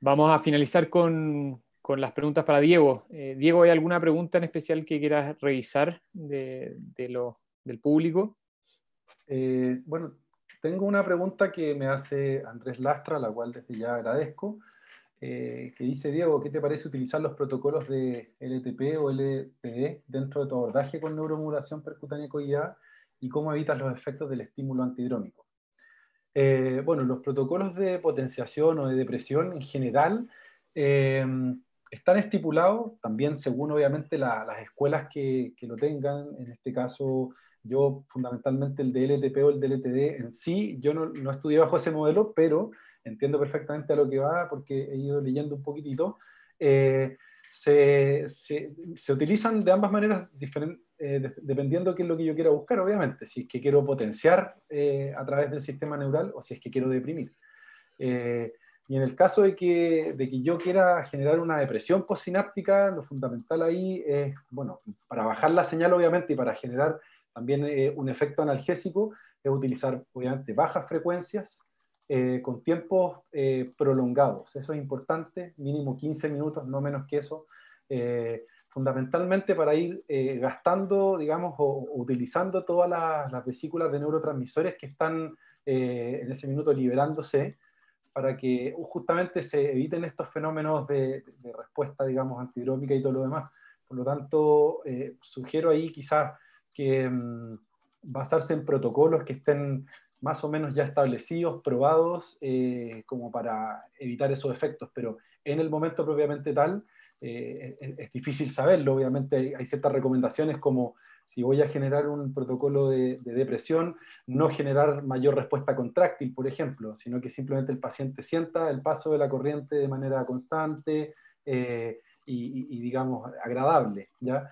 Vamos a finalizar con, con las preguntas para Diego. Eh, Diego, ¿hay alguna pregunta en especial que quieras revisar de, lo, del público? Eh, bueno, tengo una pregunta que me hace Andrés Lastra, la cual desde ya agradezco, eh, que dice, Diego, ¿qué te parece utilizar los protocolos de LTP o LTD dentro de tu abordaje con neuromodulación percutánea y cómo evitas los efectos del estímulo antidrómico? bueno, los protocolos de potenciación o de depresión en general están estipulados, también según obviamente las escuelas que, lo tengan, en este caso yo fundamentalmente el DLTP o el DLTD en sí, yo no, estudié bajo ese modelo, pero entiendo perfectamente a lo que va porque he ido leyendo un poquitito. Eh, se, se, utilizan de ambas maneras eh, dependiendo de qué es lo que yo quiera buscar, obviamente, si es que quiero potenciar eh, a través del sistema neural o si es que quiero deprimir. Y en el caso de que, de que yo quiera generar una depresión postsináptica, lo fundamental ahí es, bueno, para bajar la señal obviamente y para generar también eh, un efecto analgésico, es utilizar obviamente bajas frecuencias eh, con tiempos eh, prolongados. Eso es importante, mínimo 15 minutos, no menos que eso, fundamentalmente para ir gastando, digamos, o, utilizando todas las, las, vesículas de neurotransmisores que están en ese minuto liberándose para que justamente se eviten estos fenómenos de, respuesta, digamos, antidrómica y todo lo demás. Por lo tanto, eh, sugiero ahí quizás que mm, basarse en protocolos que estén más o menos ya establecidos, probados, eh, como para evitar esos efectos, pero en el momento propiamente tal, es difícil saberlo, obviamente hay ciertas recomendaciones como si voy a generar un protocolo de, depresión, no generar mayor respuesta contráctil, por ejemplo, sino que simplemente el paciente sienta el paso de la corriente de manera constante y, digamos, agradable, ¿ya?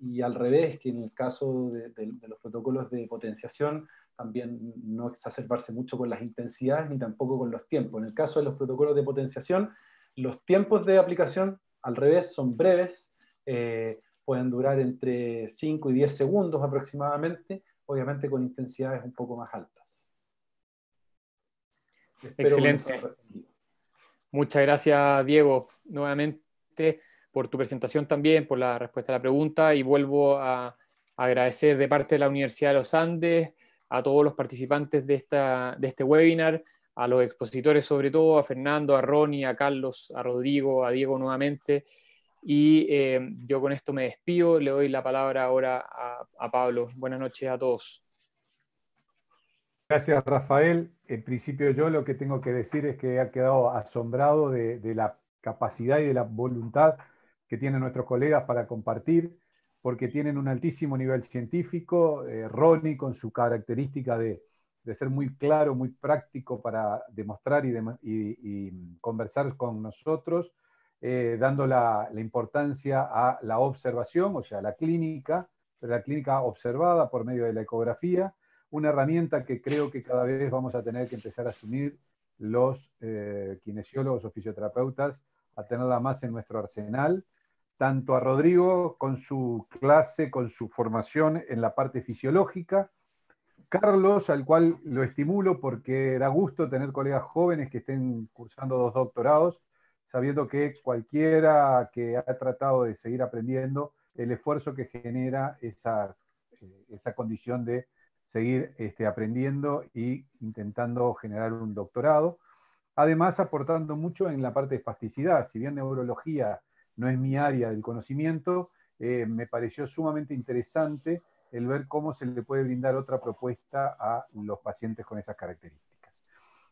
Y al revés, que en el caso de, los protocolos de potenciación, también no exacerbarse mucho con las intensidades ni tampoco con los tiempos. En el caso de los protocolos de potenciación, los tiempos de aplicación, al revés, son breves, eh, pueden durar entre 5 y 10 segundos aproximadamente, obviamente con intensidades un poco más altas. Excelente. Muchas gracias, Diego. Nuevamente, por tu presentación también, por la respuesta a la pregunta y vuelvo a agradecer de parte de la Universidad de los Andes a todos los participantes de, esta, de este webinar, a los expositores sobre todo, a Fernando, a Ronnie, a Carlos, a Rodrigo, a Diego nuevamente. Y eh, yo con esto me despido, le doy la palabra ahora a, Pablo. Buenas noches a todos. Gracias, Rafael. En principio yo lo que tengo que decir es que he quedado asombrado de, de la capacidad y de la voluntad que tienen nuestros colegas para compartir, porque tienen un altísimo nivel científico. Eh, Ronnie, con su característica de, ser muy claro, muy práctico para demostrar y, conversar con nosotros, eh, dando la, importancia a la observación, o sea, la clínica, la clínica observada por medio de la ecografía, una herramienta que creo que cada vez vamos a tener que empezar a asumir los eh, kinesiólogos o fisioterapeutas, a tenerla más en nuestro arsenal tanto a Rodrigo con su clase, con su formación en la parte fisiológica, Carlos, al cual lo estimulo porque da gusto tener colegas jóvenes que estén cursando dos doctorados, sabiendo que cualquiera que ha tratado de seguir aprendiendo, el esfuerzo que genera esa, eh, esa condición de seguir este, aprendiendo y intentando generar un doctorado. Además, aportando mucho en la parte de espasticidad. Si bien neurología no es mi área del conocimiento, eh, me pareció sumamente interesante el ver cómo se le puede brindar otra propuesta a los pacientes con esas características.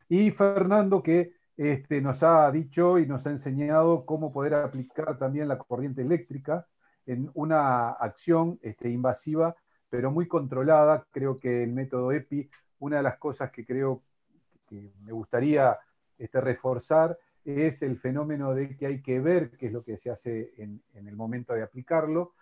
Y Fernando, que este, nos ha dicho y nos ha enseñado cómo poder aplicar también la corriente eléctrica en una acción este, invasiva, pero muy controlada. Creo que el método EPI, una de las cosas que creo que me gustaría este, reforzar es el fenómeno de que hay que ver qué es lo que se hace en, el momento de aplicarlo,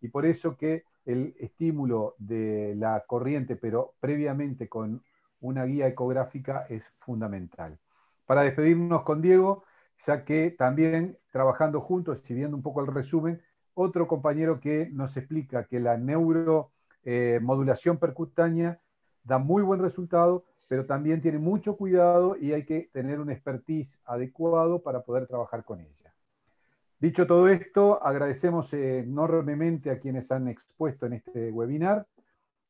y por eso que el estímulo de la corriente, pero previamente con una guía ecográfica, es fundamental. Para despedirnos con Diego, ya que también trabajando juntos y viendo un poco el resumen, otro compañero que nos explica que la neuromodulación percutánea da muy buen resultado, pero también tiene mucho cuidado y hay que tener un expertise adecuado para poder trabajar con ella. Dicho todo esto, agradecemos enormemente a quienes han expuesto en este webinar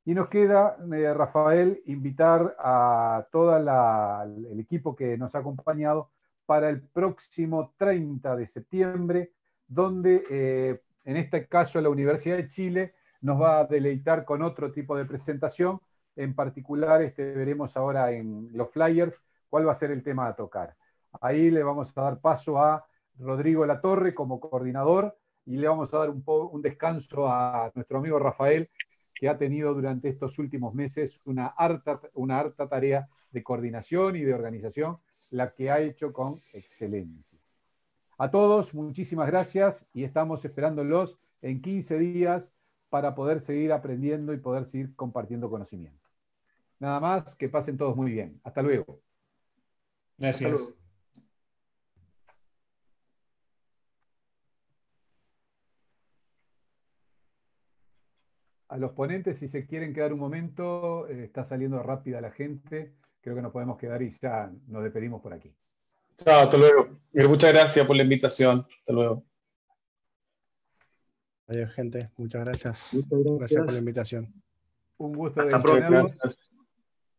y nos queda, eh, Rafael, invitar a todo el equipo que nos ha acompañado para el próximo 30 de septiembre, donde eh, en este caso la Universidad de Chile nos va a deleitar con otro tipo de presentación en particular este, veremos ahora en los flyers cuál va a ser el tema a tocar. Ahí le vamos a dar paso a Rodrigo Latorre como coordinador y le vamos a dar un, un descanso a nuestro amigo Rafael, que ha tenido durante estos últimos meses una harta, una harta tarea de coordinación y de organización, la que ha hecho con excelencia. A todos, muchísimas gracias y estamos esperándolos en 15 días para poder seguir aprendiendo y poder seguir compartiendo conocimiento. Nada más, que pasen todos muy bien. Hasta luego. Gracias. A los ponentes, si se quieren quedar un momento, eh, está saliendo rápida la gente. Creo que nos podemos quedar y ya nos despedimos por aquí. Chao, hasta luego. Muchas gracias por la invitación. Hasta luego. Adiós, gente. Muchas gracias. gracias. por la invitación. Un gusto de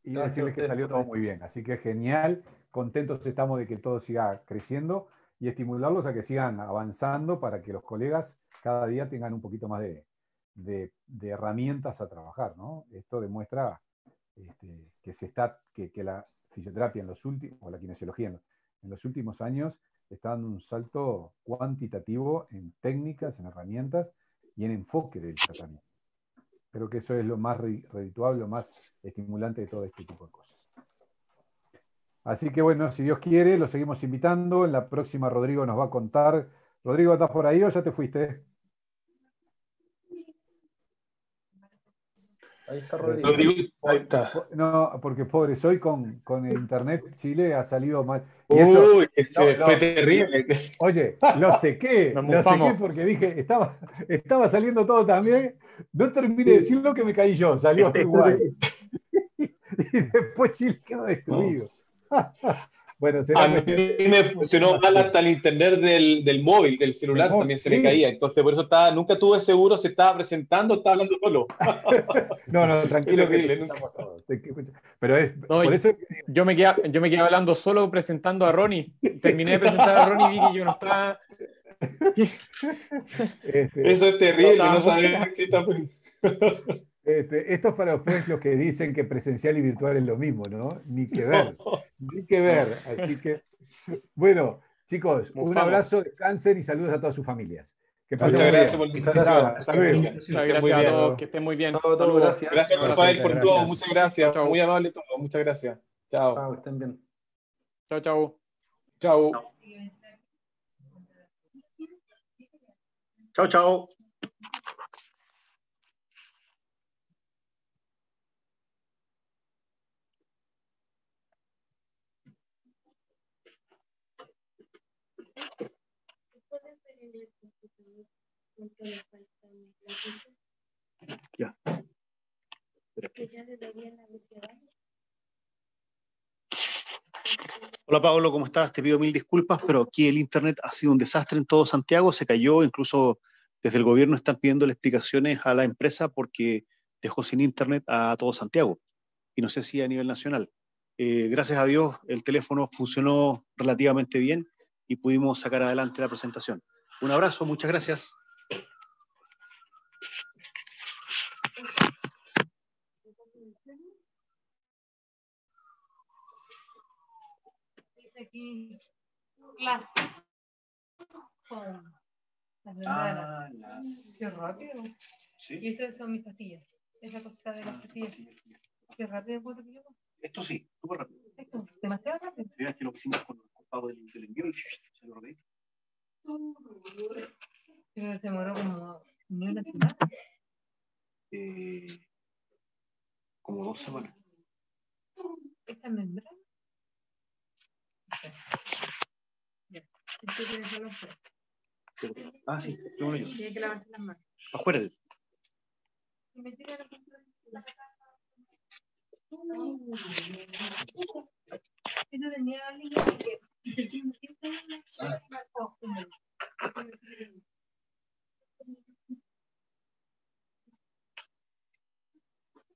y decirles que salió todo muy bien. Así que genial, contentos estamos de que todo siga creciendo y estimularlos a que sigan avanzando para que los colegas cada día tengan un poquito más de, herramientas a trabajar. ¿no? Esto demuestra este, que, se está, que, la fisioterapia en los últimos, o la kinesiología en los, últimos años está dando un salto cuantitativo en técnicas, en herramientas y en enfoque del tratamiento. Creo que eso es lo más redituable, lo más estimulante de todo este tipo de cosas. Así que bueno, si Dios quiere, lo seguimos invitando. En la próxima Rodrigo nos va a contar. Rodrigo, ¿estás por ahí o ya te fuiste? Ahí está Rodrigo. Ahí está. No, porque pobre, soy con, con internet Chile ha salido mal. Uy, fue terrible. Oye, lo sequé, lo sequé porque dije, estaba, estaba saliendo todo también. No terminé de decir lo que me caí yo, salió igual. y después Chile quedó destruido. Bueno, a mí me funcionó mal hasta el internet del, del móvil, del celular, también se me caía. Entonces, por eso estaba, nunca tuve seguro si estaba presentando o estaba hablando solo. no, no, tranquilo. que Pero es, por eso... yo, me quedé, yo me quedé hablando solo presentando a Ronnie. Terminé de presentar a Ronnie y vi que yo no estaba. Este, eso es terrible, no, no sabía. Este, esto es para después los que dicen que presencial y virtual es lo mismo, ¿no? Ni que ver, ni que ver. Así que, bueno, chicos, un abrazo, descansen y saludos a todas sus familias. Que Muchas gracias por Muchas gracias. Muchas gracias a todos, que estén muy bien. gracias. Gracias, Rafael, por todo. Muchas gracias. Muy amable todo. Muchas gracias. Chao. Chao, estén bien. Chao, chao. Chao. Chao, chao. Ya. Hola Pablo, ¿cómo estás? Te pido mil disculpas, pero aquí el Internet ha sido un desastre en todo Santiago, se cayó, incluso desde el gobierno están pidiendo explicaciones a la empresa porque dejó sin Internet a todo Santiago, y no sé si a nivel nacional. Eh, gracias a Dios el teléfono funcionó relativamente bien y pudimos sacar adelante la presentación. Un abrazo, muchas gracias. Dice aquí clase con las Ah, Qué rápido. ¿Sí? Y estas son mis pastillas. Esa cosita de las pastillas. Qué rápido puedo que yo. Esto sí, súper rápido. Esto, demasiado rápido. Vean que lo hicimos con el pago del, del envío y se lo reí. Pero se demoró como ni una semana. Eh, como dos semanas. Esta membrana. Esto tiene que los tres. Pero- ah, sí, yo. Tiene que lavarse las manos. Afuera. Y me tira la pintura. Tenía alguien que y se siente siempre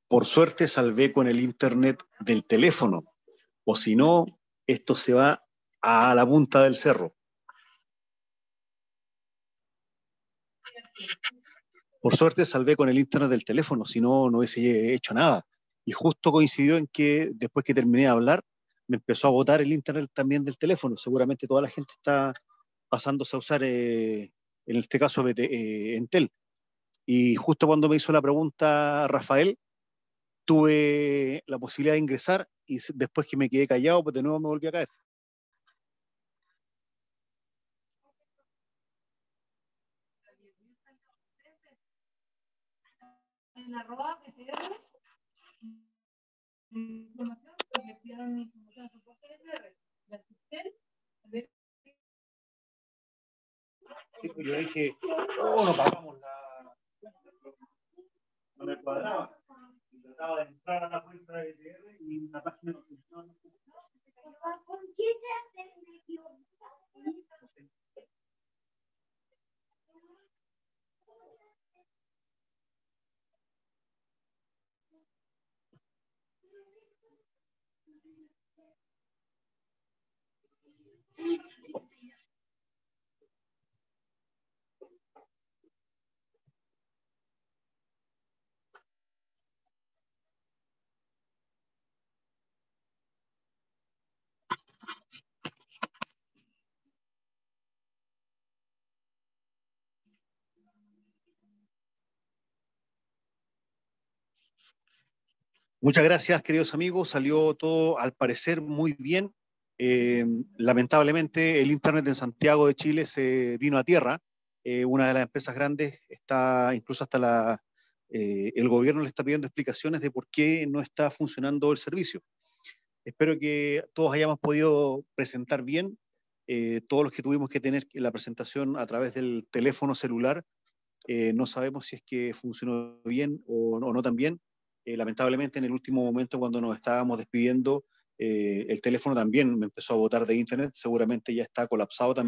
Por suerte salvé con el internet del teléfono, o si no, esto se va a la punta del cerro. Por suerte salvé con el internet del teléfono, si no, no hubiese hecho nada. Y justo coincidió en que después que terminé de hablar, me empezó a botar el internet también del teléfono. Seguramente toda la gente está pasándose a usar, eh, en este caso, eh, Entel. Y justo cuando me hizo la pregunta Rafael, tuve la posibilidad de ingresar y después que me quedé callado, pues de nuevo me volví a caer. en PCR, información, pues le pidieron información a soporte PCR. La asistente, a ver, Sí, pues yo dije, oh, no pagamos la... No me cuadraba. Y trataba de entrar a la cuenta de BTR y la página no funcionaba. ¿Por qué se hace Muchas gracias, queridos amigos. Salió todo, al parecer, muy bien. Eh, lamentablemente, el Internet en Santiago de Chile se vino a tierra. Eh, una de las empresas grandes está, incluso hasta la, eh, el gobierno le está pidiendo explicaciones de por qué no está funcionando el servicio. Espero que todos hayamos podido presentar bien. todos los que tuvimos que tener la presentación a través del teléfono celular, no sabemos si es que funcionó bien o, o no tan bien eh, lamentablemente en el último momento cuando nos estábamos despidiendo, eh, el teléfono también me empezó a botar de internet, seguramente ya está colapsado también.